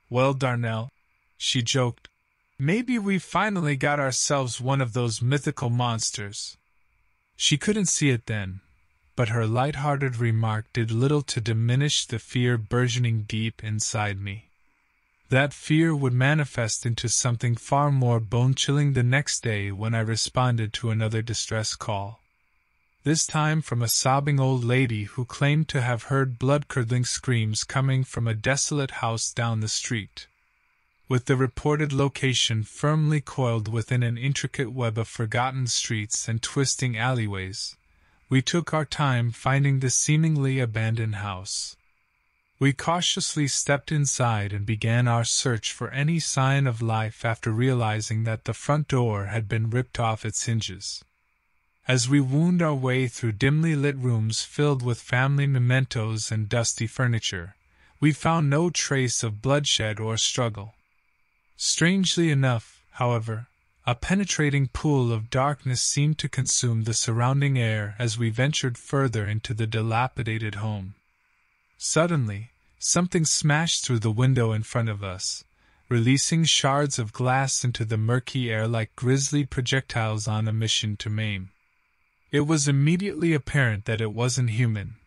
Well, Darnell, she joked, maybe we finally got ourselves one of those mythical monsters. She couldn't see it then, but her light-hearted remark did little to diminish the fear burgeoning deep inside me. That fear would manifest into something far more bone-chilling the next day when I responded to another distress call. This time from a sobbing old lady who claimed to have heard blood-curdling screams coming from a desolate house down the street. With the reported location firmly coiled within an intricate web of forgotten streets and twisting alleyways, we took our time finding the seemingly abandoned house. We cautiously stepped inside and began our search for any sign of life after realizing that the front door had been ripped off its hinges. As we wound our way through dimly lit rooms filled with family mementos and dusty furniture, we found no trace of bloodshed or struggle. Strangely enough, however, a penetrating pool of darkness seemed to consume the surrounding air as we ventured further into the dilapidated home. Suddenly, something smashed through the window in front of us, releasing shards of glass into the murky air like grisly projectiles on a mission to maim. It was immediately apparent that it wasn't human,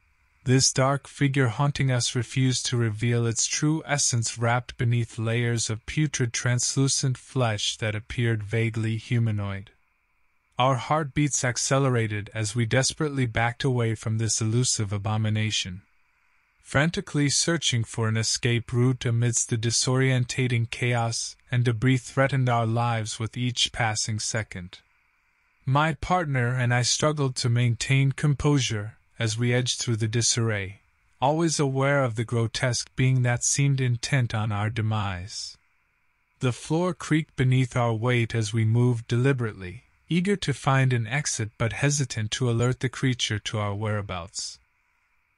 this dark figure haunting us refused to reveal its true essence wrapped beneath layers of putrid translucent flesh that appeared vaguely humanoid. Our heartbeats accelerated as we desperately backed away from this elusive abomination. Frantically searching for an escape route amidst the disorientating chaos and debris threatened our lives with each passing second. My partner and I struggled to maintain composure as we edged through the disarray, always aware of the grotesque being that seemed intent on our demise. The floor creaked beneath our weight as we moved deliberately, eager to find an exit but hesitant to alert the creature to our whereabouts.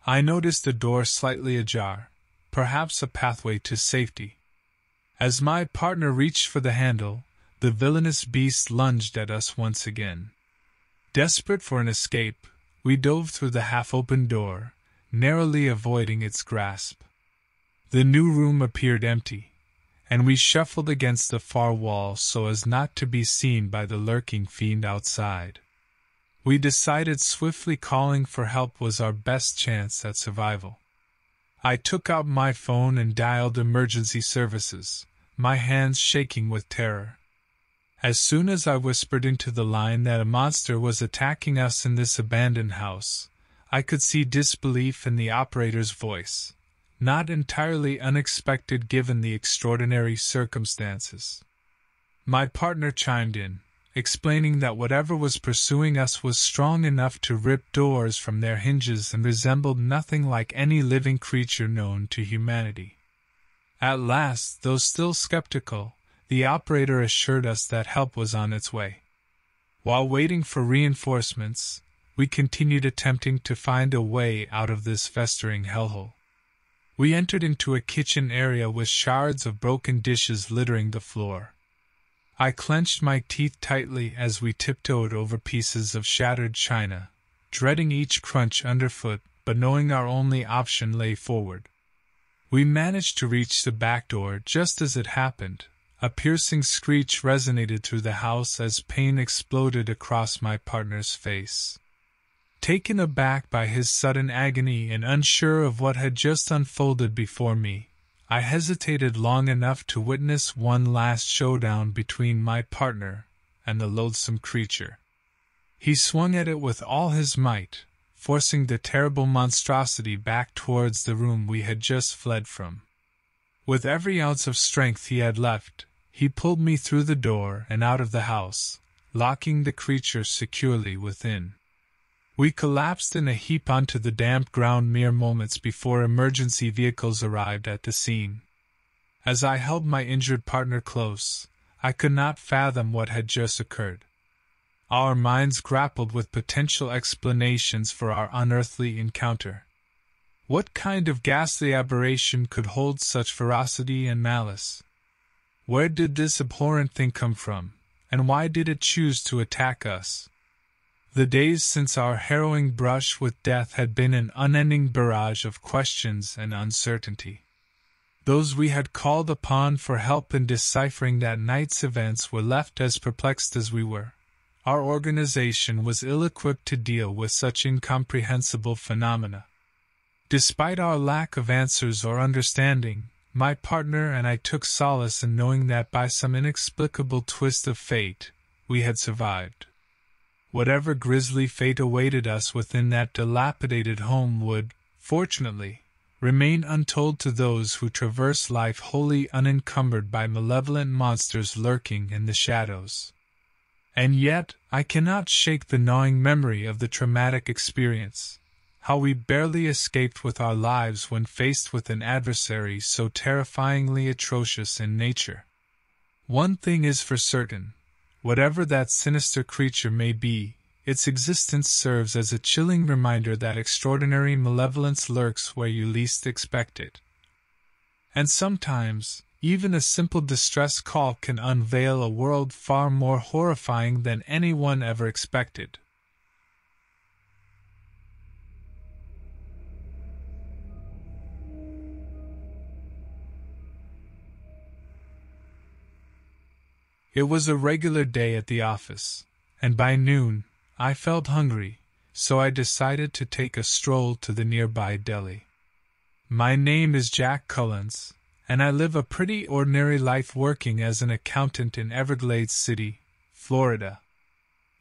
I noticed the door slightly ajar, perhaps a pathway to safety. As my partner reached for the handle, the villainous beast lunged at us once again. Desperate for an escape, we dove through the half open door, narrowly avoiding its grasp. The new room appeared empty, and we shuffled against the far wall so as not to be seen by the lurking fiend outside. We decided swiftly calling for help was our best chance at survival. I took out my phone and dialed emergency services, my hands shaking with terror. As soon as I whispered into the line that a monster was attacking us in this abandoned house, I could see disbelief in the operator's voice, not entirely unexpected given the extraordinary circumstances. My partner chimed in, explaining that whatever was pursuing us was strong enough to rip doors from their hinges and resembled nothing like any living creature known to humanity. At last, though still skeptical, the operator assured us that help was on its way. While waiting for reinforcements, we continued attempting to find a way out of this festering hellhole. We entered into a kitchen area with shards of broken dishes littering the floor. I clenched my teeth tightly as we tiptoed over pieces of shattered china, dreading each crunch underfoot but knowing our only option lay forward. We managed to reach the back door just as it happened, a piercing screech resonated through the house as pain exploded across my partner's face. Taken aback by his sudden agony and unsure of what had just unfolded before me, I hesitated long enough to witness one last showdown between my partner and the loathsome creature. He swung at it with all his might, forcing the terrible monstrosity back towards the room we had just fled from. With every ounce of strength he had left, he pulled me through the door and out of the house, locking the creature securely within. We collapsed in a heap onto the damp ground mere moments before emergency vehicles arrived at the scene. As I held my injured partner close, I could not fathom what had just occurred. Our minds grappled with potential explanations for our unearthly encounter. What kind of ghastly aberration could hold such ferocity and malice? Where did this abhorrent thing come from, and why did it choose to attack us? The days since our harrowing brush with death had been an unending barrage of questions and uncertainty. Those we had called upon for help in deciphering that night's events were left as perplexed as we were. Our organization was ill equipped to deal with such incomprehensible phenomena. Despite our lack of answers or understanding, my partner and I took solace in knowing that by some inexplicable twist of fate, we had survived. Whatever grisly fate awaited us within that dilapidated home would, fortunately, remain untold to those who traverse life wholly unencumbered by malevolent monsters lurking in the shadows. And yet, I cannot shake the gnawing memory of the traumatic experience. How we barely escaped with our lives when faced with an adversary so terrifyingly atrocious in nature. One thing is for certain Whatever that sinister creature may be, its existence serves as a chilling reminder that extraordinary malevolence lurks where you least expect it. And sometimes, even a simple distress call can unveil a world far more horrifying than anyone ever expected. It was a regular day at the office, and by noon I felt hungry, so I decided to take a stroll to the nearby deli. My name is Jack Cullens, and I live a pretty ordinary life working as an accountant in Everglades City, Florida.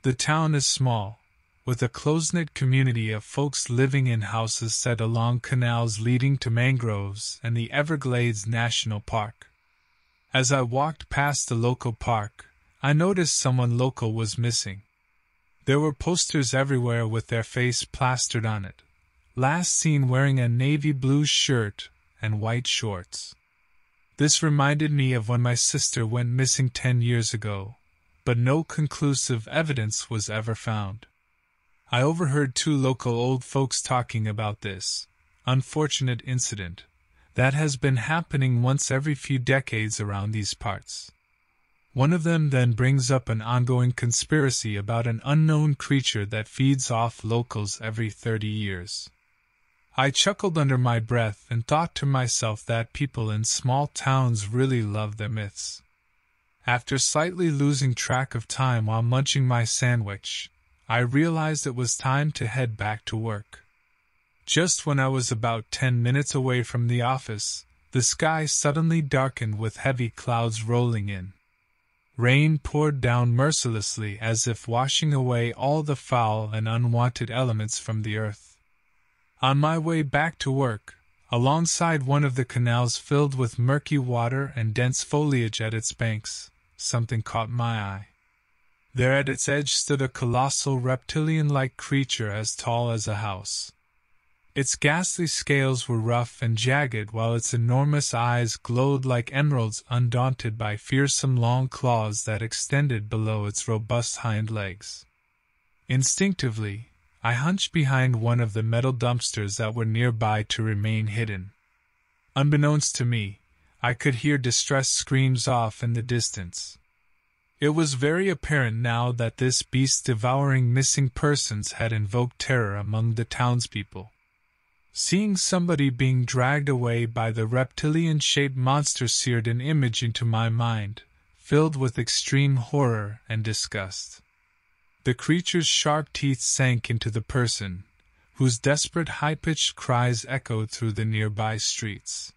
The town is small, with a close knit community of folks living in houses set along canals leading to mangroves and the Everglades National Park. As I walked past the local park, I noticed someone local was missing. There were posters everywhere with their face plastered on it. Last seen wearing a navy blue shirt and white shorts. This reminded me of when my sister went missing ten years ago, but no conclusive evidence was ever found. I overheard two local old folks talking about this unfortunate incident that has been happening once every few decades around these parts. One of them then brings up an ongoing conspiracy about an unknown creature that feeds off locals every 30 years. I chuckled under my breath and thought to myself that people in small towns really love their myths. After slightly losing track of time while munching my sandwich, I realized it was time to head back to work. Just when I was about ten minutes away from the office, the sky suddenly darkened with heavy clouds rolling in. Rain poured down mercilessly as if washing away all the foul and unwanted elements from the earth. On my way back to work, alongside one of the canals filled with murky water and dense foliage at its banks, something caught my eye. There at its edge stood a colossal reptilian like creature as tall as a house. Its ghastly scales were rough and jagged, while its enormous eyes glowed like emeralds, undaunted by fearsome long claws that extended below its robust hind legs. Instinctively, I hunched behind one of the metal dumpsters that were nearby to remain hidden. Unbeknownst to me, I could hear distressed screams off in the distance. It was very apparent now that this beast devouring missing persons had invoked terror among the townspeople. Seeing somebody being dragged away by the reptilian shaped monster seared an image into my mind, filled with extreme horror and disgust. The creature's sharp teeth sank into the person, whose desperate high pitched cries echoed through the nearby streets.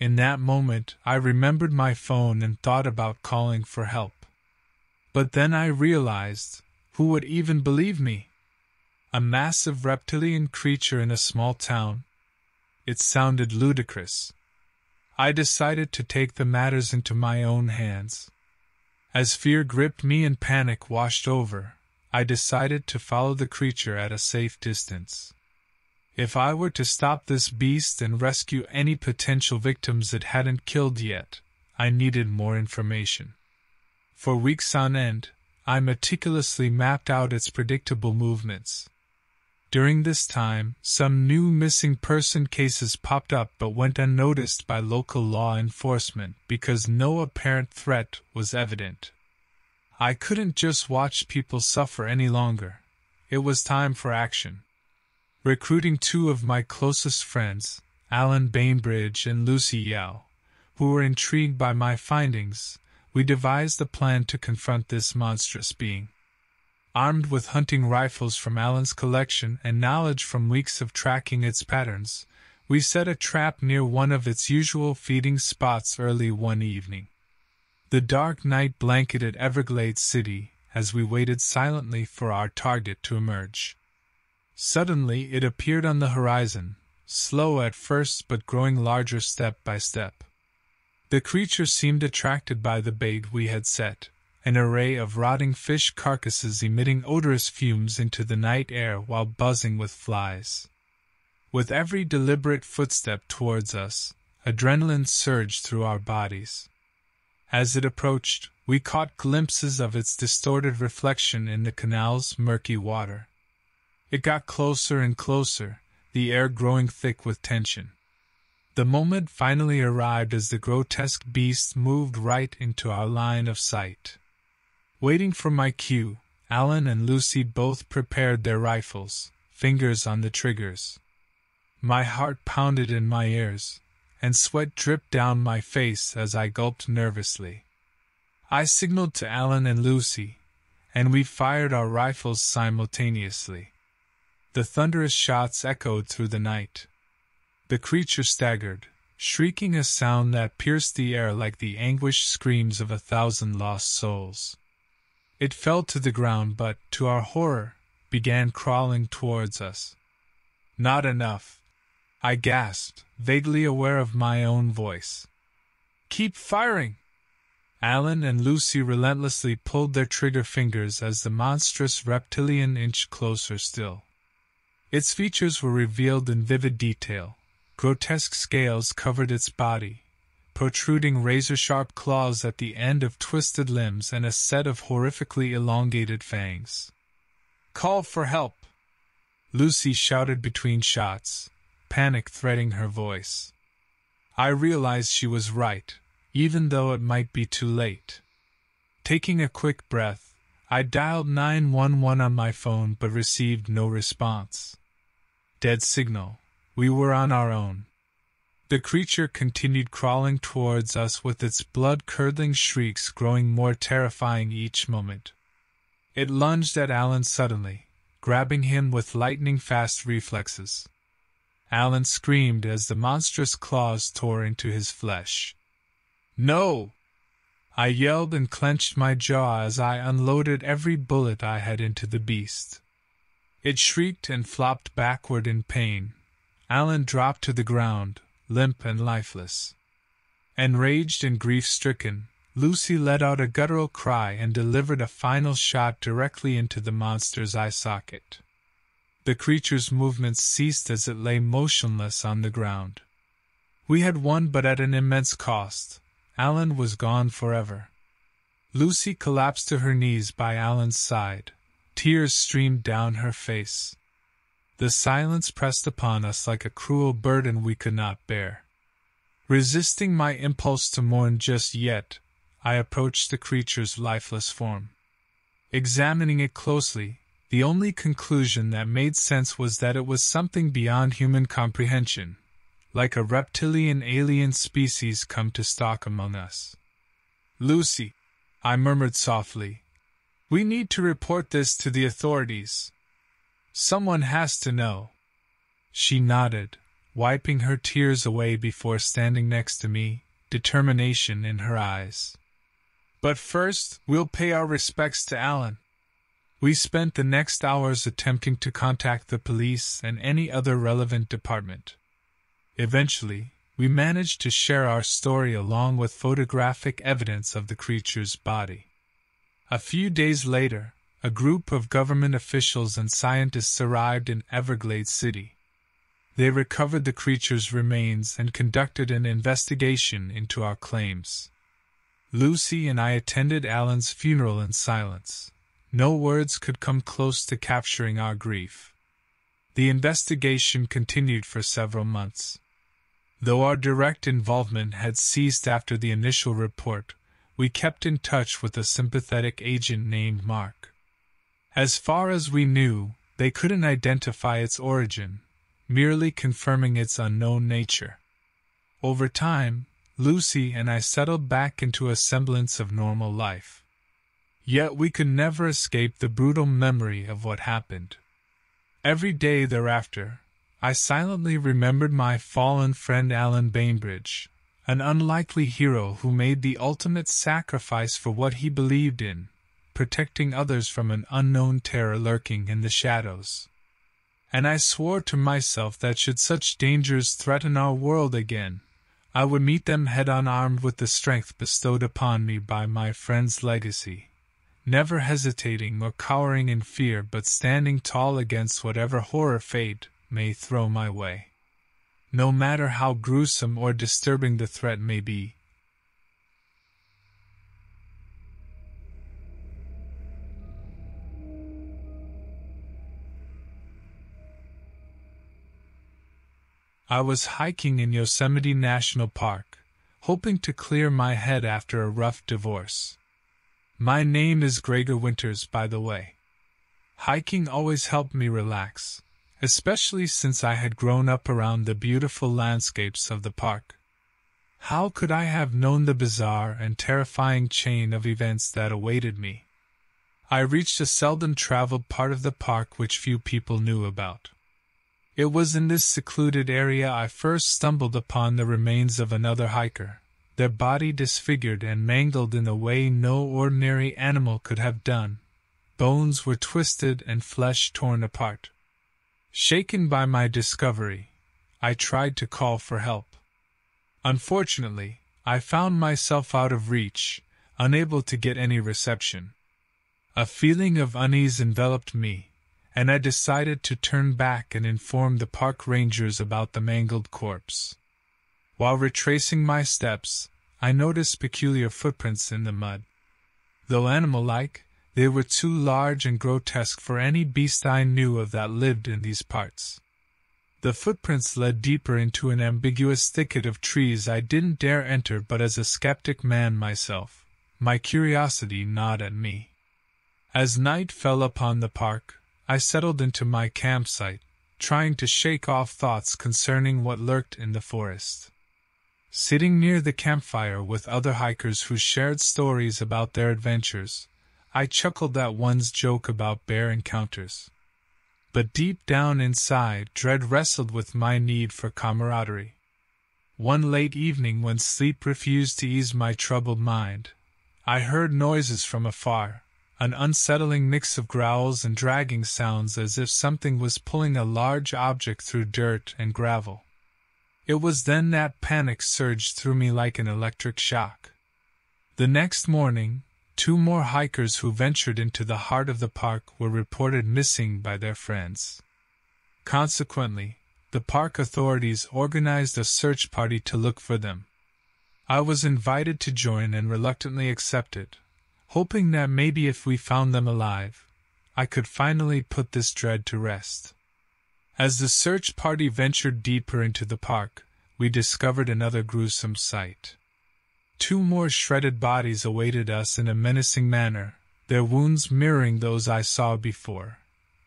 In that moment, I remembered my phone and thought about calling for help. But then I realized who would even believe me? A massive reptilian creature in a small town. It sounded ludicrous. I decided to take the matters into my own hands. As fear gripped me and panic washed over, I decided to follow the creature at a safe distance. If I were to stop this beast and rescue any potential victims it hadn't killed yet, I needed more information. For weeks on end, I meticulously mapped out its predictable movements. During this time, some new missing person cases popped up but went unnoticed by local law enforcement because no apparent threat was evident. I couldn't just watch people suffer any longer. It was time for action. Recruiting two of my closest friends, Alan Bainbridge and Lucy Yao, who were intrigued by my findings, we devised a plan to confront this monstrous being. Armed with hunting rifles from Alan's collection and knowledge from weeks of tracking its patterns, we set a trap near one of its usual feeding spots early one evening. The dark night blanketed Everglades City as we waited silently for our target to emerge. Suddenly it appeared on the horizon, slow at first but growing larger step by step. The creature seemed attracted by the bait we had set, an array of rotting fish carcasses emitting odorous fumes into the night air while buzzing with flies. With every deliberate footstep towards us, adrenaline surged through our bodies. As it approached, we caught glimpses of its distorted reflection in the canal's murky water. It got closer and closer, the air growing thick with tension. The moment finally arrived as the grotesque beast moved right into our line of sight. Waiting for my cue, Alan and Lucy both prepared their rifles, fingers on the triggers. My heart pounded in my ears, and sweat dripped down my face as I gulped nervously. I signaled to Alan and Lucy, and we fired our rifles simultaneously. The thunderous shots echoed through the night. The creature staggered, shrieking a sound that pierced the air like the anguished screams of a thousand lost souls. It fell to the ground, but, to our horror, began crawling towards us. Not enough. I gasped, vaguely aware of my own voice. Keep firing! Alan and Lucy relentlessly pulled their trigger fingers as the monstrous reptilian inched closer still. Its features were revealed in vivid detail, Grotesque scales covered its body, protruding razor sharp claws at the end of twisted limbs and a set of horrifically elongated fangs. Call for help! Lucy shouted between shots, panic threading her voice. I realized she was right, even though it might be too late. Taking a quick breath, I dialed 911 on my phone but received no response. Dead signal. We were on our own. The creature continued crawling towards us with its blood curdling shrieks growing more terrifying each moment. It lunged at Alan suddenly, grabbing him with lightning fast reflexes. Alan screamed as the monstrous claws tore into his flesh. No! I yelled and clenched my jaw as I unloaded every bullet I had into the beast. It shrieked and flopped backward in pain, Alan dropped to the ground, limp and lifeless. Enraged and grief stricken, Lucy let out a guttural cry and delivered a final shot directly into the monster's eye socket. The creature's movements ceased as it lay motionless on the ground. We had won, but at an immense cost. Alan was gone forever. Lucy collapsed to her knees by Alan's side. Tears streamed down her face. The silence pressed upon us like a cruel burden we could not bear. Resisting my impulse to mourn just yet, I approached the creature's lifeless form. Examining it closely, the only conclusion that made sense was that it was something beyond human comprehension, like a reptilian alien species come to stalk among us. Lucy, I murmured softly, we need to report this to the authorities. Someone has to know. She nodded, wiping her tears away before standing next to me, determination in her eyes. But first, we'll pay our respects to Alan. We spent the next hours attempting to contact the police and any other relevant department. Eventually, we managed to share our story along with photographic evidence of the creature's body. A few days later, a group of government officials and scientists arrived in Everglades City. They recovered the creature's remains and conducted an investigation into our claims. Lucy and I attended Alan's funeral in silence. No words could come close to capturing our grief. The investigation continued for several months. Though our direct involvement had ceased after the initial report, we kept in touch with a sympathetic agent named Mark. As far as we knew, they couldn't identify its origin, merely confirming its unknown nature. Over time, Lucy and I settled back into a semblance of normal life. Yet we could never escape the brutal memory of what happened. Every day thereafter, I silently remembered my fallen friend Alan Bainbridge, an unlikely hero who made the ultimate sacrifice for what he believed in, protecting others from an unknown terror lurking in the shadows. And I swore to myself that should such dangers threaten our world again, I would meet them head on armed with the strength bestowed upon me by my friend's legacy, never hesitating or cowering in fear but standing tall against whatever horror fate may throw my way. No matter how gruesome or disturbing the threat may be, I was hiking in Yosemite National Park, hoping to clear my head after a rough divorce. My name is Gregor Winters, by the way. Hiking always helped me relax, especially since I had grown up around the beautiful landscapes of the park. How could I have known the bizarre and terrifying chain of events that awaited me? I reached a seldom traveled part of the park which few people knew about. It was in this secluded area I first stumbled upon the remains of another hiker, their body disfigured and mangled in a way no ordinary animal could have done. Bones were twisted and flesh torn apart. Shaken by my discovery, I tried to call for help. Unfortunately, I found myself out of reach, unable to get any reception. A feeling of unease enveloped me, and I decided to turn back and inform the park rangers about the mangled corpse. While retracing my steps, I noticed peculiar footprints in the mud. Though animal like, they were too large and grotesque for any beast I knew of that lived in these parts. The footprints led deeper into an ambiguous thicket of trees I didn't dare enter, but as a skeptic man myself, my curiosity gnawed at me. As night fell upon the park, I settled into my campsite, trying to shake off thoughts concerning what lurked in the forest. Sitting near the campfire with other hikers who shared stories about their adventures, I chuckled at one's joke about bear encounters. But deep down inside, dread wrestled with my need for camaraderie. One late evening, when sleep refused to ease my troubled mind, I heard noises from afar, an unsettling mix of growls and dragging sounds as if something was pulling a large object through dirt and gravel. It was then that panic surged through me like an electric shock. The next morning, two more hikers who ventured into the heart of the park were reported missing by their friends. Consequently, the park authorities organized a search party to look for them. I was invited to join and reluctantly accepted, hoping that maybe if we found them alive, I could finally put this dread to rest. As the search party ventured deeper into the park, we discovered another gruesome sight. Two more shredded bodies awaited us in a menacing manner, their wounds mirroring those I saw before.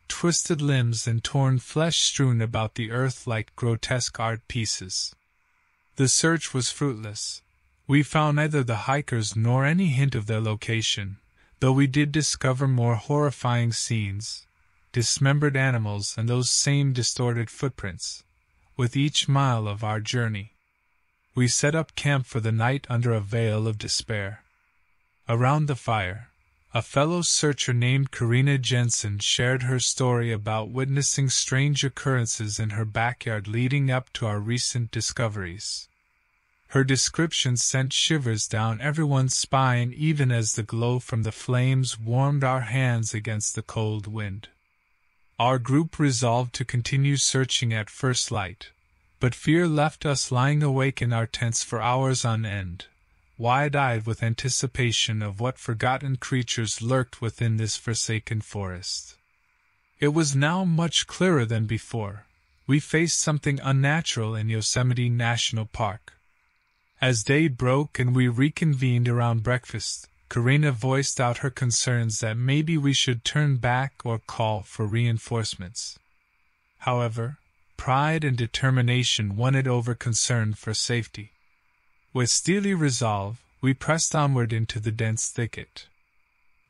Twisted limbs and torn flesh strewn about the earth like grotesque art pieces. The search was fruitless, we found neither the hikers nor any hint of their location, though we did discover more horrifying scenes dismembered animals and those same distorted footprints, with each mile of our journey. We set up camp for the night under a veil of despair. Around the fire, a fellow searcher named Karina Jensen shared her story about witnessing strange occurrences in her backyard leading up to our recent discoveries. Her description sent shivers down everyone's spine even as the glow from the flames warmed our hands against the cold wind. Our group resolved to continue searching at first light, but fear left us lying awake in our tents for hours on end, wide eyed with anticipation of what forgotten creatures lurked within this forsaken forest. It was now much clearer than before. We faced something unnatural in Yosemite National Park. As day broke and we reconvened around breakfast, Karina voiced out her concerns that maybe we should turn back or call for reinforcements. However, pride and determination won it over concern for safety. With steely resolve, we pressed onward into the dense thicket.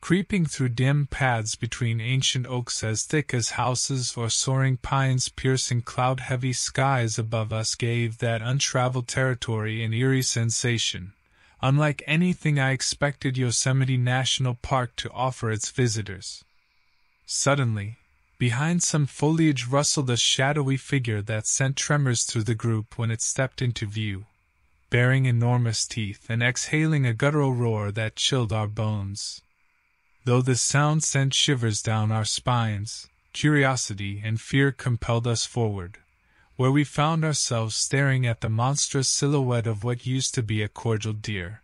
Creeping through dim paths between ancient oaks as thick as houses or soaring pines piercing cloud heavy skies above us gave that untraveled territory an eerie sensation unlike anything I expected Yosemite National Park to offer its visitors. Suddenly, behind some foliage rustled a shadowy figure that sent tremors through the group when it stepped into view, baring enormous teeth and exhaling a guttural roar that chilled our bones. Though the sound sent shivers down our spines, curiosity and fear compelled us forward where we found ourselves staring at the monstrous silhouette of what used to be a cordial deer.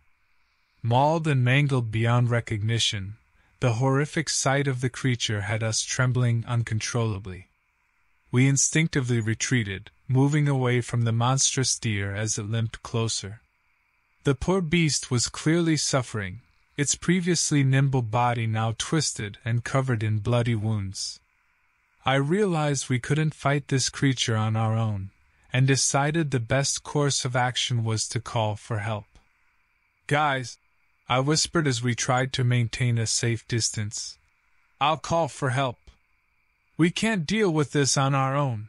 Mauled and mangled beyond recognition, the horrific sight of the creature had us trembling uncontrollably. We instinctively retreated, moving away from the monstrous deer as it limped closer. The poor beast was clearly suffering, its previously nimble body now twisted and covered in bloody wounds. I realized we couldn't fight this creature on our own, and decided the best course of action was to call for help. Guys, I whispered as we tried to maintain a safe distance. I'll call for help. We can't deal with this on our own.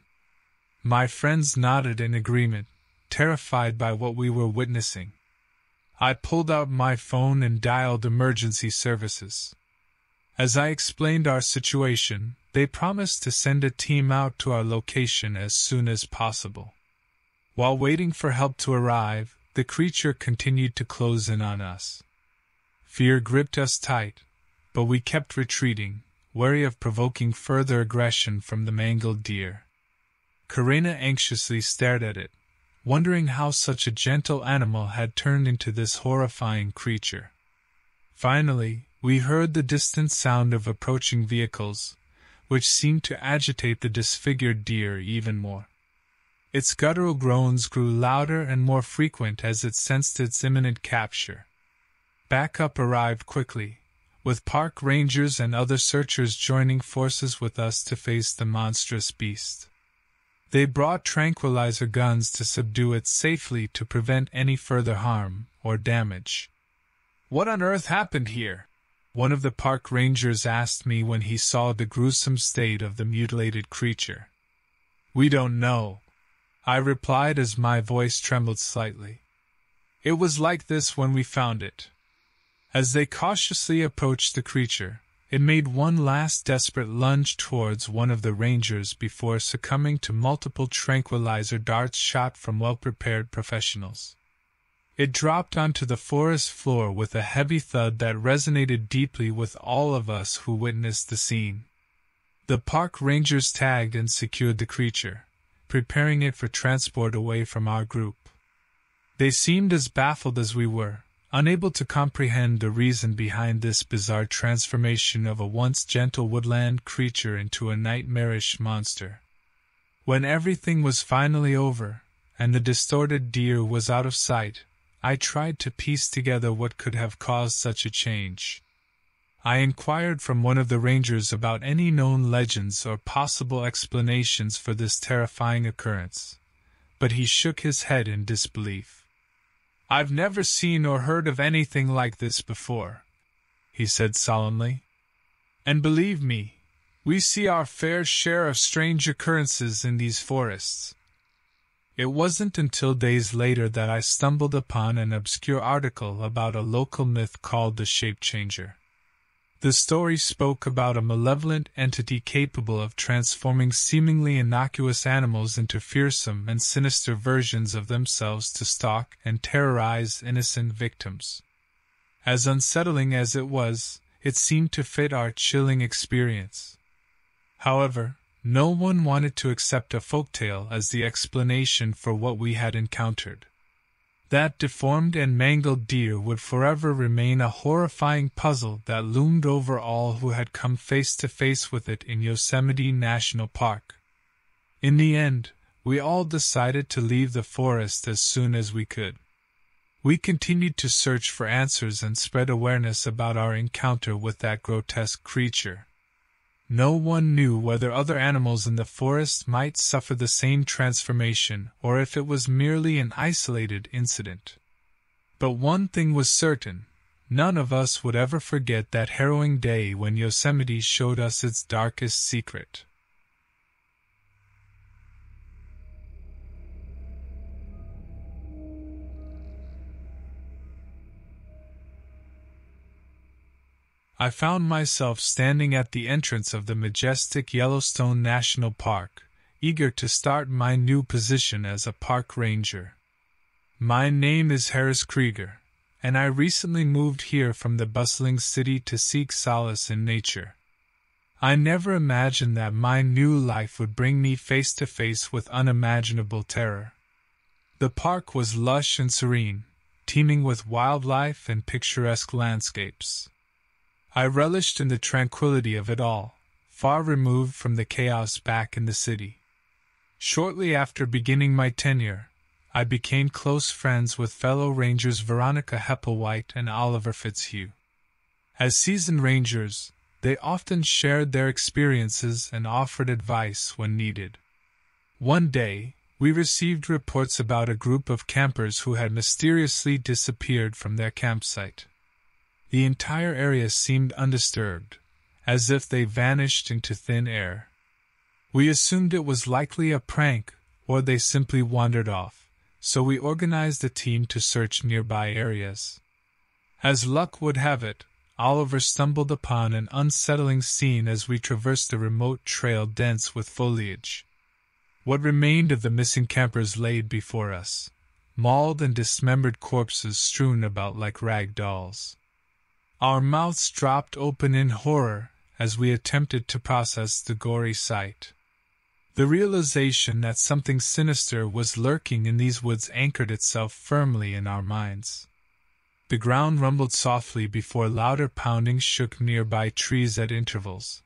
My friends nodded in agreement, terrified by what we were witnessing. I pulled out my phone and dialed emergency services. As I explained our situation, they promised to send a team out to our location as soon as possible. While waiting for help to arrive, the creature continued to close in on us. Fear gripped us tight, but we kept retreating, wary of provoking further aggression from the mangled deer. Karina anxiously stared at it, wondering how such a gentle animal had turned into this horrifying creature. Finally, we heard the distant sound of approaching vehicles, which seemed to agitate the disfigured deer even more. Its guttural groans grew louder and more frequent as it sensed its imminent capture. Backup arrived quickly, with park rangers and other searchers joining forces with us to face the monstrous beast. They brought tranquilizer guns to subdue it safely to prevent any further harm or damage. What on earth happened here? one of the park rangers asked me when he saw the gruesome state of the mutilated creature. We don't know, I replied as my voice trembled slightly. It was like this when we found it. As they cautiously approached the creature, it made one last desperate lunge towards one of the rangers before succumbing to multiple tranquilizer darts shot from well prepared professionals. It dropped onto the forest floor with a heavy thud that resonated deeply with all of us who witnessed the scene. The park rangers tagged and secured the creature, preparing it for transport away from our group. They seemed as baffled as we were, unable to comprehend the reason behind this bizarre transformation of a once gentle woodland creature into a nightmarish monster. When everything was finally over, and the distorted deer was out of sight, I tried to piece together what could have caused such a change. I inquired from one of the rangers about any known legends or possible explanations for this terrifying occurrence, but he shook his head in disbelief. I've never seen or heard of anything like this before, he said solemnly. And believe me, we see our fair share of strange occurrences in these forests. It wasn't until days later that I stumbled upon an obscure article about a local myth called the Shape Changer. The story spoke about a malevolent entity capable of transforming seemingly innocuous animals into fearsome and sinister versions of themselves to stalk and terrorize innocent victims. As unsettling as it was, it seemed to fit our chilling experience. However, no one wanted to accept a folk tale as the explanation for what we had encountered. That deformed and mangled deer would forever remain a horrifying puzzle that loomed over all who had come face to face with it in Yosemite National Park. In the end, we all decided to leave the forest as soon as we could. We continued to search for answers and spread awareness about our encounter with that grotesque creature. No one knew whether other animals in the forest might suffer the same transformation or if it was merely an isolated incident. But one thing was certain none of us would ever forget that harrowing day when Yosemite showed us its darkest secret. I found myself standing at the entrance of the majestic Yellowstone National Park, eager to start my new position as a park ranger. My name is Harris Krieger, and I recently moved here from the bustling city to seek solace in nature. I never imagined that my new life would bring me face to face with unimaginable terror. The park was lush and serene, teeming with wildlife and picturesque landscapes. I relished in the tranquility of it all, far removed from the chaos back in the city. Shortly after beginning my tenure, I became close friends with fellow Rangers Veronica Heppelwhite and Oliver Fitzhugh. As seasoned Rangers, they often shared their experiences and offered advice when needed. One day, we received reports about a group of campers who had mysteriously disappeared from their campsite. The entire area seemed undisturbed, as if they vanished into thin air. We assumed it was likely a prank, or they simply wandered off, so we organized a team to search nearby areas. As luck would have it, Oliver stumbled upon an unsettling scene as we traversed a remote trail dense with foliage. What remained of the missing campers laid before us, mauled and dismembered corpses strewn about like rag dolls. Our mouths dropped open in horror as we attempted to process the gory sight. The realization that something sinister was lurking in these woods anchored itself firmly in our minds. The ground rumbled softly before louder pounding shook nearby trees at intervals,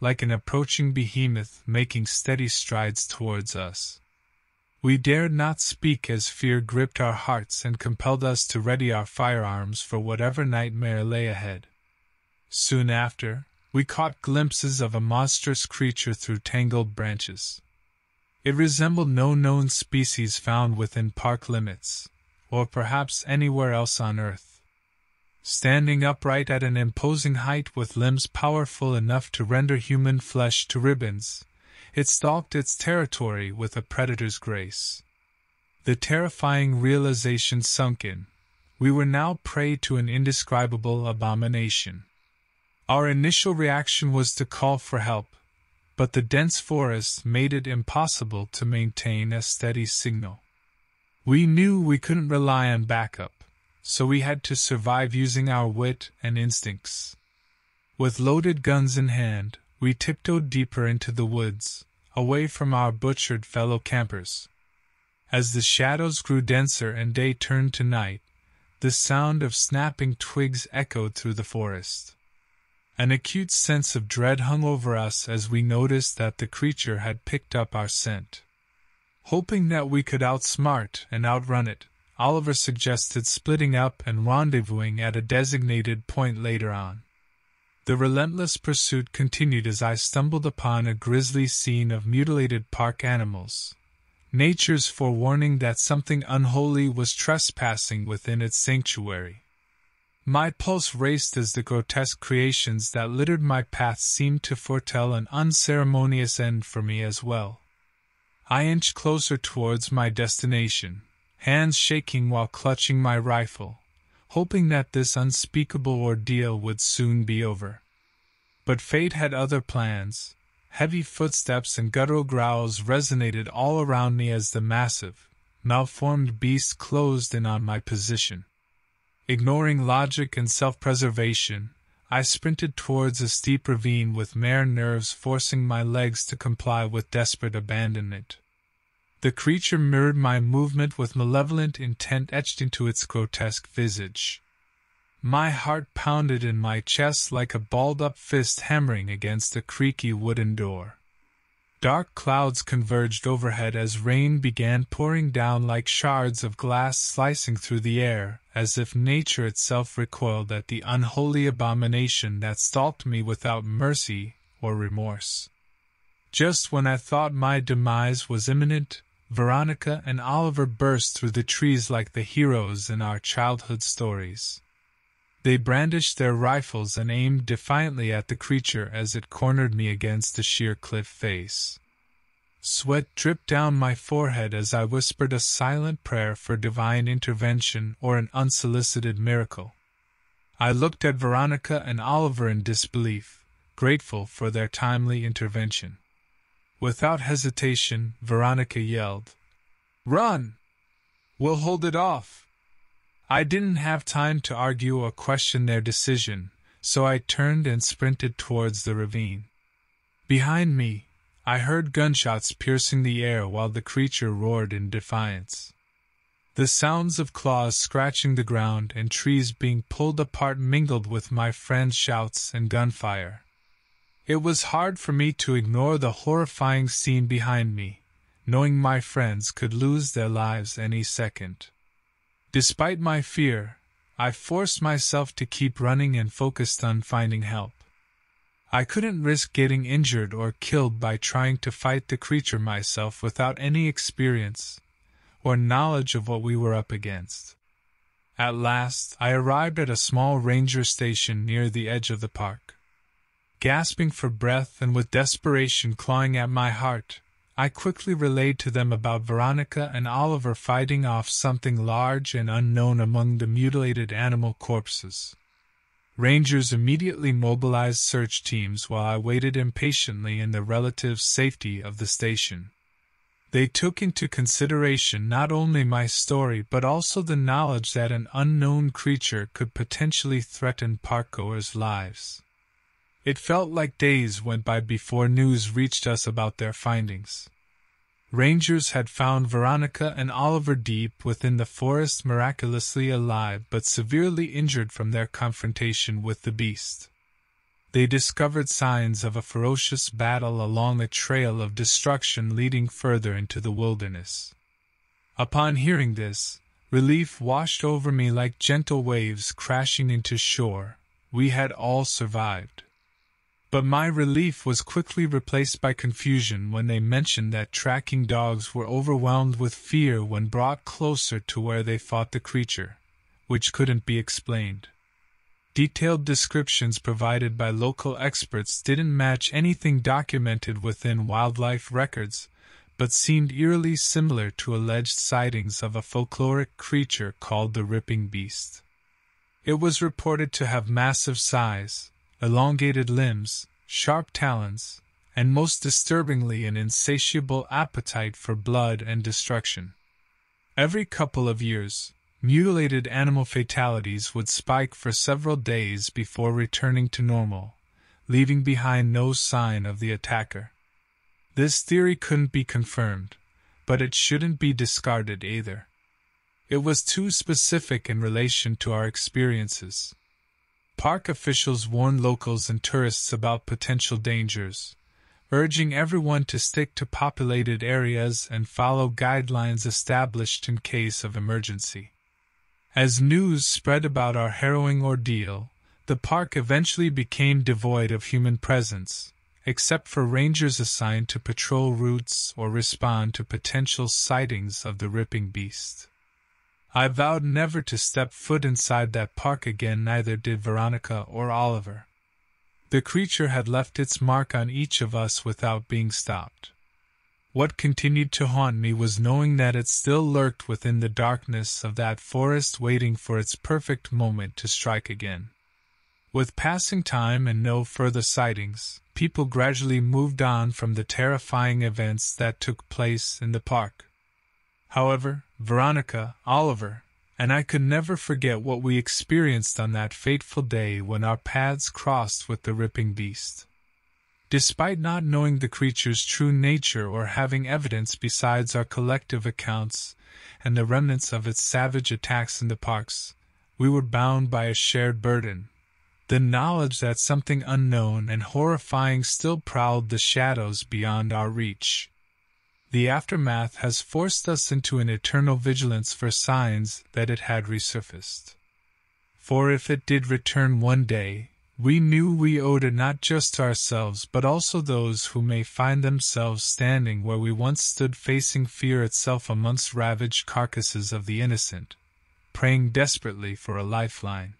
like an approaching behemoth making steady strides towards us. We dared not speak as fear gripped our hearts and compelled us to ready our firearms for whatever nightmare lay ahead. Soon after, we caught glimpses of a monstrous creature through tangled branches. It resembled no known species found within park limits, or perhaps anywhere else on Earth. Standing upright at an imposing height with limbs powerful enough to render human flesh to ribbons, it stalked its territory with a predator's grace. The terrifying realization sunk in. We were now prey to an indescribable abomination. Our initial reaction was to call for help, but the dense forest made it impossible to maintain a steady signal. We knew we couldn't rely on backup, so we had to survive using our wit and instincts. With loaded guns in hand, we tiptoed deeper into the woods, away from our butchered fellow campers. As the shadows grew denser and day turned to night, the sound of snapping twigs echoed through the forest. An acute sense of dread hung over us as we noticed that the creature had picked up our scent. Hoping that we could outsmart and outrun it, Oliver suggested splitting up and rendezvousing at a designated point later on. The relentless pursuit continued as I stumbled upon a grisly scene of mutilated park animals. Nature's forewarning that something unholy was trespassing within its sanctuary. My pulse raced as the grotesque creations that littered my path seemed to foretell an unceremonious end for me as well. I inched closer towards my destination, hands shaking while clutching my rifle, hoping that this unspeakable ordeal would soon be over. But fate had other plans. Heavy footsteps and guttural growls resonated all around me as the massive, malformed beast closed in on my position. Ignoring logic and self preservation, I sprinted towards a steep ravine with mare nerves forcing my legs to comply with desperate abandonment. The creature mirrored my movement with malevolent intent etched into its grotesque visage. My heart pounded in my chest like a balled up fist hammering against a creaky wooden door. Dark clouds converged overhead as rain began pouring down like shards of glass slicing through the air, as if nature itself recoiled at the unholy abomination that stalked me without mercy or remorse. Just when I thought my demise was imminent, Veronica and Oliver burst through the trees like the heroes in our childhood stories. They brandished their rifles and aimed defiantly at the creature as it cornered me against the sheer cliff face. Sweat dripped down my forehead as I whispered a silent prayer for divine intervention or an unsolicited miracle. I looked at Veronica and Oliver in disbelief, grateful for their timely intervention. Without hesitation, Veronica yelled, Run! We'll hold it off! I didn't have time to argue or question their decision, so I turned and sprinted towards the ravine. Behind me, I heard gunshots piercing the air while the creature roared in defiance. The sounds of claws scratching the ground and trees being pulled apart mingled with my friends' shouts and gunfire. It was hard for me to ignore the horrifying scene behind me, knowing my friends could lose their lives any second. Despite my fear, I forced myself to keep running and focused on finding help. I couldn't risk getting injured or killed by trying to fight the creature myself without any experience or knowledge of what we were up against. At last, I arrived at a small ranger station near the edge of the park. Gasping for breath and with desperation clawing at my heart, I quickly relayed to them about Veronica and Oliver fighting off something large and unknown among the mutilated animal corpses. Rangers immediately mobilized search teams while I waited impatiently in the relative safety of the station. They took into consideration not only my story but also the knowledge that an unknown creature could potentially threaten parkgoers' lives. It felt like days went by before news reached us about their findings. Rangers had found Veronica and Oliver deep within the forest miraculously alive but severely injured from their confrontation with the beast. They discovered signs of a ferocious battle along a trail of destruction leading further into the wilderness. Upon hearing this, relief washed over me like gentle waves crashing into shore. We had all survived. But my relief was quickly replaced by confusion when they mentioned that tracking dogs were overwhelmed with fear when brought closer to where they fought the creature, which couldn't be explained. Detailed descriptions provided by local experts didn't match anything documented within wildlife records, but seemed eerily similar to alleged sightings of a folkloric creature called the Ripping Beast. It was reported to have massive size, elongated limbs, sharp talons, and most disturbingly an insatiable appetite for blood and destruction. Every couple of years, mutilated animal fatalities would spike for several days before returning to normal, leaving behind no sign of the attacker. This theory couldn't be confirmed, but it shouldn't be discarded either. It was too specific in relation to our experiences. Park officials warn locals and tourists about potential dangers, urging everyone to stick to populated areas and follow guidelines established in case of emergency. As news spread about our harrowing ordeal, the park eventually became devoid of human presence, except for rangers assigned to patrol routes or respond to potential sightings of the ripping beast. I vowed never to step foot inside that park again, neither did Veronica or Oliver. The creature had left its mark on each of us without being stopped. What continued to haunt me was knowing that it still lurked within the darkness of that forest waiting for its perfect moment to strike again. With passing time and no further sightings, people gradually moved on from the terrifying events that took place in the park. However, Veronica, Oliver, and I could never forget what we experienced on that fateful day when our paths crossed with the ripping beast. Despite not knowing the creature's true nature or having evidence besides our collective accounts and the remnants of its savage attacks in the parks, we were bound by a shared burden the knowledge that something unknown and horrifying still prowled the shadows beyond our reach. The aftermath has forced us into an eternal vigilance for signs that it had resurfaced. For if it did return one day, we knew we owed it not just to ourselves but also those who may find themselves standing where we once stood facing fear itself amongst ravaged carcasses of the innocent, praying desperately for a lifeline.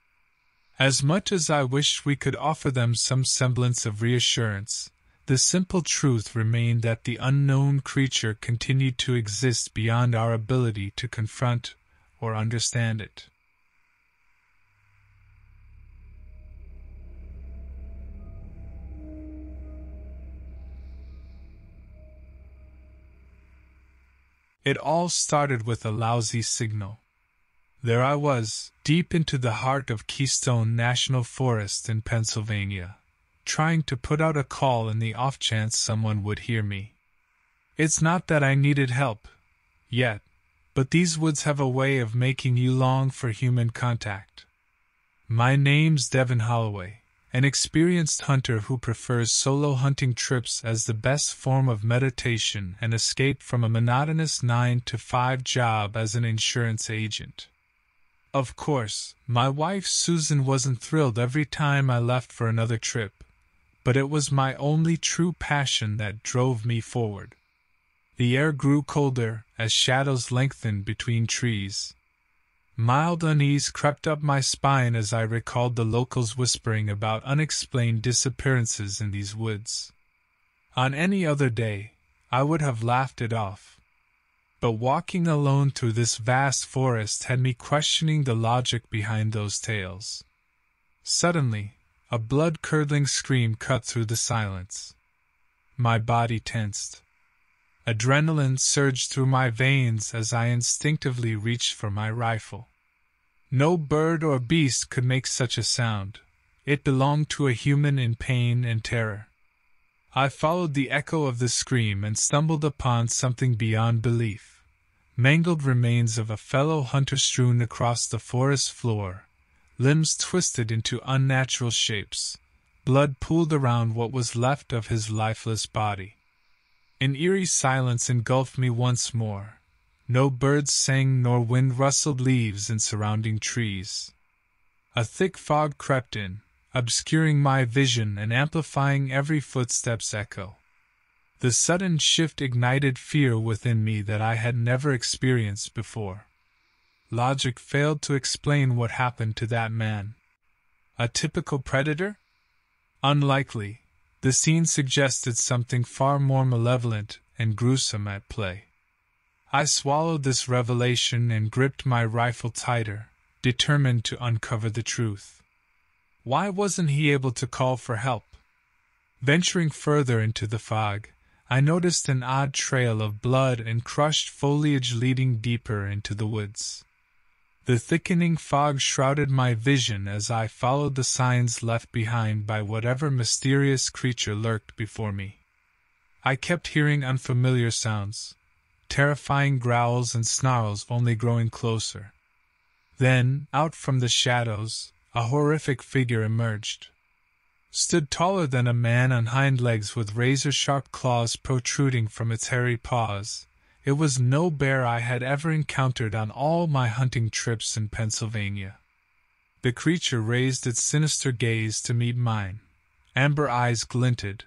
As much as I wished we could offer them some semblance of reassurance, the simple truth remained that the unknown creature continued to exist beyond our ability to confront or understand it. It all started with a lousy signal. There I was, deep into the heart of Keystone National Forest in Pennsylvania, trying to put out a call in the off chance someone would hear me. It's not that I needed help, yet, but these woods have a way of making you long for human contact. My name's Devin Holloway, an experienced hunter who prefers solo hunting trips as the best form of meditation and escape from a monotonous 9 to 5 job as an insurance agent. Of course, my wife Susan wasn't thrilled every time I left for another trip, but it was my only true passion that drove me forward. The air grew colder as shadows lengthened between trees. Mild unease crept up my spine as I recalled the locals whispering about unexplained disappearances in these woods. On any other day, I would have laughed it off but walking alone through this vast forest had me questioning the logic behind those tales. Suddenly, a blood curdling scream cut through the silence. My body tensed. Adrenaline surged through my veins as I instinctively reached for my rifle. No bird or beast could make such a sound. It belonged to a human in pain and terror. I followed the echo of the scream and stumbled upon something beyond belief mangled remains of a fellow hunter strewn across the forest floor, limbs twisted into unnatural shapes, blood pooled around what was left of his lifeless body. An eerie silence engulfed me once more. No birds sang nor wind rustled leaves in surrounding trees. A thick fog crept in, obscuring my vision and amplifying every footstep's echo. The sudden shift ignited fear within me that I had never experienced before. Logic failed to explain what happened to that man. A typical predator? Unlikely. The scene suggested something far more malevolent and gruesome at play. I swallowed this revelation and gripped my rifle tighter, determined to uncover the truth. Why wasn't he able to call for help? Venturing further into the fog, I noticed an odd trail of blood and crushed foliage leading deeper into the woods. The thickening fog shrouded my vision as I followed the signs left behind by whatever mysterious creature lurked before me. I kept hearing unfamiliar sounds, terrifying growls and snarls only growing closer. Then, out from the shadows, a horrific figure emerged stood taller than a man on hind legs with razor sharp claws protruding from its hairy paws. It was no bear I had ever encountered on all my hunting trips in Pennsylvania. The creature raised its sinister gaze to meet mine. Amber eyes glinted,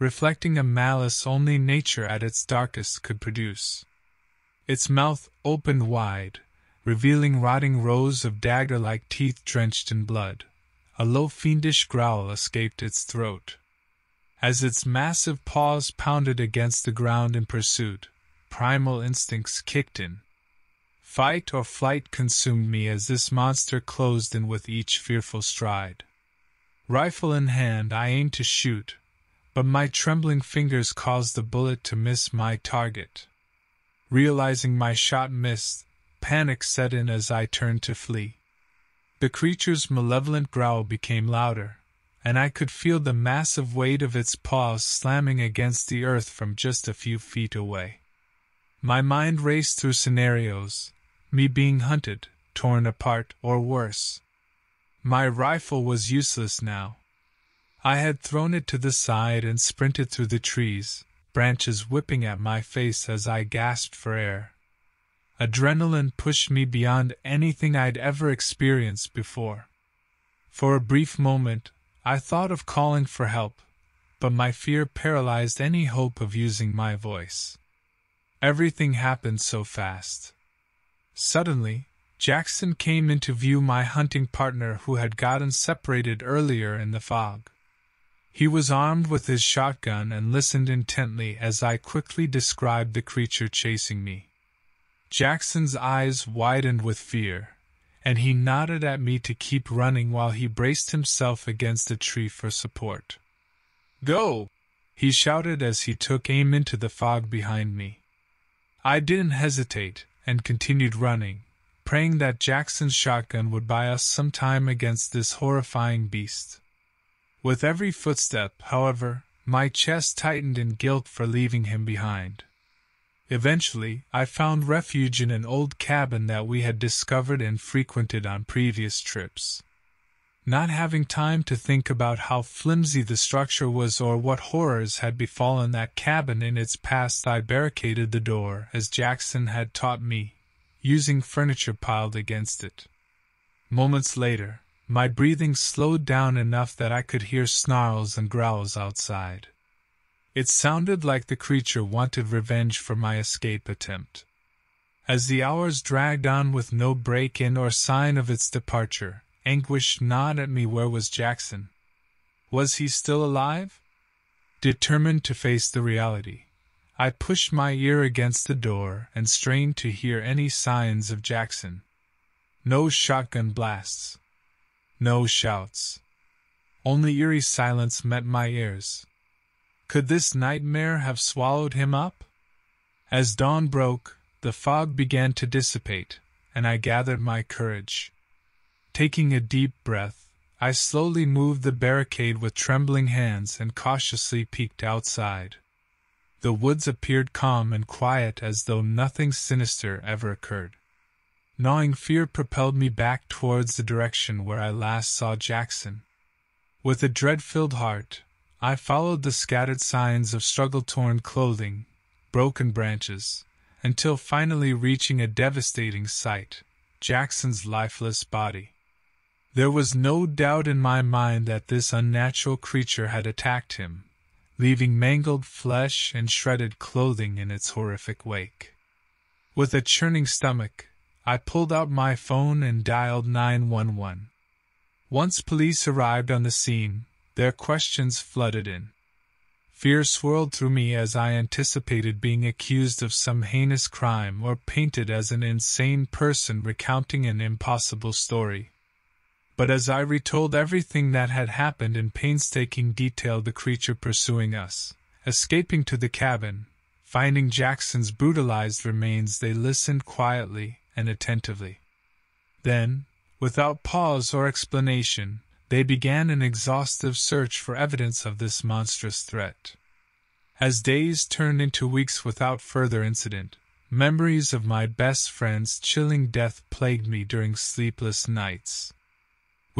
reflecting a malice only nature at its darkest could produce. Its mouth opened wide, revealing rotting rows of dagger like teeth drenched in blood. A low fiendish growl escaped its throat. As its massive paws pounded against the ground in pursuit, primal instincts kicked in. Fight or flight consumed me as this monster closed in with each fearful stride. Rifle in hand, I aimed to shoot, but my trembling fingers caused the bullet to miss my target. Realizing my shot missed, panic set in as I turned to flee. The creature's malevolent growl became louder, and I could feel the massive weight of its paws slamming against the earth from just a few feet away. My mind raced through scenarios me being hunted, torn apart, or worse. My rifle was useless now. I had thrown it to the side and sprinted through the trees, branches whipping at my face as I gasped for air. Adrenaline pushed me beyond anything I'd ever experienced before. For a brief moment, I thought of calling for help, but my fear paralyzed any hope of using my voice. Everything happened so fast. Suddenly, Jackson came into view my hunting partner who had gotten separated earlier in the fog. He was armed with his shotgun and listened intently as I quickly described the creature chasing me. Jackson's eyes widened with fear, and he nodded at me to keep running while he braced himself against a tree for support. Go! he shouted as he took aim into the fog behind me. I didn't hesitate and continued running, praying that Jackson's shotgun would buy us some time against this horrifying beast. With every footstep, however, my chest tightened in guilt for leaving him behind. Eventually, I found refuge in an old cabin that we had discovered and frequented on previous trips. Not having time to think about how flimsy the structure was or what horrors had befallen that cabin in its past, I barricaded the door as Jackson had taught me, using furniture piled against it. Moments later, my breathing slowed down enough that I could hear snarls and growls outside. It sounded like the creature wanted revenge for my escape attempt. As the hours dragged on with no break in or sign of its departure, Anguish gnawed at me where was Jackson. Was he still alive? Determined to face the reality, I pushed my ear against the door and strained to hear any signs of Jackson. No shotgun blasts. No shouts. Only eerie silence met my ears. Could this nightmare have swallowed him up? As dawn broke, the fog began to dissipate, and I gathered my courage. Taking a deep breath, I slowly moved the barricade with trembling hands and cautiously peeked outside. The woods appeared calm and quiet as though nothing sinister ever occurred. Gnawing fear propelled me back towards the direction where I last saw Jackson. With a dread filled heart, I followed the scattered signs of struggle torn clothing, broken branches, until finally reaching a devastating sight Jackson's lifeless body. There was no doubt in my mind that this unnatural creature had attacked him, leaving mangled flesh and shredded clothing in its horrific wake. With a churning stomach, I pulled out my phone and dialed 911. Once police arrived on the scene, their questions flooded in. Fear swirled through me as I anticipated being accused of some heinous crime or painted as an insane person recounting an impossible story. But as I retold everything that had happened in painstaking detail, the creature pursuing us, escaping to the cabin, finding Jackson's brutalized remains, they listened quietly and attentively. Then, without pause or explanation, they began an exhaustive search for evidence of this monstrous threat. As days turned into weeks without further incident, memories of my best friend's chilling death plagued me during sleepless nights.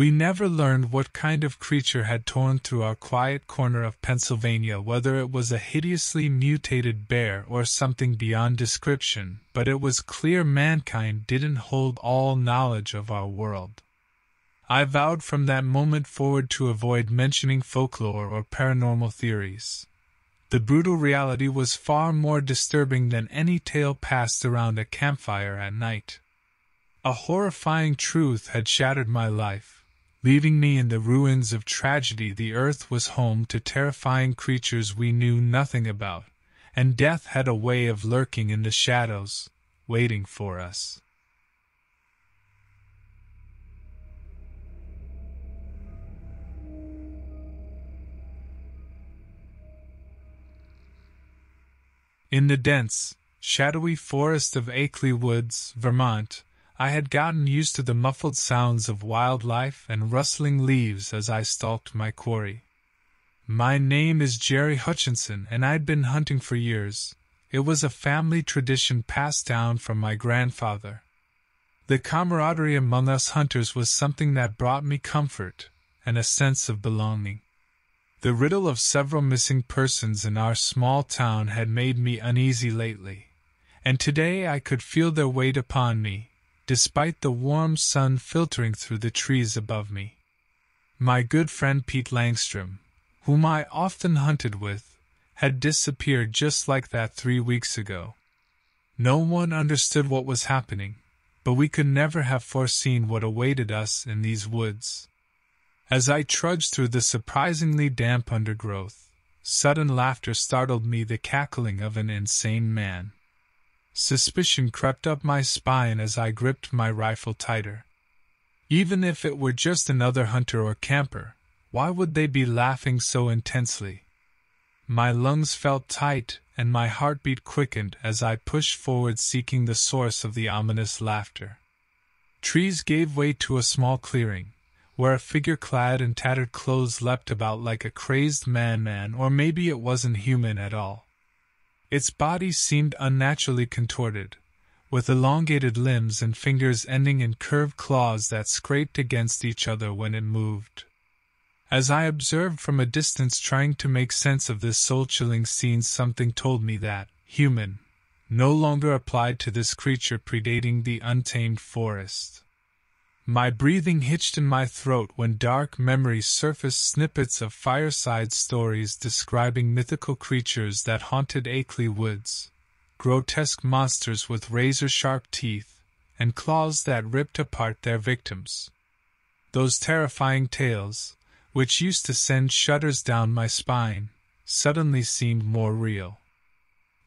We never learned what kind of creature had torn through our quiet corner of Pennsylvania, whether it was a hideously mutated bear or something beyond description, but it was clear mankind didn't hold all knowledge of our world. I vowed from that moment forward to avoid mentioning folklore or paranormal theories. The brutal reality was far more disturbing than any tale passed around a campfire at night. A horrifying truth had shattered my life, leaving me in the ruins of tragedy. The earth was home to terrifying creatures we knew nothing about, and death had a way of lurking in the shadows, waiting for us. In the dense, shadowy forest of Akeley Woods, Vermont, I had gotten used to the muffled sounds of wildlife and rustling leaves as I stalked my quarry. My name is Jerry Hutchinson, and I'd been hunting for years. It was a family tradition passed down from my grandfather. The camaraderie among us hunters was something that brought me comfort and a sense of belonging. The riddle of several missing persons in our small town had made me uneasy lately, and today I could feel their weight upon me, despite the warm sun filtering through the trees above me. My good friend Pete Langstrom, whom I often hunted with, had disappeared just like that three weeks ago. No one understood what was happening, but we could never have foreseen what awaited us in these woods. As I trudged through the surprisingly damp undergrowth, sudden laughter startled me the cackling of an insane man. Suspicion crept up my spine as I gripped my rifle tighter. Even if it were just another hunter or camper, why would they be laughing so intensely? My lungs felt tight and my heartbeat quickened as I pushed forward seeking the source of the ominous laughter. Trees gave way to a small clearing, where a figure clad in tattered clothes leapt about like a crazed man-man, or maybe it wasn't human at all. Its body seemed unnaturally contorted, with elongated limbs and fingers ending in curved claws that scraped against each other when it moved. As I observed from a distance trying to make sense of this soul chilling scene, something told me that, human, no longer applied to this creature predating the untamed forest. My breathing hitched in my throat when dark memories surfaced snippets of fireside stories describing mythical creatures that haunted Akeley woods, grotesque monsters with razor sharp teeth and claws that ripped apart their victims. Those terrifying tales, which used to send shudders down my spine, suddenly seemed more real.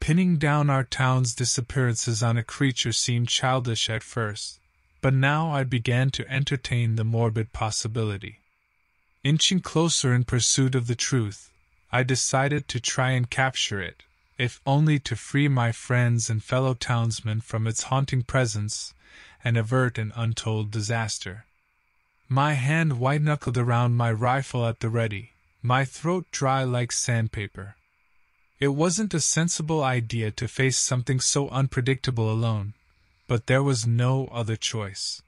Pinning down our town's disappearances on a creature seemed childish at first, but now I began to entertain the morbid possibility. Inching closer in pursuit of the truth, I decided to try and capture it, if only to free my friends and fellow townsmen from its haunting presence and avert an untold disaster. My hand white knuckled around my rifle at the ready, my throat dry like sandpaper. It wasn't a sensible idea to face something so unpredictable alone, but there was no other choice.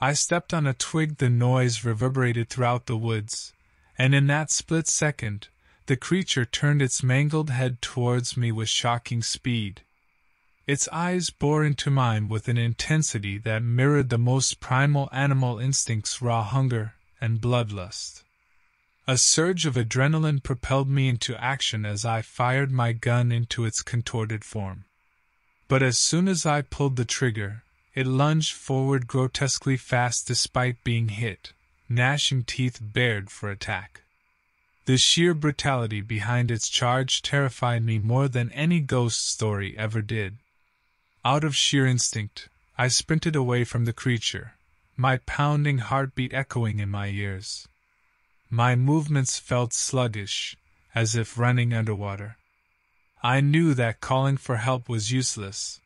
I stepped on a twig, the noise reverberated throughout the woods, and in that split second, the creature turned its mangled head towards me with shocking speed. Its eyes bore into mine with an intensity that mirrored the most primal animal instincts raw hunger and bloodlust. A surge of adrenaline propelled me into action as I fired my gun into its contorted form. But as soon as I pulled the trigger, it lunged forward grotesquely fast despite being hit, gnashing teeth bared for attack. The sheer brutality behind its charge terrified me more than any ghost story ever did. Out of sheer instinct, I sprinted away from the creature, my pounding heartbeat echoing in my ears. My movements felt sluggish, as if running underwater. I knew that calling for help was useless.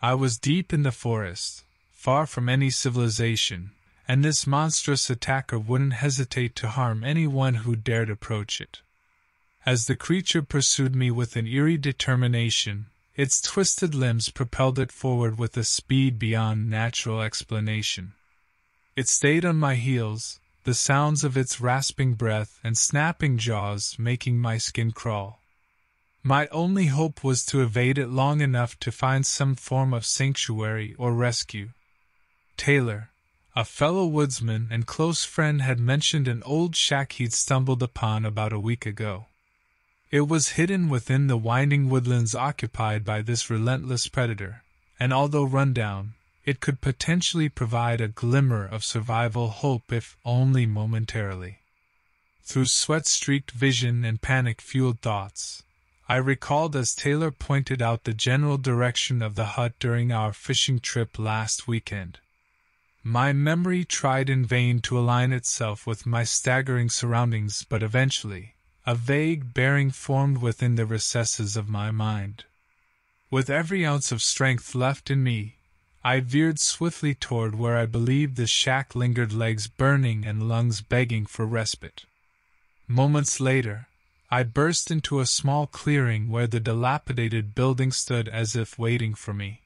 I was deep in the forest, far from any civilization, and this monstrous attacker wouldn't hesitate to harm anyone who dared approach it. As the creature pursued me with an eerie determination, its twisted limbs propelled it forward with a speed beyond natural explanation. It stayed on my heels, the sounds of its rasping breath and snapping jaws making my skin crawl. My only hope was to evade it long enough to find some form of sanctuary or rescue. Taylor, a fellow woodsman and close friend, had mentioned an old shack he'd stumbled upon about a week ago. It was hidden within the winding woodlands occupied by this relentless predator, and although run down, it could potentially provide a glimmer of survival hope if only momentarily. Through sweat streaked vision and panic fueled thoughts, I recalled as Taylor pointed out the general direction of the hut during our fishing trip last weekend. My memory tried in vain to align itself with my staggering surroundings, but eventually, a vague bearing formed within the recesses of my mind. With every ounce of strength left in me, I veered swiftly toward where I believed the shack lingered, legs burning and lungs begging for respite. Moments later, I burst into a small clearing where the dilapidated building stood as if waiting for me.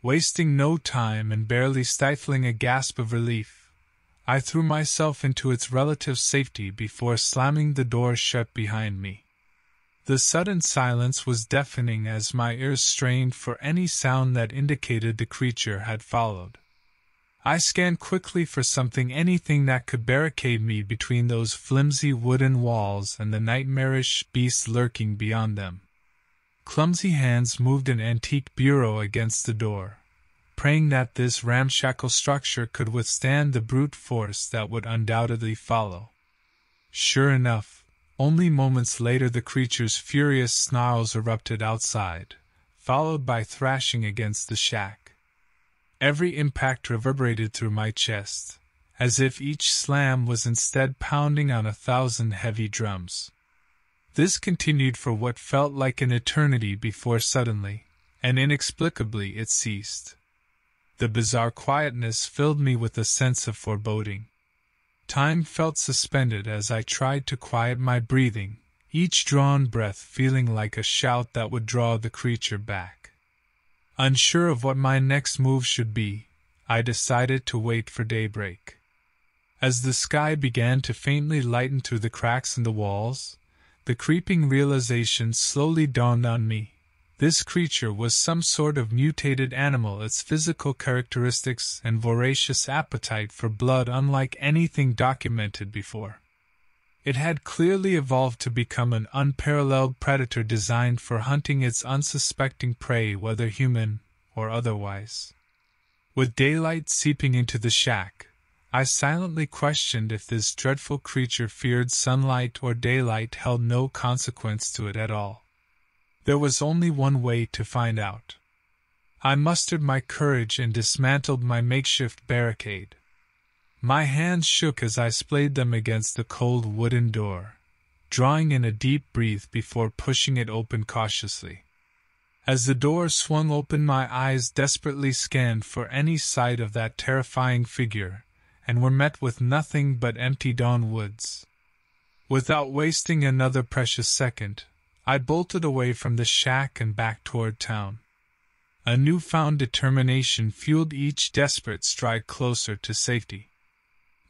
Wasting no time and barely stifling a gasp of relief, I threw myself into its relative safety before slamming the door shut behind me. The sudden silence was deafening as my ears strained for any sound that indicated the creature had followed. I scanned quickly for something, anything that could barricade me between those flimsy wooden walls and the nightmarish beast lurking beyond them. Clumsy hands moved an antique bureau against the door, praying that this ramshackle structure could withstand the brute force that would undoubtedly follow. Sure enough, only moments later, the creature's furious snarls erupted outside, followed by thrashing against the shack. Every impact reverberated through my chest, as if each slam was instead pounding on a thousand heavy drums. This continued for what felt like an eternity before suddenly, and inexplicably, it ceased. The bizarre quietness filled me with a sense of foreboding. Time felt suspended as I tried to quiet my breathing, each drawn breath feeling like a shout that would draw the creature back. Unsure of what my next move should be, I decided to wait for daybreak. As the sky began to faintly lighten through the cracks in the walls, the creeping realization slowly dawned on me this creature was some sort of mutated animal, its physical characteristics and voracious appetite for blood unlike anything documented before. It had clearly evolved to become an unparalleled predator designed for hunting its unsuspecting prey, whether human or otherwise. With daylight seeping into the shack, I silently questioned if this dreadful creature feared sunlight or daylight held no consequence to it at all. There was only one way to find out. I mustered my courage and dismantled my makeshift barricade. My hands shook as I splayed them against the cold wooden door, drawing in a deep breath before pushing it open cautiously. As the door swung open, my eyes desperately scanned for any sight of that terrifying figure, and were met with nothing but empty dawn woods. Without wasting another precious second, I bolted away from the shack and back toward town. A newfound determination fueled each desperate stride closer to safety.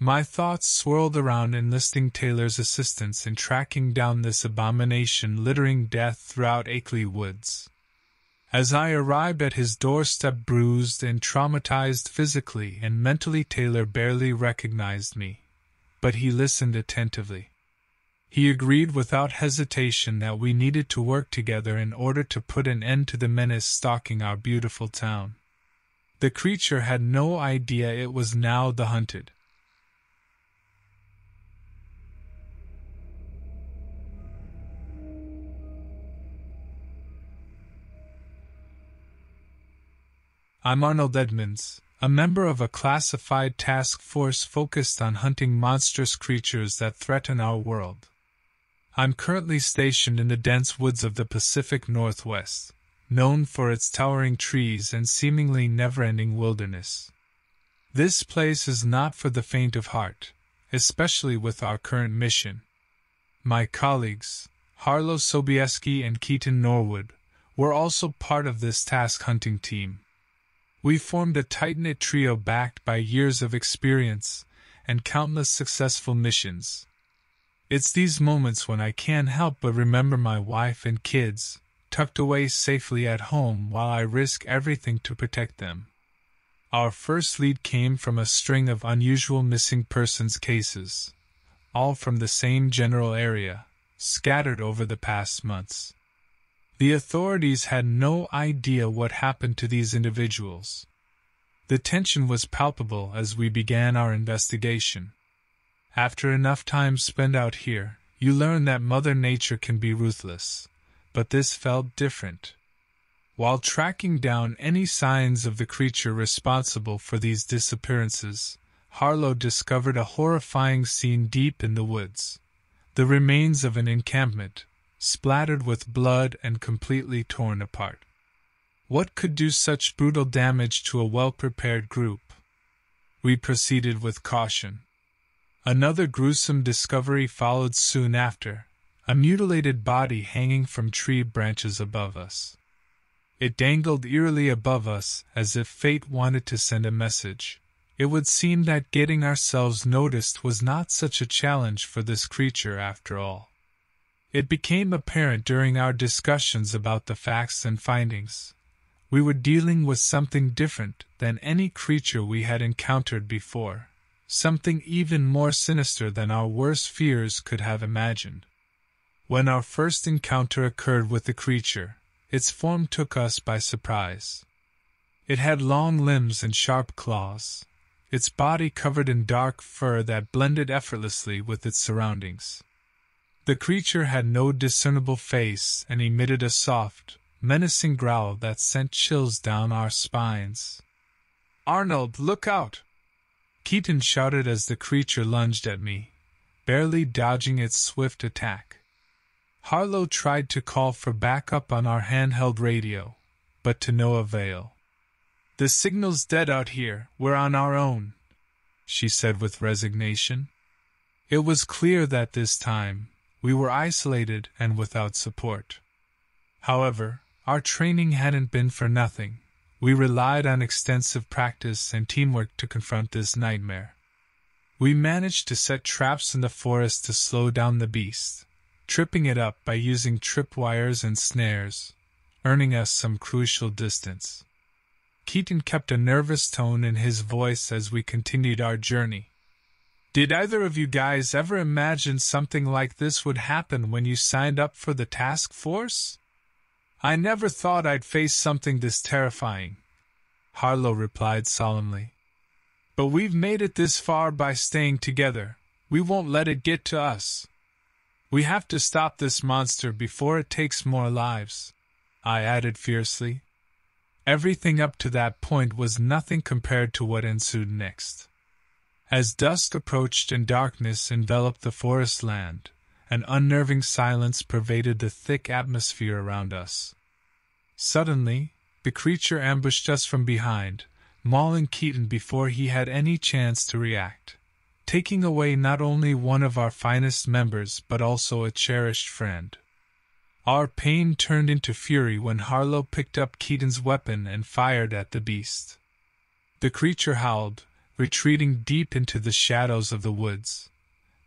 My thoughts swirled around enlisting Taylor's assistance in tracking down this abomination littering death throughout Akeley Woods. As I arrived at his doorstep bruised and traumatized physically and mentally, Taylor barely recognized me, but he listened attentively. He agreed without hesitation that we needed to work together in order to put an end to the menace stalking our beautiful town. The creature had no idea it was now the hunted. I'm Arnold Edmonds, a member of a classified task force focused on hunting monstrous creatures that threaten our world. I'm currently stationed in the dense woods of the Pacific Northwest, known for its towering trees and seemingly never ending wilderness. This place is not for the faint of heart, especially with our current mission. My colleagues, Harlow Sobieski and Keaton Norwood, were also part of this task hunting team. We formed a tight knit trio backed by years of experience and countless successful missions. It's these moments when I can't help but remember my wife and kids, tucked away safely at home while I risk everything to protect them. Our first lead came from a string of unusual missing persons cases, all from the same general area, scattered over the past months. The authorities had no idea what happened to these individuals. The tension was palpable as we began our investigation. After enough time spent out here, you learn that Mother Nature can be ruthless. But this felt different. While tracking down any signs of the creature responsible for these disappearances, Harlow discovered a horrifying scene deep in the woods. The remains of an encampment, splattered with blood and completely torn apart. What could do such brutal damage to a well prepared group? We proceeded with caution. Another gruesome discovery followed soon after a mutilated body hanging from tree branches above us. It dangled eerily above us as if fate wanted to send a message. It would seem that getting ourselves noticed was not such a challenge for this creature after all. It became apparent during our discussions about the facts and findings. We were dealing with something different than any creature we had encountered before, something even more sinister than our worst fears could have imagined. When our first encounter occurred with the creature, its form took us by surprise. It had long limbs and sharp claws, its body covered in dark fur that blended effortlessly with its surroundings. The creature had no discernible face and emitted a soft, menacing growl that sent chills down our spines. Arnold, look out! Keaton shouted as the creature lunged at me, barely dodging its swift attack. Harlow tried to call for backup on our handheld radio, but to no avail. The signal's dead out here, we're on our own, she said with resignation. It was clear that this time we were isolated and without support. However, our training hadn't been for nothing. We relied on extensive practice and teamwork to confront this nightmare. We managed to set traps in the forest to slow down the beast, tripping it up by using tripwires and snares, earning us some crucial distance. Keaton kept a nervous tone in his voice as we continued our journey. Did either of you guys ever imagine something like this would happen when you signed up for the task force? I never thought I'd face something this terrifying, Harlow replied solemnly. But we've made it this far by staying together. We won't let it get to us. We have to stop this monster before it takes more lives, I added fiercely. Everything up to that point was nothing compared to what ensued next. As dusk approached and darkness enveloped the forest land, an unnerving silence pervaded the thick atmosphere around us. Suddenly, the creature ambushed us from behind, mauling Keaton before he had any chance to react, taking away not only one of our finest members but also a cherished friend. Our pain turned into fury when Harlow picked up Keaton's weapon and fired at the beast. The creature howled, retreating deep into the shadows of the woods.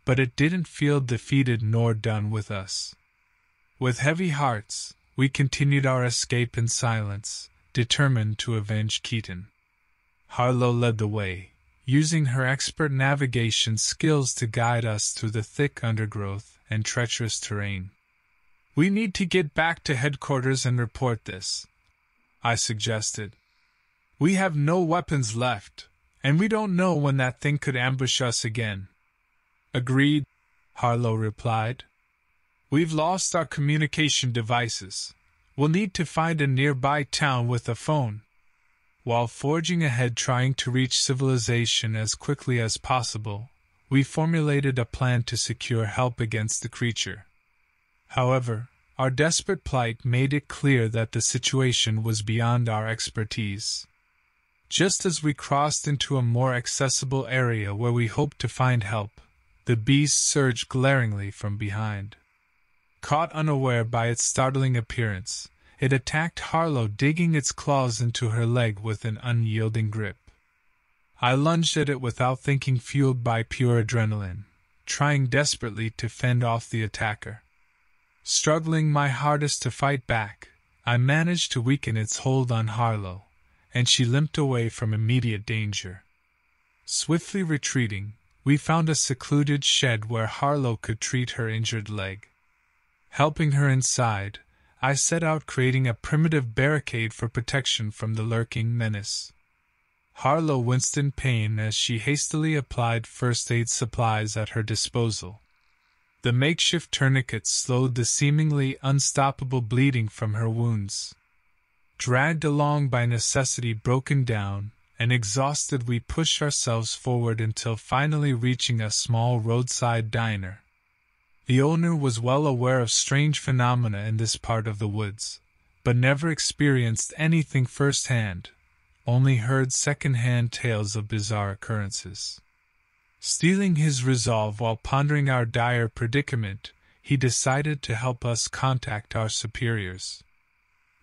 But it didn't feel defeated nor done with us. With heavy hearts, we continued our escape in silence, determined to avenge Keaton. Harlow led the way, using her expert navigation skills to guide us through the thick undergrowth and treacherous terrain. We need to get back to headquarters and report this, I suggested. We have no weapons left, and we don't know when that thing could ambush us again. Agreed, Harlow replied. We've lost our communication devices. We'll need to find a nearby town with a phone. While forging ahead trying to reach civilization as quickly as possible, we formulated a plan to secure help against the creature. However, our desperate plight made it clear that the situation was beyond our expertise. Just as we crossed into a more accessible area where we hoped to find help, the beast surged glaringly from behind. Caught unaware by its startling appearance, it attacked Harlow, digging its claws into her leg with an unyielding grip. I lunged at it without thinking, fueled by pure adrenaline, trying desperately to fend off the attacker. Struggling my hardest to fight back, I managed to weaken its hold on Harlow, and she limped away from immediate danger. Swiftly retreating, we found a secluded shed where Harlow could treat her injured leg. Helping her inside, I set out creating a primitive barricade for protection from the lurking menace. Harlow winced in pain as she hastily applied first aid supplies at her disposal. The makeshift tourniquet slowed the seemingly unstoppable bleeding from her wounds. Dragged along by necessity broken down, and exhausted, we pushed ourselves forward until finally reaching a small roadside diner. The owner was well aware of strange phenomena in this part of the woods, but never experienced anything firsthand, only heard second-hand tales of bizarre occurrences. Steeling his resolve while pondering our dire predicament, he decided to help us contact our superiors.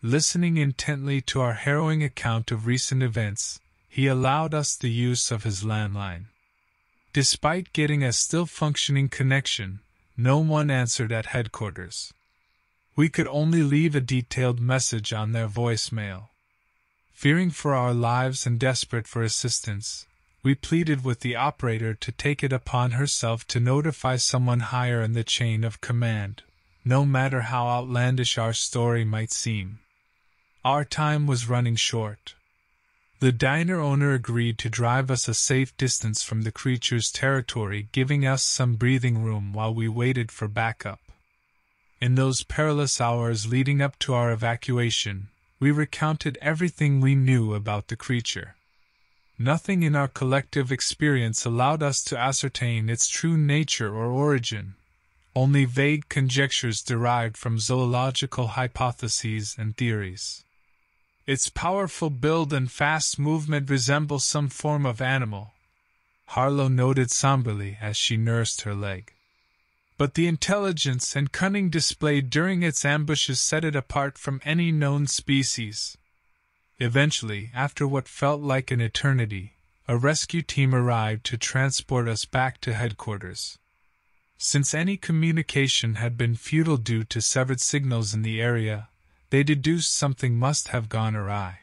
Listening intently to our harrowing account of recent events, he allowed us the use of his landline. Despite getting a still functioning connection, no one answered at headquarters. We could only leave a detailed message on their voicemail. Fearing for our lives and desperate for assistance, we pleaded with the operator to take it upon herself to notify someone higher in the chain of command, no matter how outlandish our story might seem. Our time was running short. The diner owner agreed to drive us a safe distance from the creature's territory, giving us some breathing room while we waited for backup. In those perilous hours leading up to our evacuation, we recounted everything we knew about the creature. Nothing in our collective experience allowed us to ascertain its true nature or origin, only vague conjectures derived from zoological hypotheses and theories. Its powerful build and fast movement resemble some form of animal, Harlow noted somberly as she nursed her leg but the intelligence and cunning displayed during its ambushes set it apart from any known species. Eventually, after what felt like an eternity, a rescue team arrived to transport us back to headquarters. Since any communication had been futile due to severed signals in the area, they deduced something must have gone awry.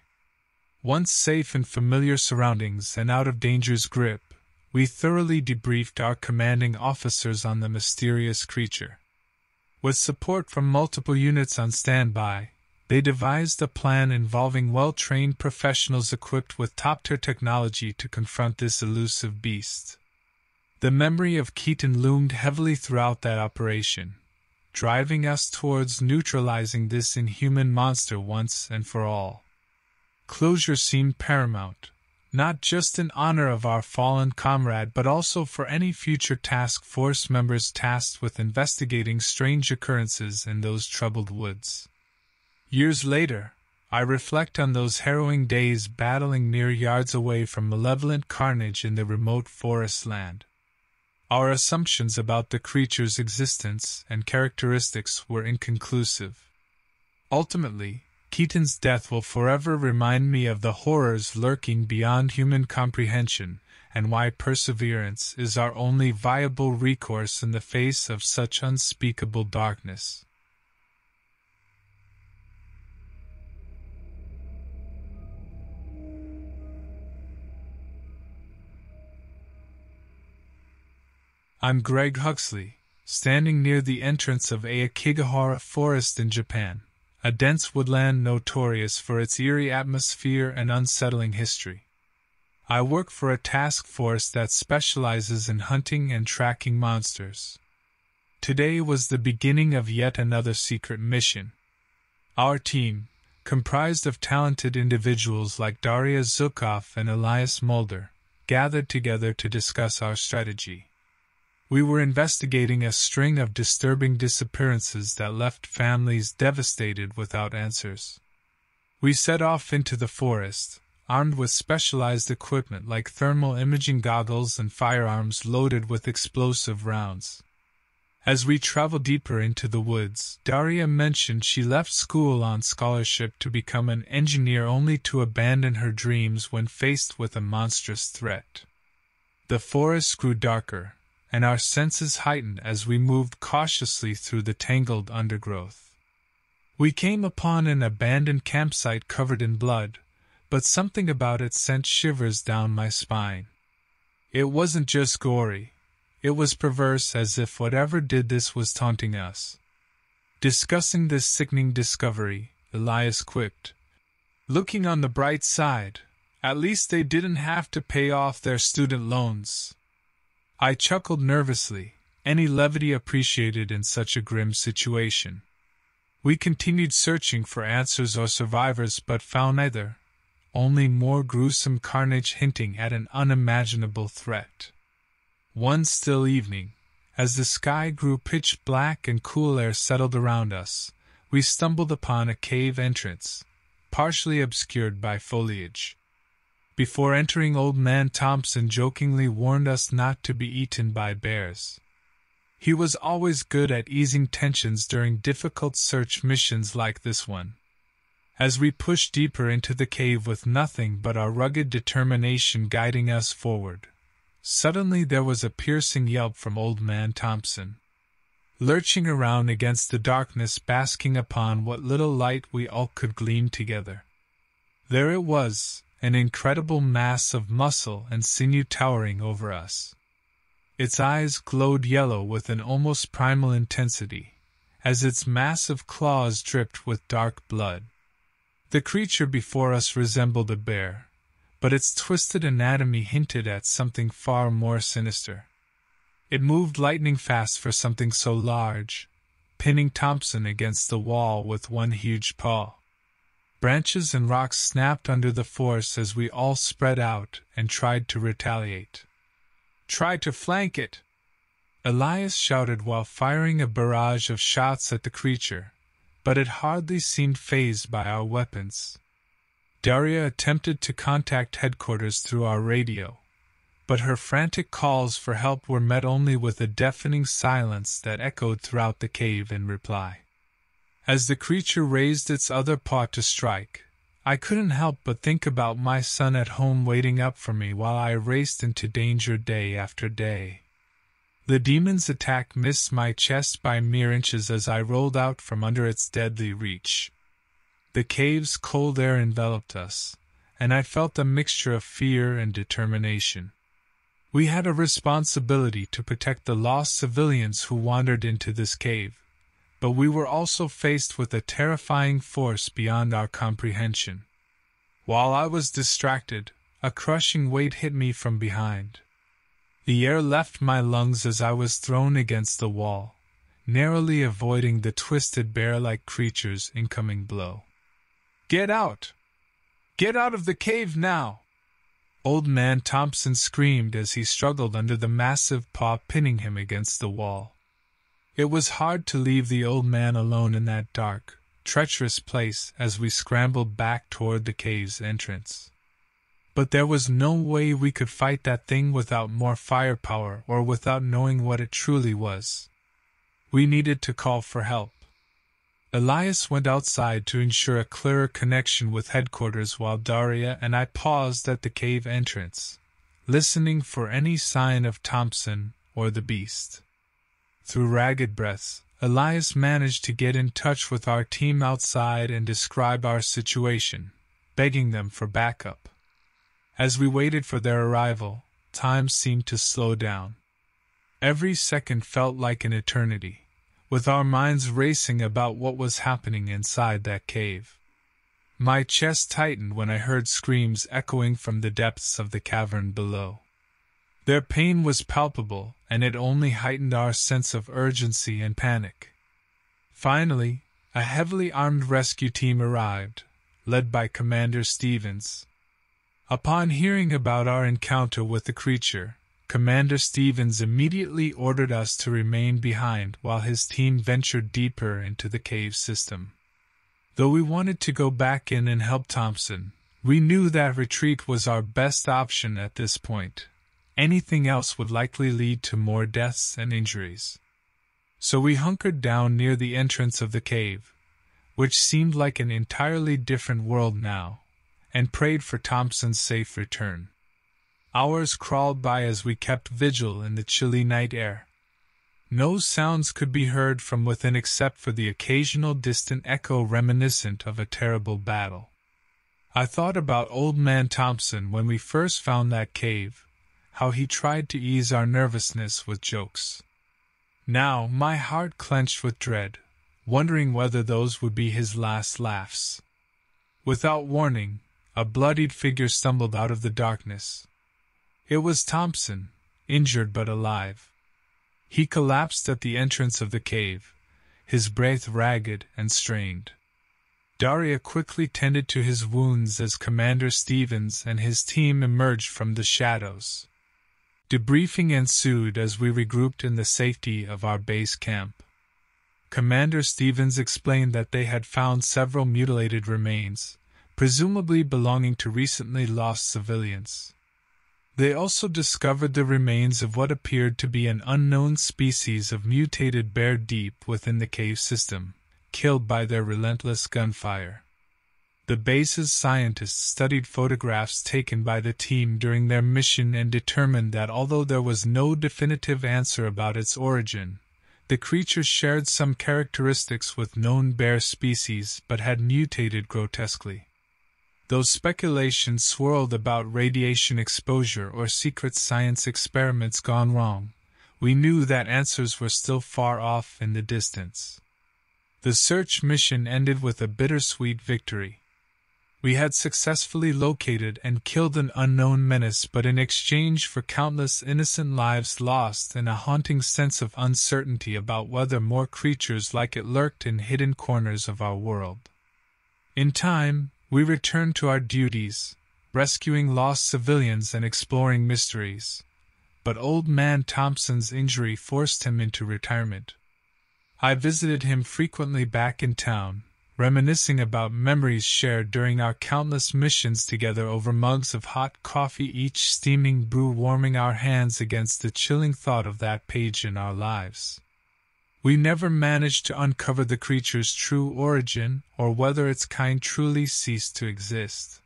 Once safe in familiar surroundings and out of danger's grip, we thoroughly debriefed our commanding officers on the mysterious creature. With support from multiple units on standby, they devised a plan involving well trained professionals equipped with top tier technology to confront this elusive beast. The memory of Keaton loomed heavily throughout that operation, driving us towards neutralizing this inhuman monster once and for all. Closure seemed paramount, not just in honor of our fallen comrade, but also for any future task force members tasked with investigating strange occurrences in those troubled woods. Years later, I reflect on those harrowing days battling mere yards away from malevolent carnage in the remote forest land. Our assumptions about the creature's existence and characteristics were inconclusive. Ultimately, Keaton's death will forever remind me of the horrors lurking beyond human comprehension, and why perseverance is our only viable recourse in the face of such unspeakable darkness. I'm Greg Huxley, standing near the entrance of Aokigahara Forest in Japan a dense woodland notorious for its eerie atmosphere and unsettling history. I work for a task force that specializes in hunting and tracking monsters. Today was the beginning of yet another secret mission. Our team, comprised of talented individuals like Daria Zukov and Elias Mulder, gathered together to discuss our strategy. We were investigating a string of disturbing disappearances that left families devastated without answers. We set off into the forest, armed with specialized equipment like thermal imaging goggles and firearms loaded with explosive rounds. As we traveled deeper into the woods, Daria mentioned she left school on scholarship to become an engineer only to abandon her dreams when faced with a monstrous threat. The forest grew darker, and our senses heightened as we moved cautiously through the tangled undergrowth. We came upon an abandoned campsite covered in blood, but something about it sent shivers down my spine. It wasn't just gory, it was perverse as if whatever did this was taunting us. Discussing this sickening discovery, Elias quipped, Looking on the bright side, at least they didn't have to pay off their student loans. I chuckled nervously, any levity appreciated in such a grim situation. We continued searching for answers or survivors but found neither, only more gruesome carnage hinting at an unimaginable threat. One still evening, as the sky grew pitch black and cool air settled around us, we stumbled upon a cave entrance, partially obscured by foliage. Before entering, Old Man Thompson jokingly warned us not to be eaten by bears. He was always good at easing tensions during difficult search missions like this one. As we pushed deeper into the cave with nothing but our rugged determination guiding us forward, suddenly there was a piercing yelp from Old Man Thompson. Lurching around against the darkness, basking upon what little light we all could glean together. There it was, an incredible mass of muscle and sinew towering over us. Its eyes glowed yellow with an almost primal intensity, as its massive claws dripped with dark blood. The creature before us resembled a bear, but its twisted anatomy hinted at something far more sinister. It moved lightning fast for something so large, pinning Thompson against the wall with one huge paw. Branches and rocks snapped under the force as we all spread out and tried to retaliate. Try to flank it! Elias shouted while firing a barrage of shots at the creature, but it hardly seemed fazed by our weapons. Daria attempted to contact headquarters through our radio, but her frantic calls for help were met only with a deafening silence that echoed throughout the cave in reply. As the creature raised its other paw to strike, I couldn't help but think about my son at home waiting up for me while I raced into danger day after day. The demon's attack missed my chest by mere inches as I rolled out from under its deadly reach. The cave's cold air enveloped us, and I felt a mixture of fear and determination. We had a responsibility to protect the lost civilians who wandered into this cave, but we were also faced with a terrifying force beyond our comprehension. While I was distracted, a crushing weight hit me from behind. The air left my lungs as I was thrown against the wall, narrowly avoiding the twisted bear like creature's incoming blow. Get out! Get out of the cave now! Old Man Thompson screamed as he struggled under the massive paw pinning him against the wall. It was hard to leave the old man alone in that dark, treacherous place as we scrambled back toward the cave's entrance. But there was no way we could fight that thing without more firepower or without knowing what it truly was. We needed to call for help. Elias went outside to ensure a clearer connection with headquarters while Daria and I paused at the cave entrance, listening for any sign of Thompson or the beast. Through ragged breaths, Elias managed to get in touch with our team outside and describe our situation, begging them for backup. As we waited for their arrival, time seemed to slow down. Every second felt like an eternity, with our minds racing about what was happening inside that cave. My chest tightened when I heard screams echoing from the depths of the cavern below. Their pain was palpable, and it only heightened our sense of urgency and panic. Finally, a heavily armed rescue team arrived, led by Commander Stevens. Upon hearing about our encounter with the creature, Commander Stevens immediately ordered us to remain behind while his team ventured deeper into the cave system. Though we wanted to go back in and help Thompson, we knew that retreat was our best option at this point. Anything else would likely lead to more deaths and injuries. So we hunkered down near the entrance of the cave, which seemed like an entirely different world now, and prayed for Thompson's safe return. Hours crawled by as we kept vigil in the chilly night air. No sounds could be heard from within except for the occasional distant echo reminiscent of a terrible battle. I thought about Old Man Thompson when we first found that cave, how he tried to ease our nervousness with jokes. Now my heart clenched with dread, wondering whether those would be his last laughs. Without warning, a bloodied figure stumbled out of the darkness. It was Thompson, injured but alive. He collapsed at the entrance of the cave, his breath ragged and strained. Daria quickly tended to his wounds as Commander Stevens and his team emerged from the shadows. Debriefing ensued as we regrouped in the safety of our base camp. Commander Stevens explained that they had found several mutilated remains, presumably belonging to recently lost civilians. They also discovered the remains of what appeared to be an unknown species of mutated bear deep within the cave system, killed by their relentless gunfire. The base's scientists studied photographs taken by the team during their mission and determined that although there was no definitive answer about its origin, the creature shared some characteristics with known bear species but had mutated grotesquely. Though speculations swirled about radiation exposure or secret science experiments gone wrong, we knew that answers were still far off in the distance. The search mission ended with a bittersweet victory. We had successfully located and killed an unknown menace, but in exchange for countless innocent lives lost and a haunting sense of uncertainty about whether more creatures like it lurked in hidden corners of our world. In time, we returned to our duties, rescuing lost civilians and exploring mysteries. But old man Thompson's injury forced him into retirement. I visited him frequently back in town, reminiscing about memories shared during our countless missions together over mugs of hot coffee, each steaming brew warming our hands against the chilling thought of that page in our lives. We never managed to uncover the creature's true origin or whether its kind truly ceased to exist.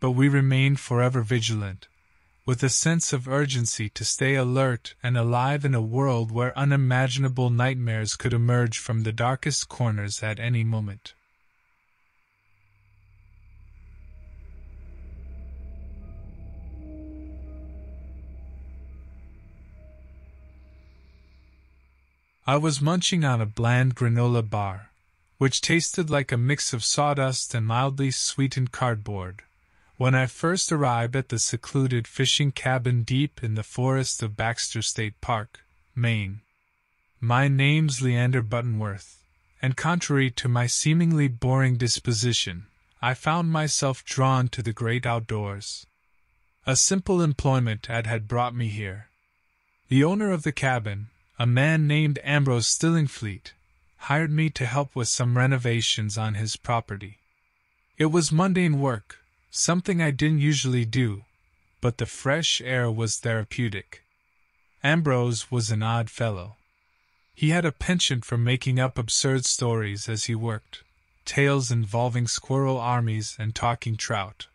But we remained forever vigilant, with a sense of urgency to stay alert and alive in a world where unimaginable nightmares could emerge from the darkest corners at any moment. I was munching on a bland granola bar, which tasted like a mix of sawdust and mildly sweetened cardboard, when I first arrived at the secluded fishing cabin deep in the forest of Baxter State Park, Maine. My name's Leander Buttonworth, and contrary to my seemingly boring disposition, I found myself drawn to the great outdoors. A simple employment ad had brought me here. The owner of the cabin, a man named Ambrose Stillingfleet, hired me to help with some renovations on his property. It was mundane work, something I didn't usually do, but the fresh air was therapeutic. Ambrose was an odd fellow. He had a penchant for making up absurd stories as he worked, tales involving squirrel armies and talking trout.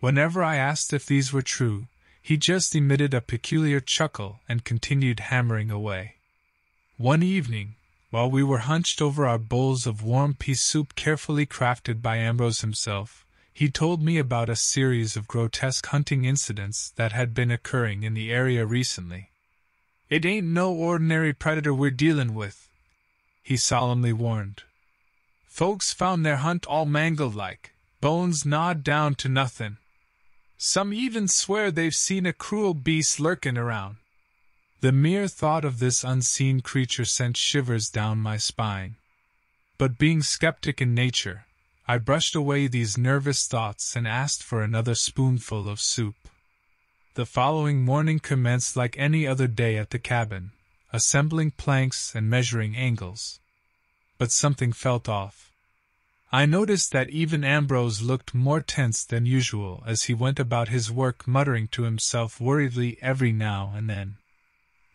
Whenever I asked if these were true, he just emitted a peculiar chuckle and continued hammering away. One evening, while we were hunched over our bowls of warm pea soup carefully crafted by Ambrose himself, he told me about a series of grotesque hunting incidents that had been occurring in the area recently. It ain't no ordinary predator we're dealin' with, he solemnly warned. Folks found their hunt all mangled like, bones gnawed down to nothin'. Some even swear they've seen a cruel beast lurkin' around. The mere thought of this unseen creature sent shivers down my spine. But being skeptic in nature, I brushed away these nervous thoughts and asked for another spoonful of soup. The following morning commenced like any other day at the cabin, assembling planks and measuring angles. But something felt off. I noticed that even Ambrose looked more tense than usual as he went about his work muttering to himself worriedly every now and then.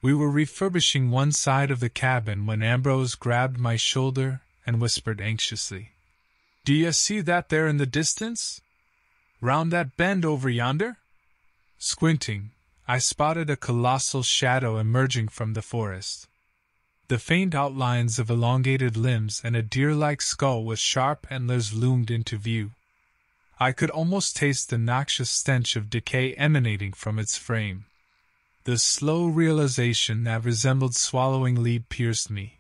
We were refurbishing one side of the cabin when Ambrose grabbed my shoulder and whispered anxiously, Do you see that there in the distance? Round that bend over yonder? Squinting, I spotted a colossal shadow emerging from the forest. The faint outlines of elongated limbs and a deer like skull with sharp antlers loomed into view. I could almost taste the noxious stench of decay emanating from its frame. The slow realization that resembled swallowing lead pierced me.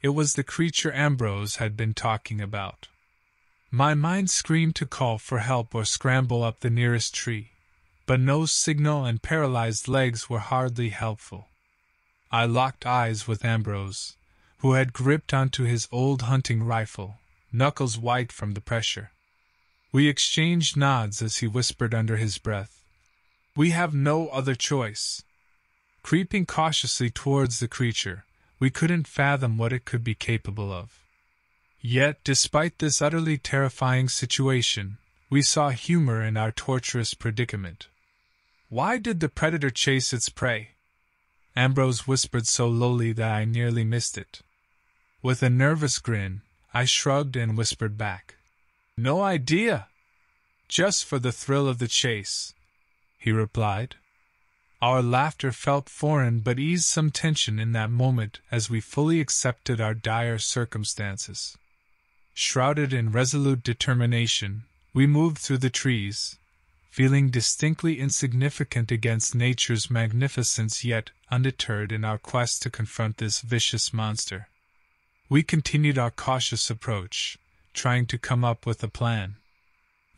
It was the creature Ambrose had been talking about. My mind screamed to call for help or scramble up the nearest tree, but no signal and paralyzed legs were hardly helpful. I locked eyes with Ambrose, who had gripped onto his old hunting rifle, knuckles white from the pressure. We exchanged nods as he whispered under his breath, We have no other choice. Creeping cautiously towards the creature, we couldn't fathom what it could be capable of. Yet, despite this utterly terrifying situation, we saw humor in our torturous predicament. Why did the predator chase its prey? Ambrose whispered so lowly that I nearly missed it. With a nervous grin, I shrugged and whispered back. No idea! Just for the thrill of the chase, he replied. Our laughter felt foreign but eased some tension in that moment as we fully accepted our dire circumstances. Shrouded in resolute determination, we moved through the trees, feeling distinctly insignificant against nature's magnificence, yet undeterred in our quest to confront this vicious monster. We continued our cautious approach, trying to come up with a plan.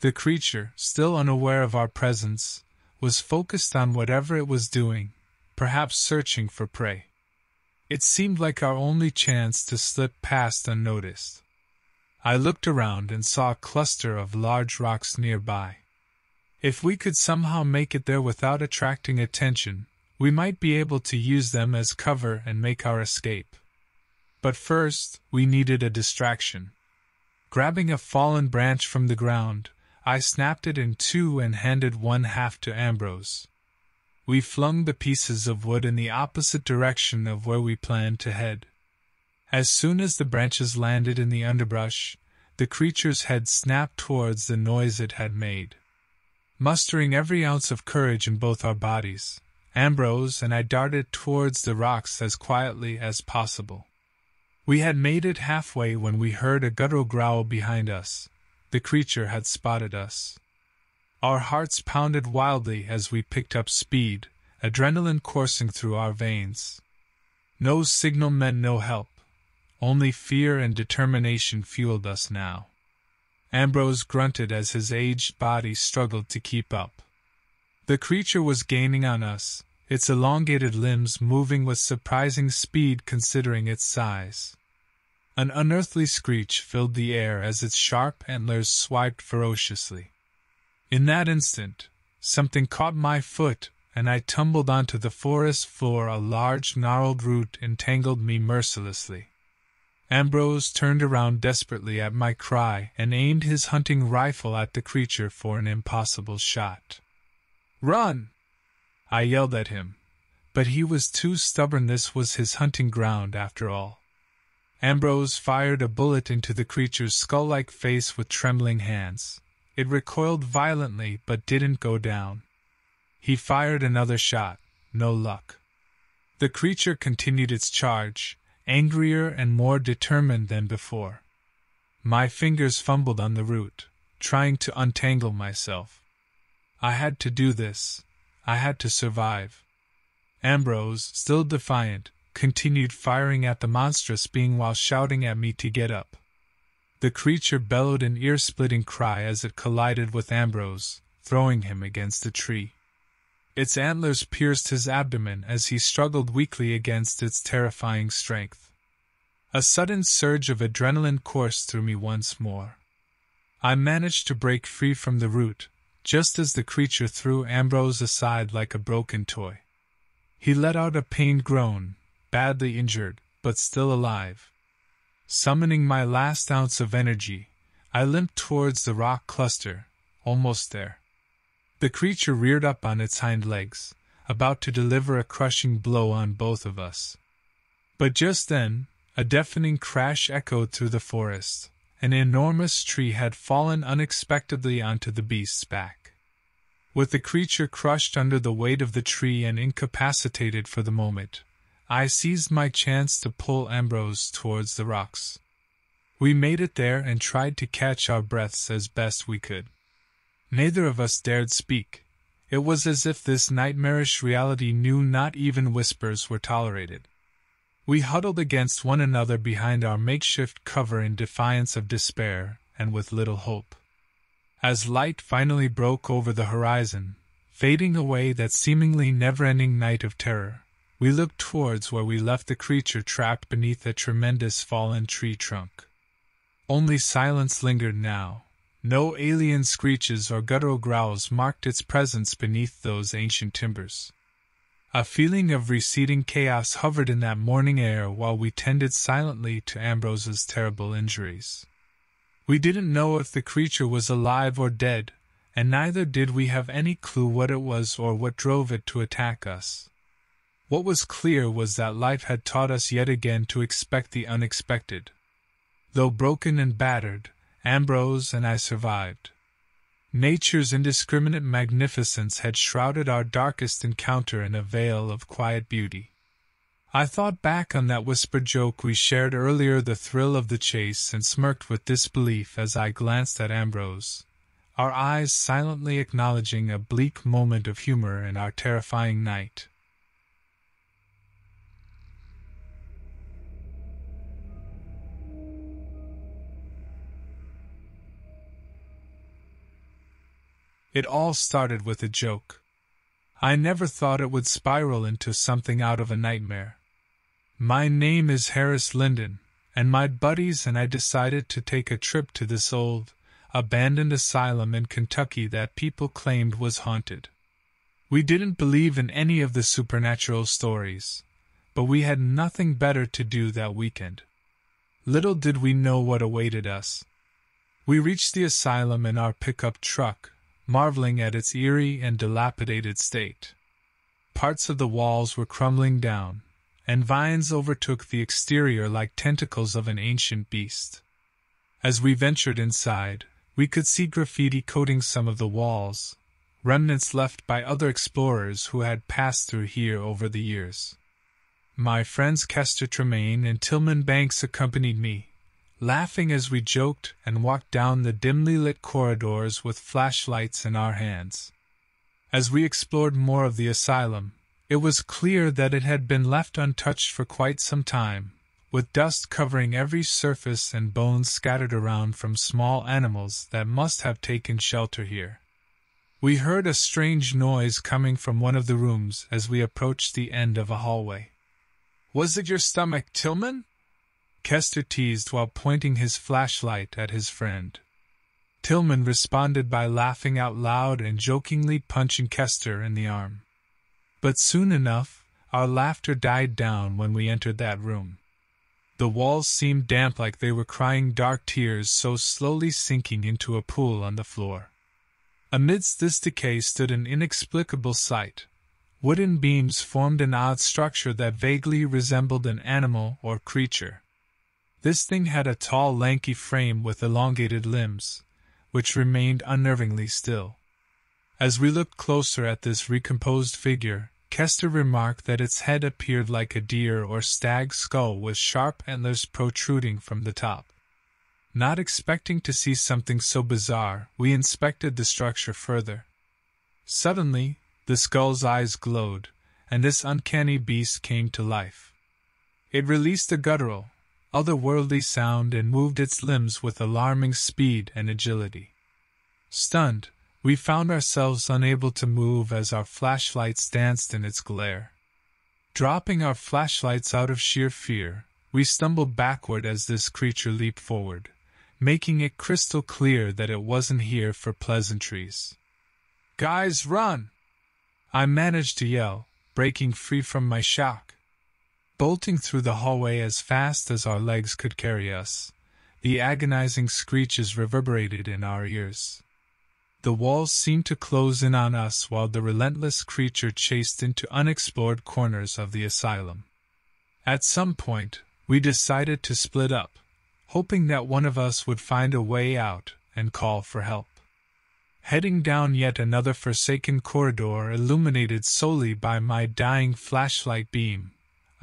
The creature, still unaware of our presence, was focused on whatever it was doing, perhaps searching for prey. It seemed like our only chance to slip past unnoticed. I looked around and saw a cluster of large rocks nearby. If we could somehow make it there without attracting attention, we might be able to use them as cover and make our escape. But first, we needed a distraction. Grabbing a fallen branch from the ground, I snapped it in two and handed one half to Ambrose. We flung the pieces of wood in the opposite direction of where we planned to head. As soon as the branches landed in the underbrush, the creature's head snapped towards the noise it had made. Mustering every ounce of courage in both our bodies, Ambrose and I darted towards the rocks as quietly as possible. We had made it halfway when we heard a guttural growl behind us. The creature had spotted us. Our hearts pounded wildly as we picked up speed, adrenaline coursing through our veins. No signal meant no help. Only fear and determination fueled us now. Ambrose grunted as his aged body struggled to keep up. The creature was gaining on us, its elongated limbs moving with surprising speed considering its size. An unearthly screech filled the air as its sharp antlers swiped ferociously. In that instant, something caught my foot, and I tumbled onto the forest floor. A large, gnarled root entangled me mercilessly. Ambrose turned around desperately at my cry and aimed his hunting rifle at the creature for an impossible shot. Run! I yelled at him, but he was too stubborn. This was his hunting ground, after all. Ambrose fired a bullet into the creature's skull like face with trembling hands. It recoiled violently but didn't go down. He fired another shot, no luck. The creature continued its charge, angrier and more determined than before. My fingers fumbled on the root, trying to untangle myself. I had to do this. I had to survive. Ambrose, still defiant, continued firing at the monstrous being while shouting at me to get up. The creature bellowed an ear splitting cry as it collided with Ambrose, throwing him against a tree. Its antlers pierced his abdomen as he struggled weakly against its terrifying strength. A sudden surge of adrenaline coursed through me once more. I managed to break free from the root, just as the creature threw Ambrose aside like a broken toy. He let out a pained groan, badly injured, but still alive. Summoning my last ounce of energy, I limped towards the rock cluster, almost there. The creature reared up on its hind legs, about to deliver a crushing blow on both of us. But just then, a deafening crash echoed through the forest. An enormous tree had fallen unexpectedly onto the beast's back. With the creature crushed under the weight of the tree and incapacitated for the moment, I seized my chance to pull Ambrose towards the rocks. We made it there and tried to catch our breaths as best we could. Neither of us dared speak. It was as if this nightmarish reality knew not even whispers were tolerated. We huddled against one another behind our makeshift cover in defiance of despair and with little hope. As light finally broke over the horizon, fading away that seemingly never ending night of terror, we looked towards where we left the creature trapped beneath a tremendous fallen tree trunk. Only silence lingered now, no alien screeches or guttural growls marked its presence beneath those ancient timbers. A feeling of receding chaos hovered in that morning air while we tended silently to Ambrose's terrible injuries. We didn't know if the creature was alive or dead, and neither did we have any clue what it was or what drove it to attack us. What was clear was that life had taught us yet again to expect the unexpected. Though broken and battered, Ambrose and I survived. Nature's indiscriminate magnificence had shrouded our darkest encounter in a veil of quiet beauty. I thought back on that whispered joke we shared earlier, the thrill of the chase, and smirked with disbelief as I glanced at Ambrose, our eyes silently acknowledging a bleak moment of humor in our terrifying night. It all started with a joke. I never thought it would spiral into something out of a nightmare. My name is Harris Linden, and my buddies and I decided to take a trip to this old, abandoned asylum in Kentucky that people claimed was haunted. We didn't believe in any of the supernatural stories, but we had nothing better to do that weekend. Little did we know what awaited us. We reached the asylum in our pickup truck, marveling at its eerie and dilapidated state. Parts of the walls were crumbling down, and vines overtook the exterior like tentacles of an ancient beast. As we ventured inside, we could see graffiti coating some of the walls, remnants left by other explorers who had passed through here over the years. My friends Kester Tremaine and Tillman Banks accompanied me, laughing as we joked and walked down the dimly lit corridors with flashlights in our hands. As we explored more of the asylum, it was clear that it had been left untouched for quite some time, with dust covering every surface and bones scattered around from small animals that must have taken shelter here. We heard a strange noise coming from one of the rooms as we approached the end of a hallway. Was it your stomach, Tillman? Kester teased while pointing his flashlight at his friend. Tillman responded by laughing out loud and jokingly punching Kester in the arm. But soon enough, our laughter died down when we entered that room. The walls seemed damp like they were crying dark tears so slowly sinking into a pool on the floor. Amidst this decay stood an inexplicable sight. Wooden beams formed an odd structure that vaguely resembled an animal or creature. This thing had a tall, lanky frame with elongated limbs, which remained unnervingly still. As we looked closer at this recomposed figure, Kester remarked that its head appeared like a deer or stag skull with sharp antlers protruding from the top. Not expecting to see something so bizarre, we inspected the structure further. Suddenly, the skull's eyes glowed, and this uncanny beast came to life. It released a guttural, otherworldly sound and moved its limbs with alarming speed and agility. Stunned, we found ourselves unable to move as our flashlights danced in its glare. Dropping our flashlights out of sheer fear, we stumbled backward as this creature leaped forward, making it crystal clear that it wasn't here for pleasantries. Guys, run! I managed to yell, breaking free from my shock bolting through the hallway as fast as our legs could carry us. The agonizing screeches reverberated in our ears. The walls seemed to close in on us while the relentless creature chased into unexplored corners of the asylum. At some point, we decided to split up, hoping that one of us would find a way out and call for help. Heading down yet another forsaken corridor illuminated solely by my dying flashlight beam,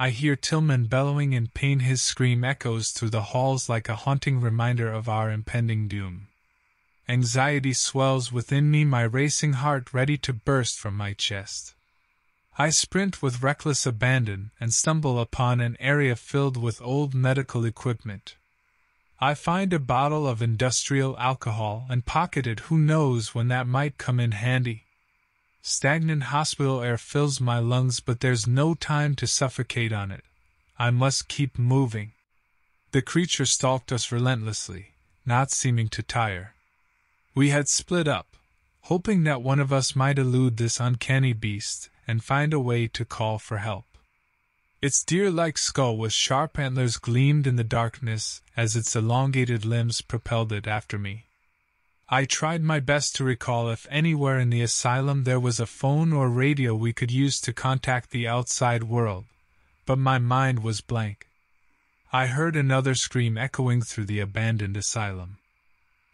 I hear Tillman bellowing in pain. His scream echoes through the halls like a haunting reminder of our impending doom. Anxiety swells within me, my racing heart ready to burst from my chest. I sprint with reckless abandon and stumble upon an area filled with old medical equipment. I find a bottle of industrial alcohol and pocket it. Who knows when that might come in handy? Stagnant hospital air fills my lungs, but there's no time to suffocate on it. I must keep moving. The creature stalked us relentlessly, not seeming to tire. We had split up, hoping that one of us might elude this uncanny beast, and find a way to call for help. Its deer like skull with sharp antlers gleamed in the darkness as its elongated limbs propelled it after me. I tried my best to recall if anywhere in the asylum there was a phone or radio we could use to contact the outside world, but my mind was blank. I heard another scream echoing through the abandoned asylum.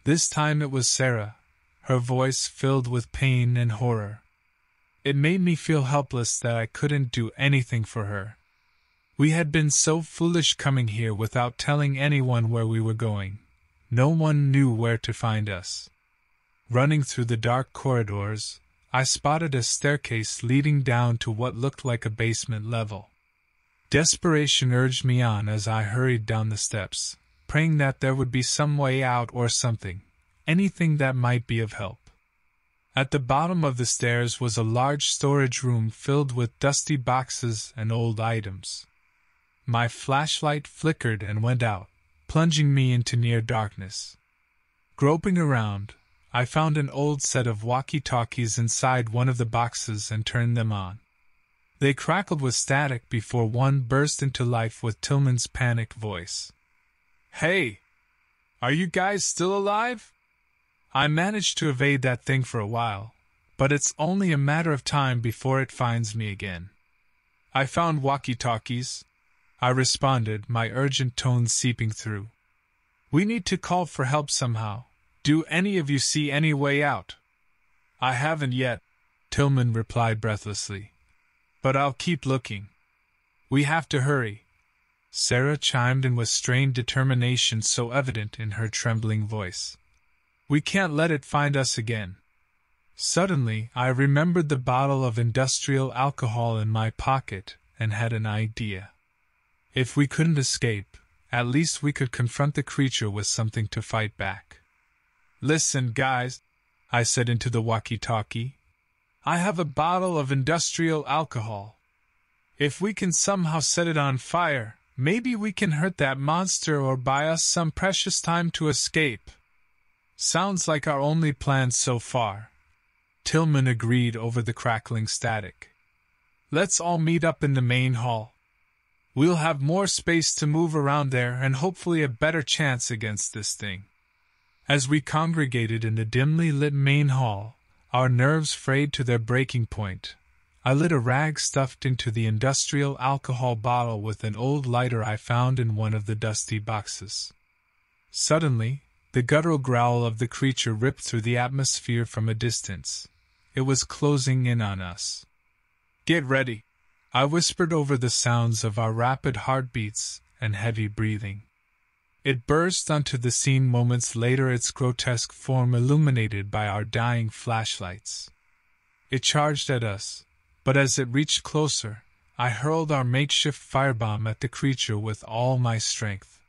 This time it was Sarah, her voice filled with pain and horror. It made me feel helpless that I couldn't do anything for her. We had been so foolish coming here without telling anyone where we were going. No one knew where to find us. Running through the dark corridors, I spotted a staircase leading down to what looked like a basement level. Desperation urged me on as I hurried down the steps, praying that there would be some way out or something, anything that might be of help. At the bottom of the stairs was a large storage room filled with dusty boxes and old items. My flashlight flickered and went out, plunging me into near darkness. Groping around, I found an old set of walkie talkies inside one of the boxes and turned them on. They crackled with static before one burst into life with Tillman's panicked voice. Hey! Are you guys still alive? I managed to evade that thing for a while, but it's only a matter of time before it finds me again. I found walkie talkies, I responded, my urgent tones seeping through. We need to call for help somehow. Do any of you see any way out? I haven't yet, Tillman replied breathlessly. But I'll keep looking. We have to hurry. Sarah chimed in with strained determination so evident in her trembling voice. We can't let it find us again. Suddenly, I remembered the bottle of industrial alcohol in my pocket and had an idea. If we couldn't escape, at least we could confront the creature with something to fight back. Listen, guys, I said into the walkie talkie. I have a bottle of industrial alcohol. If we can somehow set it on fire, maybe we can hurt that monster or buy us some precious time to escape. Sounds like our only plan so far. Tillman agreed over the crackling static. Let's all meet up in the main hall. We'll have more space to move around there and hopefully a better chance against this thing. As we congregated in the dimly lit main hall, our nerves frayed to their breaking point, I lit a rag stuffed into the industrial alcohol bottle with an old lighter I found in one of the dusty boxes. Suddenly, the guttural growl of the creature ripped through the atmosphere from a distance. It was closing in on us. Get ready, I whispered over the sounds of our rapid heartbeats and heavy breathing. It burst onto the scene moments later, its grotesque form illuminated by our dying flashlights. It charged at us, but as it reached closer, I hurled our makeshift firebomb at the creature with all my strength.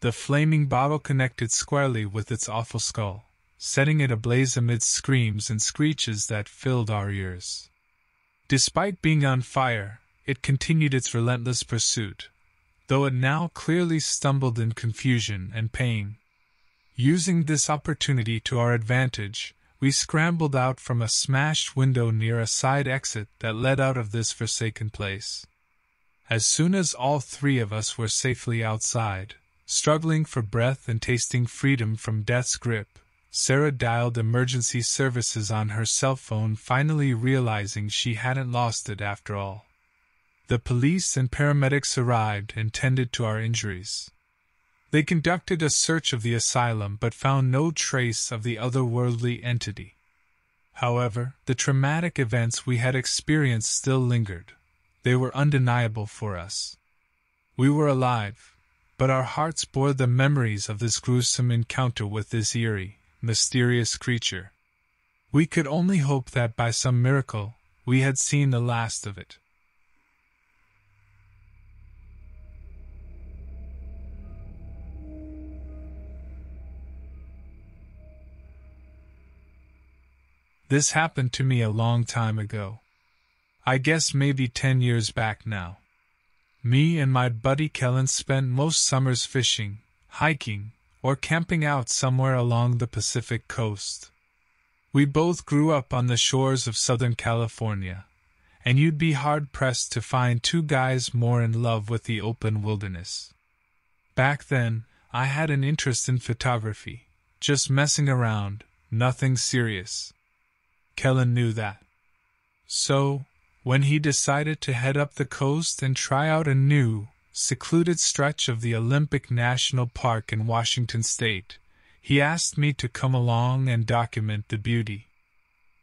The flaming bottle connected squarely with its awful skull, setting it ablaze amid screams and screeches that filled our ears. Despite being on fire, it continued its relentless pursuit, though it now clearly stumbled in confusion and pain. Using this opportunity to our advantage, we scrambled out from a smashed window near a side exit that led out of this forsaken place. As soon as all three of us were safely outside, struggling for breath and tasting freedom from death's grip, Sarah dialed emergency services on her cell phone, finally realizing she hadn't lost it after all. The police and paramedics arrived and tended to our injuries. They conducted a search of the asylum but found no trace of the otherworldly entity. However, the traumatic events we had experienced still lingered. They were undeniable for us. We were alive, but our hearts bore the memories of this gruesome encounter with this eerie, mysterious creature. We could only hope that by some miracle we had seen the last of it. This happened to me a long time ago. I guess maybe ten years back now. Me and my buddy Kellen spent most summers fishing, hiking, or camping out somewhere along the Pacific coast. We both grew up on the shores of Southern California, and you'd be hard pressed to find two guys more in love with the open wilderness. Back then, I had an interest in photography, just messing around, nothing serious. Kellen knew that. So, when he decided to head up the coast and try out a new, secluded stretch of the Olympic National Park in Washington state, he asked me to come along and document the beauty.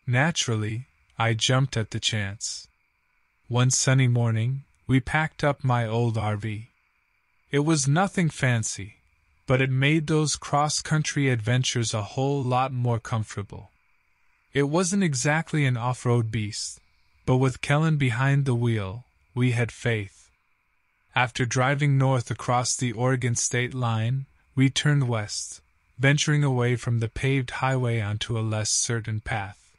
Naturally, I jumped at the chance. One sunny morning, we packed up my old RV. It was nothing fancy, but it made those cross country adventures a whole lot more comfortable. It wasn't exactly an off road beast, but with Kellen behind the wheel, we had faith. After driving north across the Oregon state line, we turned west, venturing away from the paved highway onto a less certain path.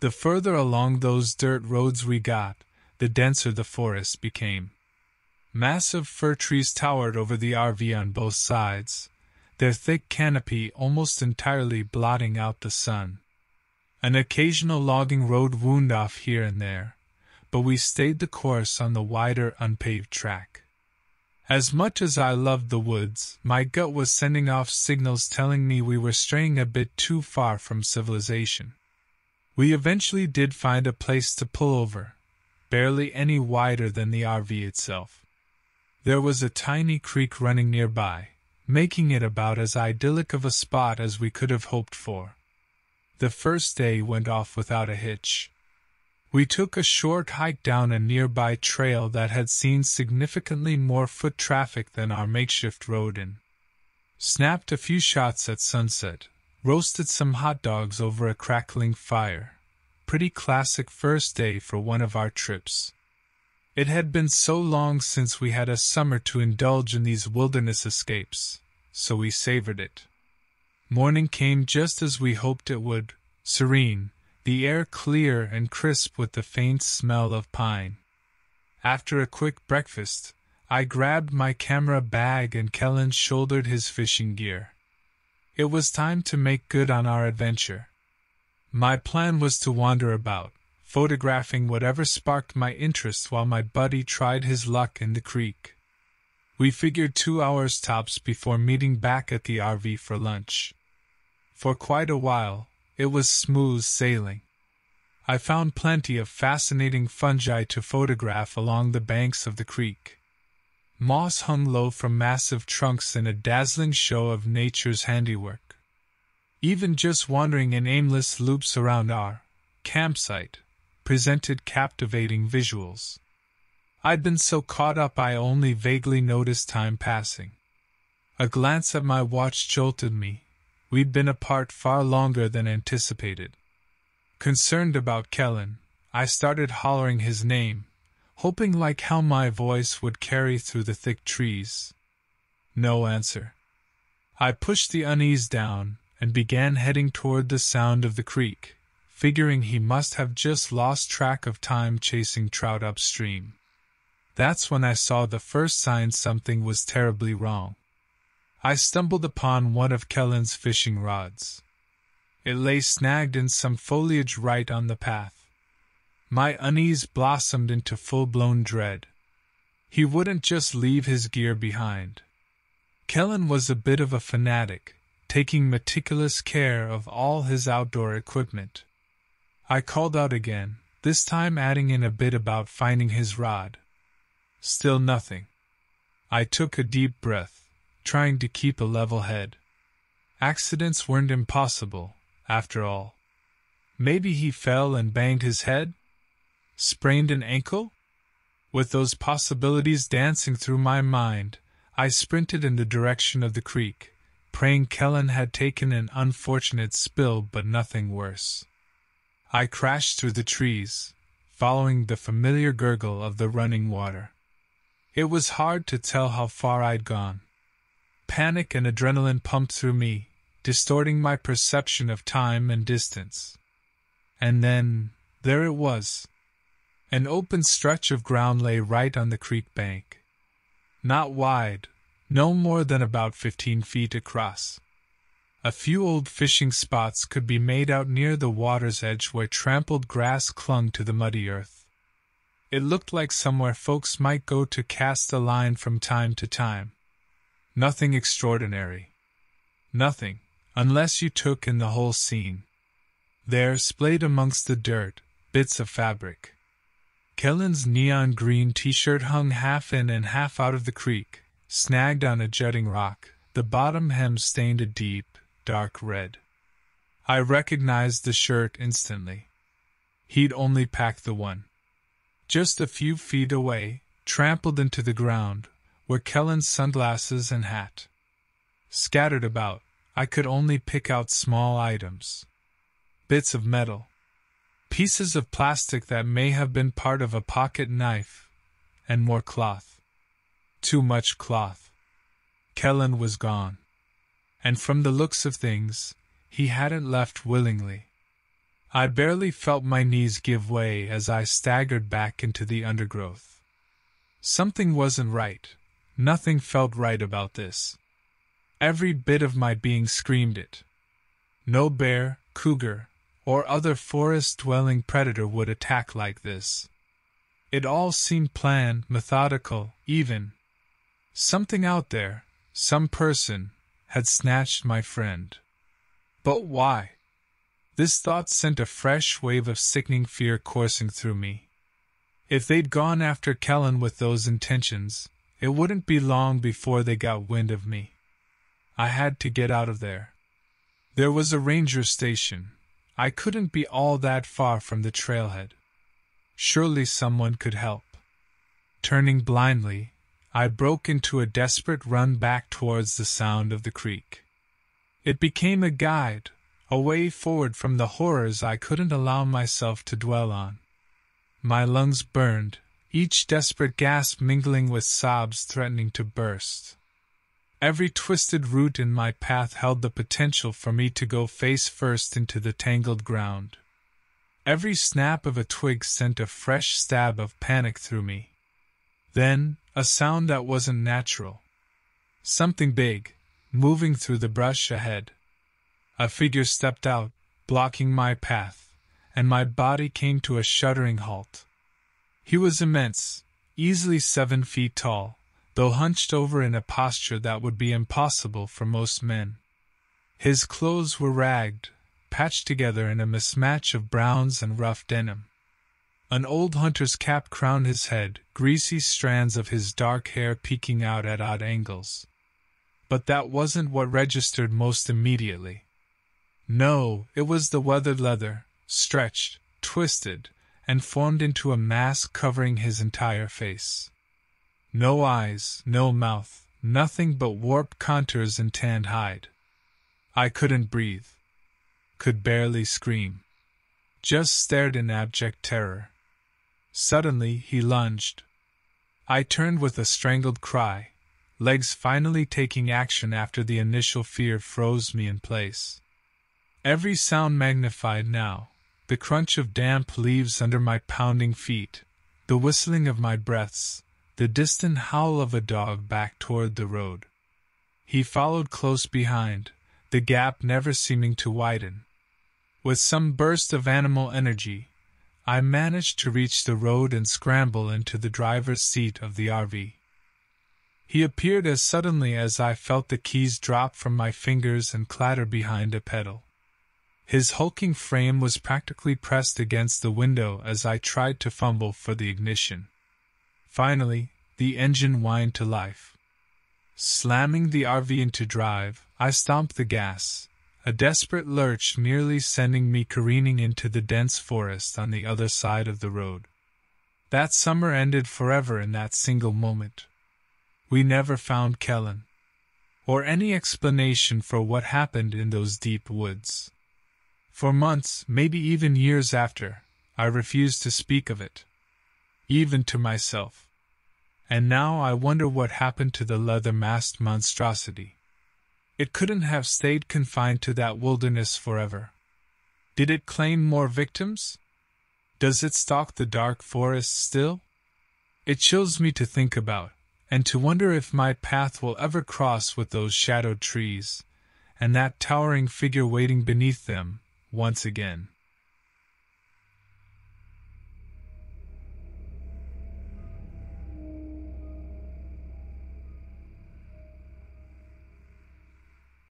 The further along those dirt roads we got, the denser the forest became. Massive fir trees towered over the RV on both sides, their thick canopy almost entirely blotting out the sun. An occasional logging road wound off here and there, but we stayed the course on the wider unpaved track. As much as I loved the woods, my gut was sending off signals telling me we were straying a bit too far from civilization. We eventually did find a place to pull over, barely any wider than the RV itself. There was a tiny creek running nearby, making it about as idyllic of a spot as we could have hoped for. The first day went off without a hitch. We took a short hike down a nearby trail that had seen significantly more foot traffic than our makeshift road in. Snapped a few shots at sunset, roasted some hot dogs over a crackling fire. Pretty classic first day for one of our trips. It had been so long since we had a summer to indulge in these wilderness escapes, so we savored it. Morning came just as we hoped it would, serene, the air clear and crisp with the faint smell of pine. After a quick breakfast, I grabbed my camera bag and Kellen shouldered his fishing gear. It was time to make good on our adventure. My plan was to wander about, photographing whatever sparked my interest while my buddy tried his luck in the creek. We figured two hours tops before meeting back at the RV for lunch. For quite a while, it was smooth sailing. I found plenty of fascinating fungi to photograph along the banks of the creek. Moss hung low from massive trunks in a dazzling show of nature's handiwork. Even just wandering in aimless loops around our campsite presented captivating visuals. I'd been so caught up I only vaguely noticed time passing. A glance at my watch jolted me. We'd been apart far longer than anticipated. Concerned about Kellen, I started hollering his name, hoping like how my voice would carry through the thick trees. No answer. I pushed the unease down and began heading toward the sound of the creek figuring he must have just lost track of time chasing trout upstream. That's when I saw the first sign something was terribly wrong. I stumbled upon one of Kellen's fishing rods. It lay snagged in some foliage right on the path. My unease blossomed into full blown dread. He wouldn't just leave his gear behind. Kellen was a bit of a fanatic, taking meticulous care of all his outdoor equipment. I called out again, this time adding in a bit about finding his rod. Still nothing. I took a deep breath, trying to keep a level head. Accidents weren't impossible, after all. Maybe he fell and banged his head? Sprained an ankle? With those possibilities dancing through my mind, I sprinted in the direction of the creek, praying Kellen had taken an unfortunate spill but nothing worse. I crashed through the trees, following the familiar gurgle of the running water. It was hard to tell how far I'd gone. Panic and adrenaline pumped through me, distorting my perception of time and distance. And then, there it was. An open stretch of ground lay right on the creek bank. Not wide, no more than about fifteen feet across. A few old fishing spots could be made out near the water's edge where trampled grass clung to the muddy earth. It looked like somewhere folks might go to cast a line from time to time. Nothing extraordinary. Nothing, unless you took in the whole scene. There, splayed amongst the dirt, bits of fabric. Kellen's neon green t shirt hung half in and half out of the creek, snagged on a jutting rock, the bottom hem stained a deep, dark red. I recognized the shirt instantly. He'd only packed the one. Just a few feet away, trampled into the ground, were Kellen's sunglasses and hat. Scattered about, I could only pick out small items bits of metal, pieces of plastic that may have been part of a pocket knife, and more cloth. Too much cloth. Kellen was gone. And from the looks of things, he hadn't left willingly. I barely felt my knees give way as I staggered back into the undergrowth. Something wasn't right. Nothing felt right about this. Every bit of my being screamed it. No bear, cougar, or other forest dwelling predator would attack like this. It all seemed planned, methodical, even. Something out there, some person, had snatched my friend. But why? This thought sent a fresh wave of sickening fear coursing through me. If they'd gone after Kellen with those intentions, it wouldn't be long before they got wind of me. I had to get out of there. There was a ranger station. I couldn't be all that far from the trailhead. Surely someone could help. Turning blindly, I broke into a desperate run back towards the sound of the creek. It became a guide, a way forward from the horrors I couldn't allow myself to dwell on. My lungs burned, each desperate gasp mingling with sobs threatening to burst. Every twisted root in my path held the potential for me to go face first into the tangled ground. Every snap of a twig sent a fresh stab of panic through me. Then, a sound that wasn't natural. Something big, moving through the brush ahead. A figure stepped out, blocking my path, and my body came to a shuddering halt. He was immense, easily seven feet tall, though hunched over in a posture that would be impossible for most men. His clothes were ragged, patched together in a mismatch of browns and rough denim. An old hunter's cap crowned his head, greasy strands of his dark hair peeking out at odd angles. But that wasn't what registered most immediately. No, it was the weathered leather, stretched, twisted, and formed into a mask covering his entire face. No eyes, no mouth, nothing but warped contours and tanned hide. I couldn't breathe. Could barely scream. Just stared in abject terror. Suddenly he lunged. I turned with a strangled cry, legs finally taking action after the initial fear froze me in place. Every sound magnified now the crunch of damp leaves under my pounding feet, the whistling of my breaths, the distant howl of a dog back toward the road. He followed close behind, the gap never seeming to widen. With some burst of animal energy, I managed to reach the road and scramble into the driver's seat of the RV. He appeared as suddenly as I felt the keys drop from my fingers and clatter behind a pedal. His hulking frame was practically pressed against the window as I tried to fumble for the ignition. Finally, the engine whined to life. Slamming the RV into drive, I stomped the gas, a desperate lurch nearly sending me careening into the dense forest on the other side of the road. That summer ended forever in that single moment. We never found Kellen, or any explanation for what happened in those deep woods. For months, maybe even years after, I refused to speak of it. Even to myself. And now I wonder what happened to the leather masked monstrosity. It couldn't have stayed confined to that wilderness forever. Did it claim more victims? Does it stalk the dark forest still? It chills me to think about, and to wonder if my path will ever cross with those shadowed trees, and that towering figure waiting beneath them, once again.